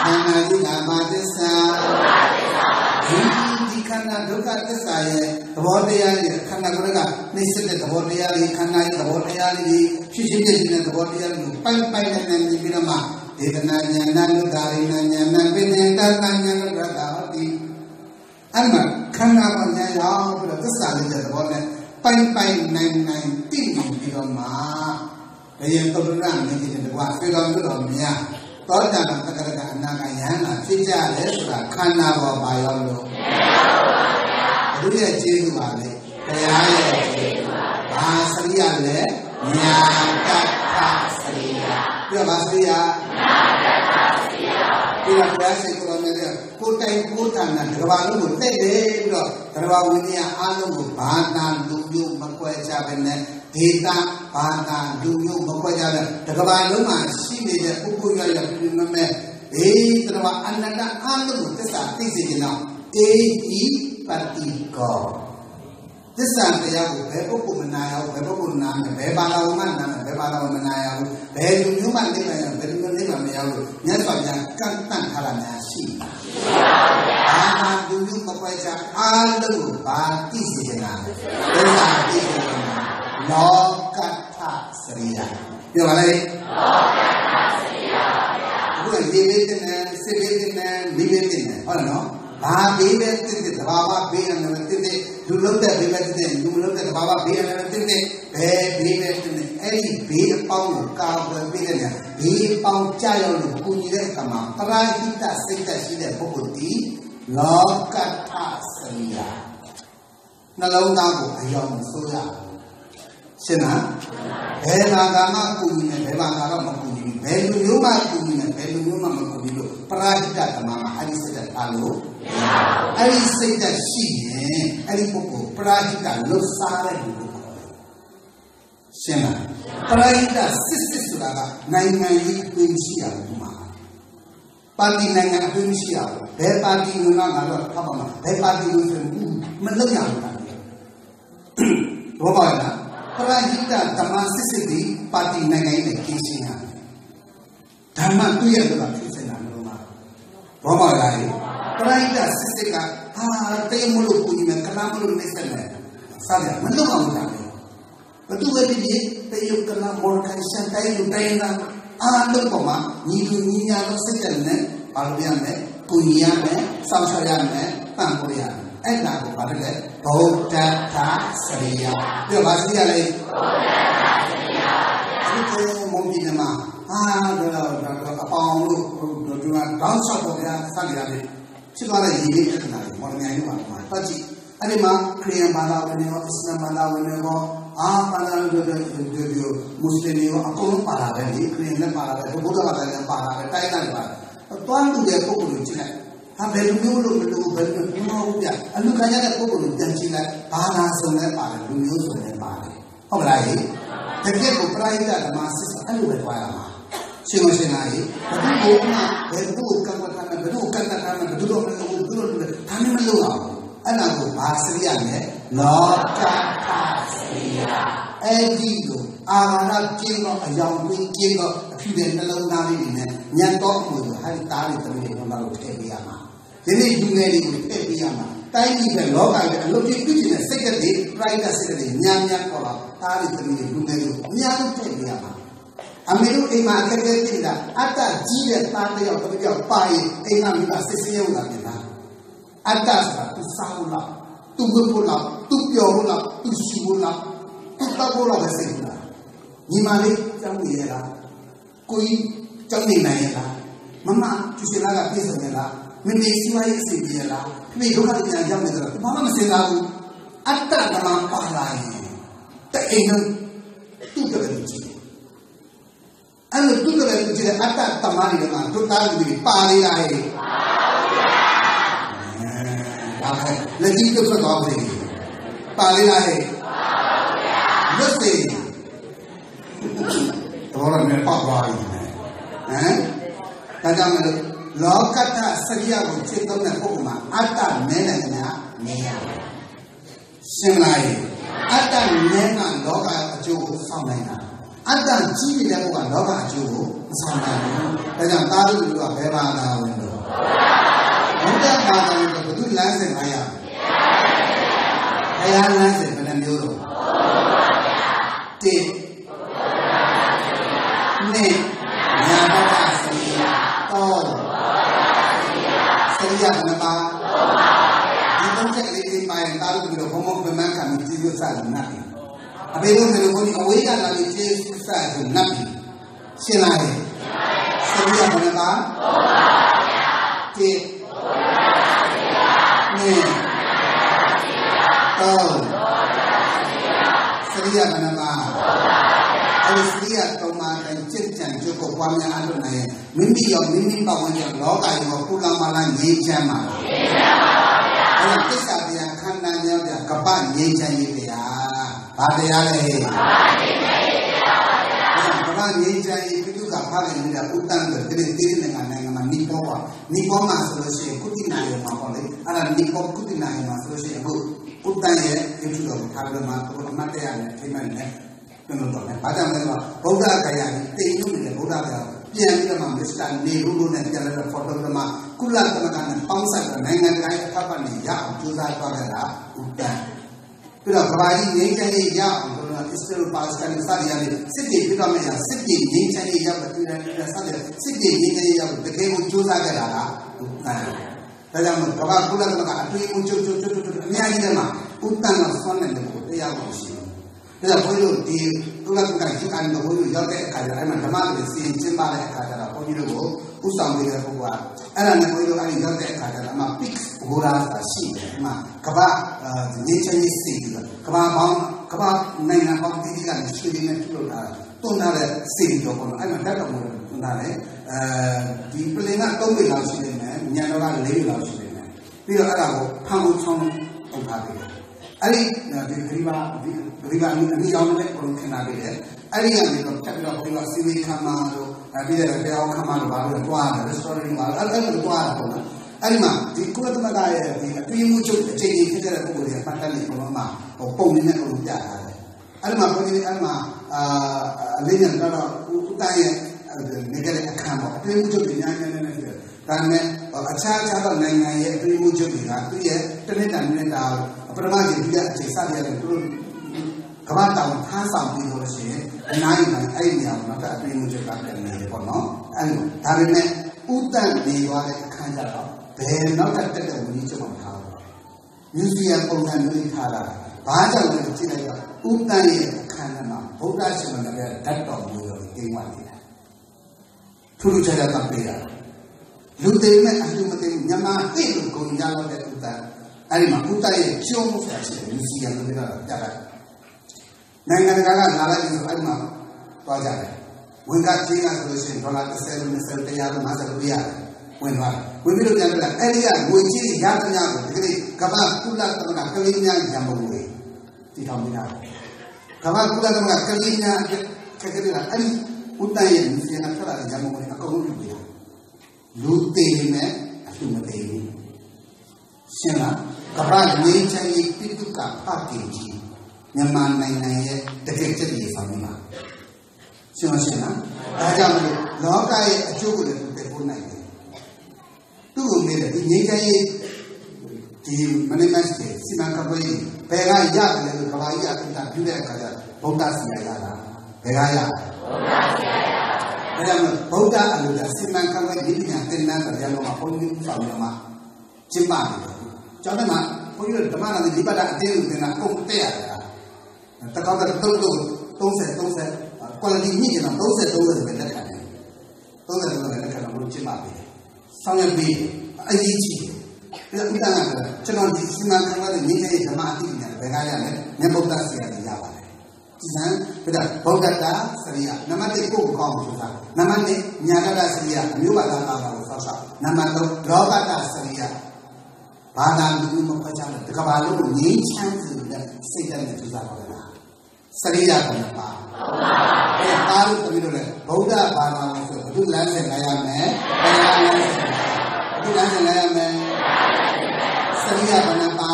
Speaker 1: ခန္ဓာကြီးကဘာသစ္စာ ဒီခန္ဓာဒုက္ခသစ္စာရဲ့သဘောတရားတွေခန္ဓာကိုယ်ကနှိစ္စတဲ့သဘောတရားတွေခန္ဓာရဲ့သဘောတရားတွေဖြစ်ဖြစ်ဖြစ်တဲ့သဘောတရားတွေပိုက်ပိုက်နဲ့နဲ့ပြီးတော့မှဒေသနာဉာဏ်နုဒါရိဏဉာဏ်နပိနေတတဉာဏ်ကရတာဟောဒီအဲ့မှာခန္ဓာပညာရောက်ပြီးတော့သစ္စာလေးတဲ့သဘောနဲ့ပိုင်ပိုင်နိုင်နိုင်သိနေပြီးတော့မှဘယံသုတ္တရမင်းကြီးတဲ့ကွာဆွေတော်မျိုးတော်မြတ်သောတာပန်တက္ကရာအနာကယဟန္တာဖြစ်ကြတယ်ဆိုတာခန္ဓာပေါ်ပါရောက်လို့ ဘုရားကျေးဇူးပါလေတရားရဲ့ကျေးဇူးပါဘာစရိယလဲညာတတ္ထစရိယပြောပါစရိယညာတတ္ထစရိယဒီကဘုရားရှိခိုးတော်မြတ်ကိုတိုင်ကိုဌာနတကဘာလုံးကိုတက်တယ်ပြီးတော့တကဘာဝိနည်းအားလုံးကိုဘာသာလူမျိုးမကွဲကြဘဲနဲ့ဒေတာဘာသာလူမျိုးမကွဲကြဘဲတကဘာလုံးမှာရှိနေတဲ့ပုဂ္ဂိုလ်ရရပြမမဲ့အေးတကဘာအနန္တအားလုံးကိုသစ္စာသိစေခြင်းတော့အေဟိ ပတိကောသစ္စာတရားကိုဘယ်ပုဂ္ဂိုလ်မနာရဘူးဘယ်ပုဂ္ဂိုလ်နာမယ်ဘယ်ဘာသာဝင်မှနာမယ်ဘယ်ဘာသာဝင်မနာရဘူးဘယ်လူမျိုးမှသိနိုင်ရဘယ်လူမျိုးသိမှမရဘူးမြတ်စွာဘုရားကန့်တန့်ထားတာများရှိပါဘာသာလူမျိုးမပွဲချအားလုံးကိုဘာသိစေချင်တာသစ္စာသိစေချင်တာလောကထစရိယပြောပါလေလောကထစရိယရေဘေးတင်တယ်စစ်ဘေးတင်တယ်မိဘေးတင်တယ်ဟုတ်လားနော် ဘာဘေးပဲတင်တဲ့တဘာဝဘေးရမယ်တင်တဲ့လူလုံးတဲ့ဘေးပဲတင်တဲ့လူမလုံးတဲ့တဘာဝဘေးရမယ်တင်တဲ့ဘယ်ဘေးပဲတင်တဲ့အဲ့ဒီဘေးအပေါင်းကိုကာကွယ်ပေးတဲ့နေရာဘေးအပေါင်းကြာရောက်လို့ကိုကြီးတဲ့အခါမှာပရာဟိတစိတ်သက်ရှိတဲ့ပုဂ္ဂိုလ်ဒီလောကတ္ထစရိယာနှလုံးသားကိုအယောင်ဆိုးရရှင်းလားဘယ်မှာကမှကူညီနေဘယ်မှာကတော့မကူညီဘူးဘယ်လူမျိုးမှကူညီနေဘယ်လူမျိုးမှမကူညီလို့ပရာဟိတဓမ္မမှာအဲ့ဒီစိတ်သက်အားလို့ အဲ့ဒီစိတ်သက်ရှိရင်အဲ့ဒီပုဂ္ဂိုလ်ပရာဟိတလွတ်စားတဲ့လူလို့ခေါ်တယ်ရှင်းလားပရာဟိတစစ်စစ်ဆိုတာကနိုင်ငံရေးအသွင်ရှိရဘူးမှာပါတီနိုင်ငံအသွင်ရှိရဘူးဘယ်ပါတီဝင်တော့ငါတို့ဖတ်ပါမှာဘယ်ပါတီဝင်ဆိုမလုပ်ရဘူးလားဘောပါလားပရာဟိတဓမ္မစစ်စစ်ဒီပါတီနိုင်ငံရေးနဲ့ကင်းရှင်းရဓမ္မတွေ့ရလို့ဖြစ်စင်တာလို့မှာဘောပါလား ပရာဟိတစစ်စစ်ကဟာတေးမလို့ကိုကြီးမယ်ကလာမလို့နေစက်မယ်စားတယ်မလုပ်အောင်တာလေဘသူပဲဒီတေးယုတ်ကလာမော်ထိုင်စံတိုင်းလူတိုင်းကအားလုံးပေါ်မှာညီလူညီညာလို့စိတ်တယ်နဲ့ဘာလို့ရမလဲကိုကြီးရမယ်စောင့်ရှောက်ရမယ်ပံ့ပိုးရမယ်အဲ့ဒါကိုဘာလဲလဲဗုဒ္ဓသာစရိယပြောပါစရိယလေဗုဒ္ဓသာစရိယဒီကိုမုံဒီနမှာအာတော့တော့အပေါင်းလို့ဒီမှာတောင်းလျှောက်ပေါ်ဗျာစတယ်ရတယ် ဖြစ်သွားတဲ့ရည်ရည်ပြဿနာတွေမော်ဒ်မြိုင်မှာမှာပတ်ကြည့်အဲ့ဒီမှာခရီးယန်ဘာသာဝင်တွေရောအစ္စလာမ်ဘာသာဝင်တွေရောအာဘာသာဝင်တွေတွေမွတ်စလင်တွေရောအကုန်လုံးပါလာတယ်လေခရီးယန်လည်းပါလာတယ်ဘုရားဘာသာလည်းပါလာတယ်တိုင်းတိုင်းပါတွားလူတဲ့ပုဂ္ဂိုလ်တွေကြည့်လိုက်ဟာဘယ်လိုမျိုးလို့မလို့ဘယ်လိုမျိုးမဟုတ်ပြအလူခံရတဲ့ပုဂ္ဂိုလ်ကိုပြန်ကြည့်လိုက်ဘာသာစုံနဲ့ပါတယ်လူမျိုးစုံနဲ့ပါတယ်ဟုတ်ကလားဟိတကယ်ကိုပရိသတ်ဓမ္မစစ်စစ်အဲ့လိုပဲတွားရမှာရှင်းမရှင်းလားဟိဘယ်သူ့ကိုမှဘယ်သူ့ကိုကန့်ကွက်ထားမယ်ဘယ်သူ့ကိုကန့်ကွက်ထားမယ်ဘယ် သူ့ကိုမလုပ်ဘူးဘယ်သူ့ကိုလုပ်တယ်ဒါနဲ့မလုပ်အောင်အဲ့ဒါကိုဘာစရိယနဲ့လောကတာစရိယအဲ့ဒီလိုအာရဏကျင်းတော့အယောင်ကြီးကျင်းတော့အဖြစ်တဲ့နှလုံးသားလေးတွေနဲ့ညံတော့မှုဆိုဟာဒီသားလေးသမီးတွေကတော့ထည့်ပေးရမှာဒီနေ့လူငယ်တွေကိုထည့်ပေးရမှာတိုင်းပြည်ပဲလောကပဲအလုပ်ကြီးပြုချင်တဲ့စိတ်ကလေး private စိတ်ကလေးညံညံခေါ်တော့သားလေးသမီးတွေလူငယ်တွေအများကြီးထည့်ပေးရမှာ အမေတို့အိမ်မှာအခက်အခဲဖြစ်တာအတ္တကြီးတဲ့သားတစ်ယောက်တစ်ယောက်ပါရင်အိမ်ကမိဘစစ်စစ်ရုံလာတယ်လားအတ္တဆိုတာသူစားလို့လားသူဝတ်ဖို့လားသူပျော်ဖို့လားသူရှိဖို့လားသူတောက်ဖို့လားပဲစိတ်လားညီမလေးကြောင်းနေရလားကိုကြီးကြောင်းနေနိုင်ရလားမမကျူစလာကပြည့်စုံရလားမင်းဒီစီဝိုင်းအစီပြေရလားဒီဒုက္ခတရားကြောင်းနေတယ်ဘာမှမစင်စားဘူးအတ္တကမှပါလာရင်တဲ့အိမ်ကသူ့တယ်ကြည့် အဲ့လိုသူ့တယ်ကြည့်တဲ့အတ္တတမားတွေကတို့သားလူတွေပါနေလားဟဲ့ပါပါဘုရားလက်ကြီးပြုတ်ထွက်သွားပြီပါလေလားဟဲ့ပါဗျာလွတ်စေတော်ရမယ်ပေါ့သွားပြီဟမ်ဒါကြောင့်မလို့လောကတ္တစရိယကိုခြေသုံးတဲ့ပုဂ္ဂိုလ်မှာအတ္တနဲနဲ့ညာနေရရှင်းလားအတ္တနဲကလောကအကျိုးကိုစောင့်နိုင်တာ အတ္တကြီးနေတဲ့ပုဂ္ဂိုလ်ကလောကအကျိုးကိုမဆောင်နိုင်ဘူးဒါကြောင့်သားတို့ကဘယ်ဘာသာဝင်လို့ဘုရားဘာသာဝင်ကဘုသူလမ်းစဉ်လိုက်ရဘုရားလမ်းစဉ်ဘယ်နှမျိုးလို့တိနှစ်ညာဘကစရိယတော့စရိယဘယ်နှပါဒီသုံးချက်ကလေးဒီပိုင်းတာလို့ပြီးတော့ဘုံဘုံဗမန်ခံပြီးကြည့်ရစတယ်နား အဘေလို့မျိုးကိုဒီအဝေးကလာပြီးကြည့်စတယ်နားရှင်းလားစရိယဘယ်နှပါတိနှစ်တော့စရိယဘယ်နှပါအဲဒီစရိယသုံးပါးတိုင်းจิตကြံကျုပ်ကိုပွားများအလုပ်နိုင်မိမိရောမိမိပတ်ဝန်းကျင်လောကရောကုလမလာငြိမ်းချမ်းပါငြိမ်းချမ်းပါဗျာအဲ့ဒါသစ္စာတရားခန္ဓာမြောက်ပြကပ္ပငြိမ်းချမ်းရေးတရား ဘာတရားလဲကပ္ပငြိမ်းချမ်းရေးတရားပါဗျာကပ္ပငြိမ်းချမ်းရေးပြုကဖားတယ်နေတာဥတ္တန်တဲ့တိတိနိုင်ငံနိုင်ငံမှာနိဘောပါနိဘောမှာဆိုလို့ရှိရင်ကုတိနာယမှာပေါ့လေအဲ့ဒါနိဘောကုတိနာယမှာဆိုလို့ရှိရင်အခုဥတ္တန်ရဲ့ပြုစုတော်ထားပြီးတော့မှဘုရားမတ်တရားနဲ့ထိမှန်တယ်ကျွန်တော်တို့လည်းဘာကြောင့်လဲဆိုတော့ဗုဒ္ဓဂယာတိတိညုနေတဲ့ဗုဒ္ဓဂယာပြန်ပြီးတော့မှမစ္စတာနေရုလို့နဲ့ပြန်လာတဲ့ photo ကမှကုလသမဂ္ဂနဲ့ပေါင်းစပ်တဲ့နိုင်ငံတိုင်းအထက်ကနေရအောင်ကြိုးစားသွားကြတာဥတ္တန် ပြီးတော့ကဘာကြီးငြိမ်းချမ်းရေးရအောင်ဆိုတော့အစ္စ Israel Palestine စသည်အားဖြင့်စစ်တီပြတော့မယ့်ရာစစ်တီငြိမ်းချမ်းရေးရောက်တဲ့ပြည်နယ်စသည်စစ်တီငြိမ်းချမ်းရေးရောက်တကယ်ကိုစူးစမ်းခဲ့တာကအဲဒါကြောင့်ကမ္ဘာကုလသမဂ္ဂအထွေအုပ်ချုပ်ချုပ်ချုပ်ချုပ်အများကြီးထဲမှာဥတ္တန်ကဆွမ်းနေတဲ့ကိုတရားကိုရှိတယ် ဒါကြောင့်ဘုန်းကြီးတို့ဒီကုလသမဂ္ဂရှိကန်တို့ဘုန်းကြီးတို့ရောက်တဲ့အခါကျတော့အဲ့မှာဓမ္မတွေစီရင်ကျင်းပတဲ့အခါကျတော့ဘုန်းကြီးတို့ကိုဥဆောင်ပေးတဲ့ပုဂ္ဂိုလ်ကအဲ့ဒါနဲ့ဘုန်းကြီးတို့အဲ့ဒီရောက်တဲ့အခါကျတော့အမှ pick ဘိုရာဆိုတာရှိတယ်အမှကမ္ဘာငင်းချင်းရေးစီပြီးတော့ကမ္ဘာပေါင်းကမ္ဘာနိုင်ငံပေါင်းတည်တည်ကနေရှိနေတယ်ပြုလုပ်တာတွန်းလာတဲ့စီပြီးတော့ပေါ့နော်အဲ့မှာတက်တော်မူတယ်တွန်းလာတယ်အဲဒီပလင်က3ပေလောက်ရှိနေတယ်ညံတော့က4ပေလောက်ရှိနေတယ်ပြီးတော့အဲ့ဒါကိုဖန်ဖို့ချောင်းပုံထားပေးတယ်အဲ့ဒီဒီဂရိဘာဒီ ဂရိဘာအမိကြောင့်လည်းပုံခဏပေးတယ်အဲ့ဒီကနေတော့တက်ပြီးတော့ပြီးတော့စီဝေးခမ်းမလို့ပြီးတော့တရားခမ်းမလို့ဘာလို့လဲတွားတယ် restaurant မှာအဲ့အဲ့လိုတွားတာပေါ့နော်အဲ့ဒီမှာဒီကုလသမဂ္ဂရဲ့ဒီအတွေ့အမှုချုပ်အခြေအနေဖြစ်တဲ့ပုံတွေကပတ်သက်နေပုံမှာဟိုပုံနဲ့ပုံပြထားတယ်အဲ့ဒီမှာဘုန်းကြီးအဲ့ဒီမှာအာအလေးနဲ့တော့ဦးတိုင်းရဲ့နေကြတဲ့အခမ်းပေါ့အတွေ့အမှုချုပ်တွေညာညာနဲ့နဲ့ဖြစ်တယ်ဒါပေမဲ့အခြားအခြားသောနိုင်ငံရဲ့အတွေ့အမှုချုပ်တွေကသူရဲ့တနစ်တာနစ်တာပထမကြီးဒီကအချိန်စရတယ်သူတို့ ကမ္ဘာတောင်ထမ်းဆောင်ပြီးလို့ရှိရင်အနားယူတိုင်းအဲ့ဒီနေရာမှာတော့အတွေ့အမှုချုပ်ကပြန်နေတယ်ပေါ့နော်အဲ့လိုဒါပေမဲ့ဥတန့်နေသွားတဲ့အခမ်းကြတော့ဘယ်နောက်ထပ်တက်တဲ့ဝင်းကြီးချုပ်မှာထားတော့မြူဇီယံပုံစံမျိုးထားတာဘာကြောင့်လဲကြည့်လိုက်တော့ဥတန့်ရဲ့အခမ်းထဲမှာဗုဒ္ဓရှင်မတွေကဓာတ်တော်မျိုးရောအိမ်ဝနေတာထူးထူးခြားခြားသတ်ပေးတာလူတွေမဲ့အလှမသိဘူးမြန်မာဟိတ်လို့ဂုံကြတော့တဲ့ဥတန့်အဲ့ဒီမှာဥတန့်ရဲ့ကျုံးမှုဆိုတာရှိတယ်မြူဇီယံတွေကပြတာ နိုင်ငံတကာကလာလိုက်ပြီးဆိုအဲ့ဒီမှာသွားကြတယ်ဝင်ကကြေးကဆိုလို့ရှိရင်ဒေါ်လာ30 20 100 50လို့ရတယ်ဝင်သွားတယ်ဝင်ပြီးတော့ပြန်ပြလာအဲ့ဒီကငွေကြေးရသမျှကိုဒီကနေ့ကမ္ဘာကုလသမဂ္ဂကလေးများရံပုံငွေတည်ထောင်နေတာကမ္ဘာကုလသမဂ္ဂကလေးများခက်ခဲတယ်အဲ့ဒီဥတ္တရဲ့မြစီနာထွက်လာတဲ့ရံပုံငွေအကုန်လုံးပြုပေးတာလူသေးနဲ့အလှမသေးဘူးရှင်းလားကမ္ဘာငြိမ်းချမ်းရေးပိတုကဖကေကြီး မြန်မာနိုင်ငံရဲ့တကယ်ချက်တွေဆောင်နေတာရှင်းမရှင်းလားဒါကြောင့်မလို့လောကရဲ့အကျိုးကိုလည်းသူတည်ဖို့နိုင်တယ်သူ့ကိုမေးတယ်ဒီငြိမ်းချမ်းရေးဒီမနိမတ်စီစီမံခန့်ခွဲရေးဘယ်ကရတယ်လဲလို့ကဘာကြီးအပြင်တာပြုတဲ့အခါကျဗုဒ္ဓဆရာရတာဘယ်ကရဗုဒ္ဓဆရာရဒါကြောင့်ဗုဒ္ဓအလိုကစီမံခန့်ခွဲရေးပညာသင်တန်းတရားတော်မှာဘုန်းကြီးဆောင်ရမှာကျင့်ပနေတယ်ကျောင်းထဲမှာဘုန်းကြီးတို့ဓမ္မနာတိပဒအတင်းလို့သင်တာကုန်တက်ရတယ် တကောက်တော့တုတ်တုတ်30 30 quality မြင့်ကျင်တော့30 30ပဲလက်ခံတယ်30 30ပဲလက်ခံတော့ဘုလို့ကျင့်ပါပြီဆောင်ရွက်ပြီးအရေးကြီးတယ်ဒါဥဒ္ဒနာကကျွန်တော်ဒီစီမံခန့်ခွဲတဲ့ညီလေးဓမ္မအတိညာဘယ်ကရလဲမြတ်ဗုဒ္ဓဆရာကြီးရပါတယ်ဒီစံဒါဗုဒ္ဓတာစရိယနံပါတ်1ကိုကောင်းလို့ဆိုတာနံပါတ်2ညာတတစရိယအမျိုးဘာသာဘာသာကိုဆောက်ရှောက်နံပါတ်3လောဘတစရိယဘာသာလူမျိုးမခွဲခြားတဲ့တကဘာလုံးကိုငြိမ်းချမ်းစေတဲ့စိတ်ဓာတ်နဲ့ကြိုးစားပါလား စရိယကလည်းပါအဲပါလို့တပည့်တို့လည်းဗုဒ္ဓဘာသာလို့ဆိုဘုသူလမ်းစဉ်လာရမယ်တရားလမ်းစဉ်ဘုသူလမ်းစဉ်လာရမယ်စရိယကလည်းပါ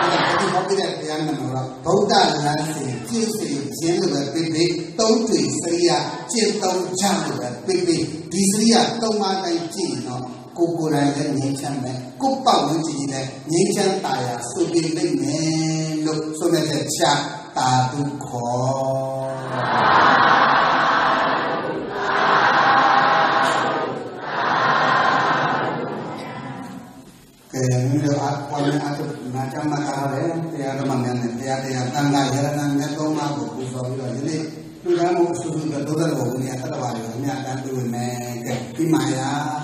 Speaker 1: ဒီကဘုသူဟောပြတဲ့တရားနဲ့မှာဗုဒ္ဓလမ်းစဉ်ကျင့်စေခြင်းလို့ပဲပြပြသုံးတွေ့စရိယကျင့်သုံးကြလို့ပဲပြပြဒီစရိယသုံးပါးတိုင်းကျင့်တော့ကိုကိုယ်တိုင်လည်းငြိမ်းချမ်းမယ်ကိုယ်ပတ်ဝန်းကျင်လည်းငြိမ်းချမ်းတာယာဆိုပြလိမ့်မယ်လို့ဆိုတဲ့ချာ တာဒုခောကဲမြို့အပေါ်နဲ့အတူနာချမ်းမကားတယ်တရားဓမ္မများနဲ့တရားတရားတန်ခါရဟနာမြတ်သုံးပါးကိုပူဇော်ပြီးတော့ဒီနေ့လူသားမှုအဆူဆူကဒုက္ခတော်ကိုနေရာသတ္တဝါတွေအများတန်းတွေ့ဝင်မယ်ကဲပြီးမှရာပြီး